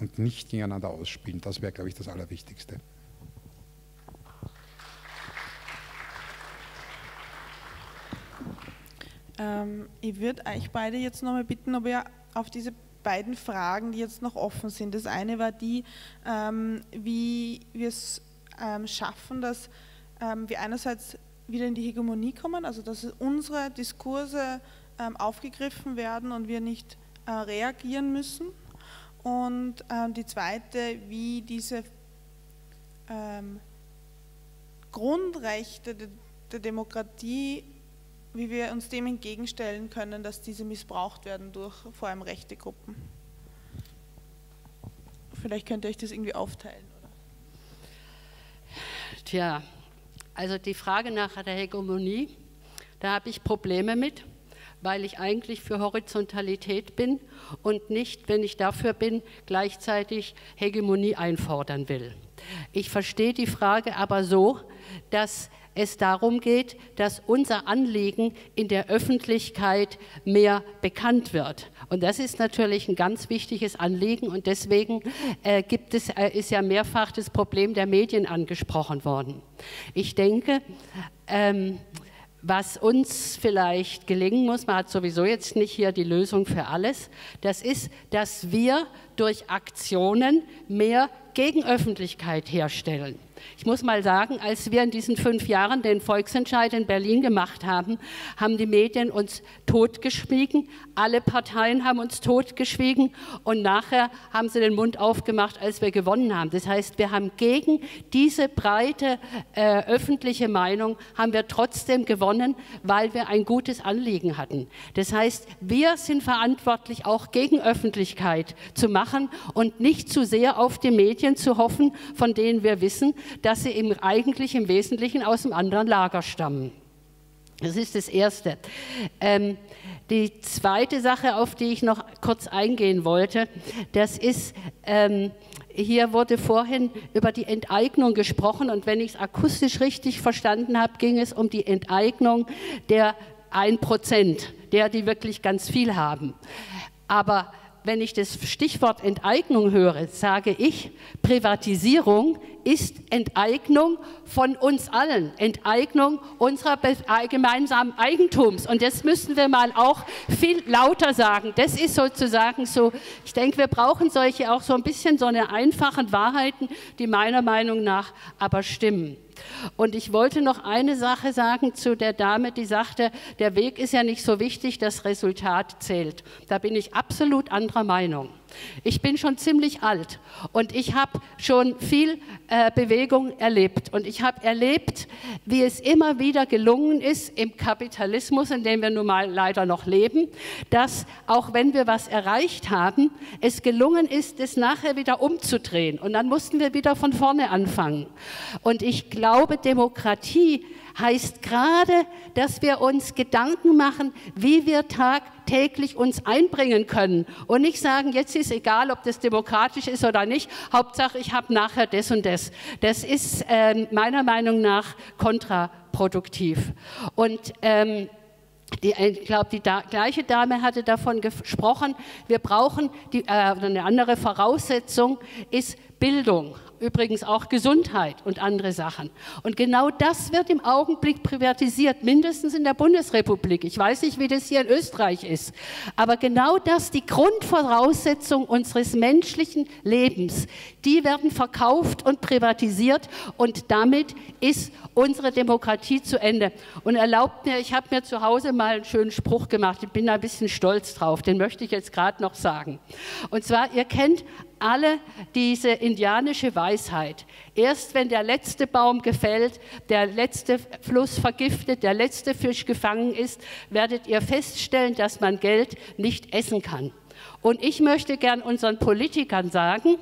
und nicht gegeneinander ausspielen. Das wäre, glaube ich, das Allerwichtigste. Ähm, ich würde euch beide jetzt nochmal bitten, ob ihr auf diese beiden Fragen, die jetzt noch offen sind. Das eine war die, ähm, wie wir es ähm, schaffen, dass ähm, wir einerseits wieder in die Hegemonie kommen, also dass unsere Diskurse ähm, aufgegriffen werden und wir nicht äh, reagieren müssen. Und ähm, die zweite, wie diese Grundrechte der Demokratie wie wir uns dem entgegenstellen können, dass diese missbraucht werden durch vor allem rechte Gruppen. Vielleicht könnt ihr euch das irgendwie aufteilen. Oder? Tja, also die Frage nach der Hegemonie, da habe ich Probleme mit, weil ich eigentlich für Horizontalität bin und nicht, wenn ich dafür bin, gleichzeitig Hegemonie einfordern will. Ich verstehe die Frage aber so, dass es darum geht, dass unser Anliegen in der Öffentlichkeit mehr bekannt wird. Und das ist natürlich ein ganz wichtiges Anliegen und deswegen äh, gibt es, äh, ist ja mehrfach das Problem der Medien angesprochen worden. Ich denke, ähm, was uns vielleicht gelingen muss, man hat sowieso jetzt nicht hier die Lösung für alles, das ist, dass wir durch Aktionen mehr Gegenöffentlichkeit herstellen. Ich muss mal sagen, als wir in diesen fünf Jahren den Volksentscheid in Berlin gemacht haben, haben die Medien uns totgeschwiegen, alle Parteien haben uns totgeschwiegen und nachher haben sie den Mund aufgemacht, als wir gewonnen haben. Das heißt, wir haben gegen diese breite äh, öffentliche Meinung, haben wir trotzdem gewonnen, weil wir ein gutes Anliegen hatten. Das heißt, wir sind verantwortlich, auch gegen Öffentlichkeit zu machen und nicht zu sehr auf die Medien zu hoffen, von denen wir wissen, dass sie im, eigentlich im Wesentlichen aus dem anderen Lager stammen. Das ist das Erste. Ähm, die zweite Sache, auf die ich noch kurz eingehen wollte, das ist, ähm, hier wurde vorhin über die Enteignung gesprochen und wenn ich es akustisch richtig verstanden habe, ging es um die Enteignung der 1 Prozent, der die wirklich ganz viel haben. Aber wenn ich das Stichwort Enteignung höre, sage ich, Privatisierung ist Enteignung von uns allen, Enteignung unserer gemeinsamen Eigentums. Und das müssen wir mal auch viel lauter sagen. Das ist sozusagen so, ich denke, wir brauchen solche auch so ein bisschen so eine einfachen Wahrheiten, die meiner Meinung nach aber stimmen. Und ich wollte noch eine Sache sagen zu der Dame, die sagte, der Weg ist ja nicht so wichtig, das Resultat zählt. Da bin ich absolut anderer Meinung. Ich bin schon ziemlich alt und ich habe schon viel äh, Bewegung erlebt. Und ich habe erlebt, wie es immer wieder gelungen ist im Kapitalismus, in dem wir nun mal leider noch leben, dass auch wenn wir was erreicht haben, es gelungen ist, es nachher wieder umzudrehen. Und dann mussten wir wieder von vorne anfangen. Und ich glaube, Demokratie heißt gerade, dass wir uns Gedanken machen, wie wir tagtäglich uns einbringen können und nicht sagen, jetzt ist egal, ob das demokratisch ist oder nicht, Hauptsache ich habe nachher das und das. Das ist äh, meiner Meinung nach kontraproduktiv. Und ähm, die, ich glaube, die da, gleiche Dame hatte davon gesprochen, wir brauchen, die, äh, eine andere Voraussetzung ist Bildung übrigens auch Gesundheit und andere Sachen. Und genau das wird im Augenblick privatisiert, mindestens in der Bundesrepublik. Ich weiß nicht, wie das hier in Österreich ist, aber genau das, die Grundvoraussetzung unseres menschlichen Lebens, die werden verkauft und privatisiert und damit ist unsere Demokratie zu Ende. Und erlaubt mir, ich habe mir zu Hause mal einen schönen Spruch gemacht, ich bin da ein bisschen stolz drauf, den möchte ich jetzt gerade noch sagen. Und zwar, ihr kennt alle diese indianische Weisheit. Erst wenn der letzte Baum gefällt, der letzte Fluss vergiftet, der letzte Fisch gefangen ist, werdet ihr feststellen, dass man Geld nicht essen kann. Und ich möchte gern unseren Politikern sagen,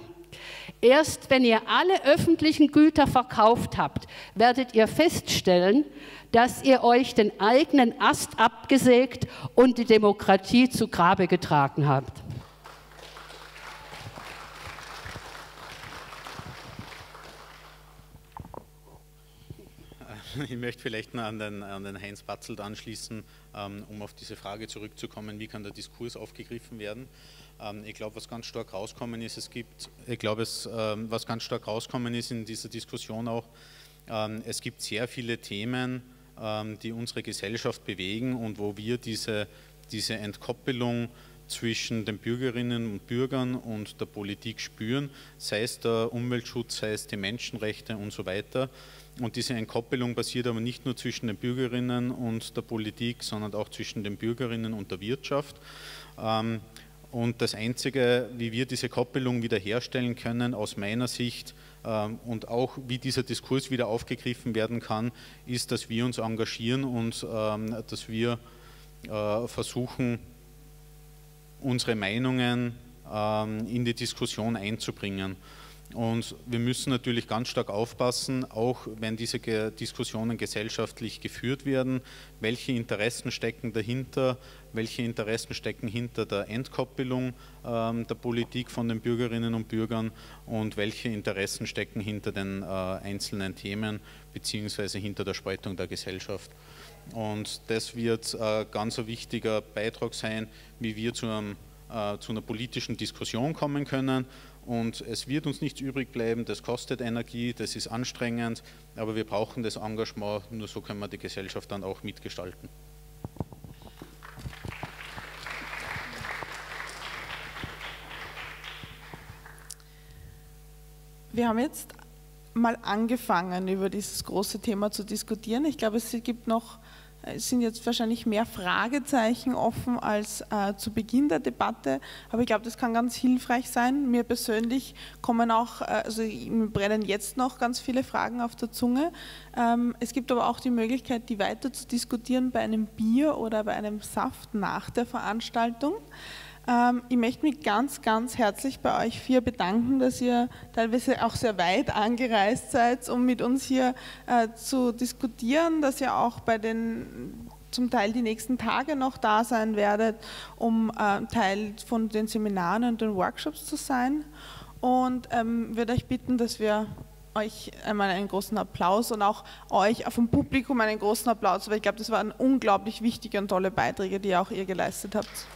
Erst wenn ihr alle öffentlichen Güter verkauft habt, werdet ihr feststellen, dass ihr euch den eigenen Ast abgesägt und die Demokratie zu Grabe getragen habt. Ich möchte vielleicht noch an den, an den Heinz Batzelt anschließen, ähm, um auf diese Frage zurückzukommen, wie kann der Diskurs aufgegriffen werden. Ähm, ich glaube, was ganz stark rauskommen ist, es gibt, ich glaube, es, ähm, was ganz stark rauskommen ist in dieser Diskussion auch, es gibt sehr viele Themen, die unsere Gesellschaft bewegen und wo wir diese, diese Entkoppelung zwischen den Bürgerinnen und Bürgern und der Politik spüren, sei es der Umweltschutz, sei es die Menschenrechte und so weiter. Und diese Entkoppelung passiert aber nicht nur zwischen den Bürgerinnen und der Politik, sondern auch zwischen den Bürgerinnen und der Wirtschaft. Ähm, und das Einzige, wie wir diese Koppelung wiederherstellen können, aus meiner Sicht, ähm, und auch wie dieser Diskurs wieder aufgegriffen werden kann, ist, dass wir uns engagieren und ähm, dass wir äh, versuchen, unsere Meinungen in die Diskussion einzubringen. Und wir müssen natürlich ganz stark aufpassen, auch wenn diese Diskussionen gesellschaftlich geführt werden, welche Interessen stecken dahinter, welche Interessen stecken hinter der Entkoppelung ähm, der Politik von den Bürgerinnen und Bürgern und welche Interessen stecken hinter den äh, einzelnen Themen beziehungsweise hinter der Spaltung der Gesellschaft. Und das wird äh, ganz ein wichtiger Beitrag sein, wie wir zu, einem, äh, zu einer politischen Diskussion kommen können und es wird uns nichts übrig bleiben, das kostet Energie, das ist anstrengend, aber wir brauchen das Engagement, nur so können wir die Gesellschaft dann auch mitgestalten. Wir haben jetzt mal angefangen, über dieses große Thema zu diskutieren. Ich glaube, es gibt noch es sind jetzt wahrscheinlich mehr Fragezeichen offen als äh, zu Beginn der Debatte, aber ich glaube, das kann ganz hilfreich sein. Mir persönlich kommen auch, äh, also mir brennen jetzt noch ganz viele Fragen auf der Zunge. Ähm, es gibt aber auch die Möglichkeit, die weiter zu diskutieren bei einem Bier oder bei einem Saft nach der Veranstaltung. Ähm, ich möchte mich ganz, ganz herzlich bei euch vier bedanken, dass ihr teilweise auch sehr weit angereist seid, um mit uns hier äh, zu diskutieren, dass ihr auch bei den zum Teil die nächsten Tage noch da sein werdet, um äh, Teil von den Seminaren und den Workshops zu sein. Und ähm, würde euch bitten, dass wir euch einmal einen großen Applaus und auch euch vom Publikum einen großen Applaus, weil ich glaube, das waren unglaublich wichtige und tolle Beiträge, die auch ihr geleistet habt.